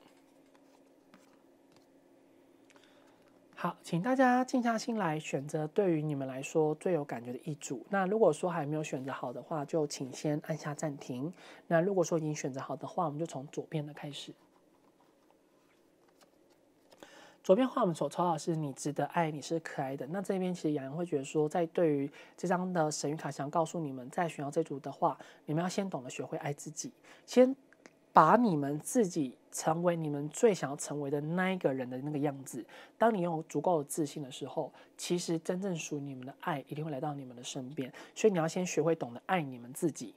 Speaker 1: 好，请大家静下心来选择对于你们来说最有感觉的一组。那如果说还没有选择好的话，就请先按下暂停。那如果说已经选择好的话，我们就从左边的开始。左边画我们所抽到的是你值得爱，你是可爱的。那这边其实洋洋会觉得说，在对于这张的神谕卡，想告诉你们，在选到这组的话，你们要先懂得学会爱自己，先。把你们自己成为你们最想要成为的那一个人的那个样子。当你拥有足够的自信的时候，其实真正属于你们的爱一定会来到你们的身边。所以你要先学会懂得爱你们自己，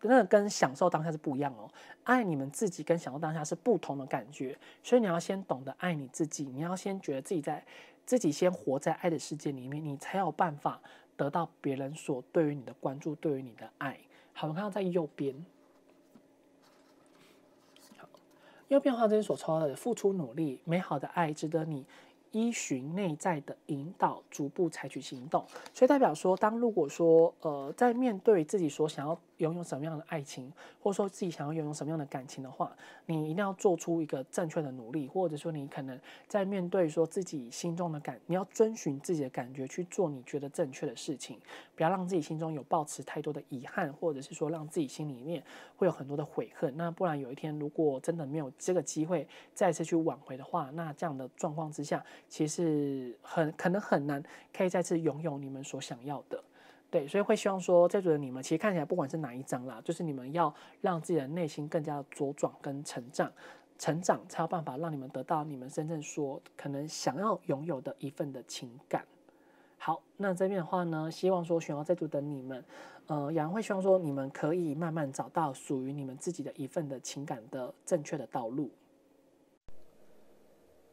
Speaker 1: 那跟享受当下是不一样哦。爱你们自己跟享受当下是不同的感觉。所以你要先懂得爱你自己，你要先觉得自己在自己先活在爱的世界里面，你才有办法得到别人所对于你的关注，对于你的爱。好，我们看到在右边。右边画这边所抽到的，付出努力，美好的爱值得你。依循内在的引导，逐步采取行动。所以代表说，当如果说，呃，在面对自己所想要拥有什么样的爱情，或者说自己想要拥有什么样的感情的话，你一定要做出一个正确的努力，或者说你可能在面对说自己心中的感，你要遵循自己的感觉去做你觉得正确的事情，不要让自己心中有抱持太多的遗憾，或者是说让自己心里面会有很多的悔恨。那不然有一天如果真的没有这个机会再次去挽回的话，那这样的状况之下。其实很可能很难可以再次拥有你们所想要的，对，所以会希望说这组的你们，其实看起来不管是哪一张啦，就是你们要让自己的内心更加的茁壮跟成长，成长才有办法让你们得到你们真正说可能想要拥有的一份的情感。好，那这边的话呢，希望说选到这组的你们，呃，杨会希望说你们可以慢慢找到属于你们自己的一份的情感的正确的道路。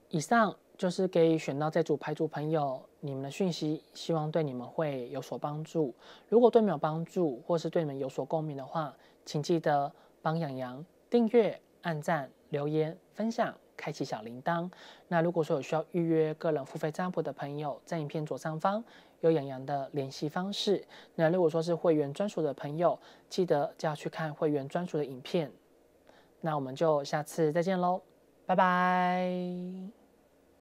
Speaker 1: 以上。就是给选到这组牌组朋友，你们的讯息，希望对你们会有所帮助。如果对你们有帮助，或是对你们有所共鸣的话，请记得帮养羊订阅、按赞、留言、分享、开启小铃铛。那如果说有需要预约个人付费占卜的朋友，在影片左上方有养羊的联系方式。那如果说是会员专属的朋友，记得就要去看会员专属的影片。那我们就下次再见喽，拜拜。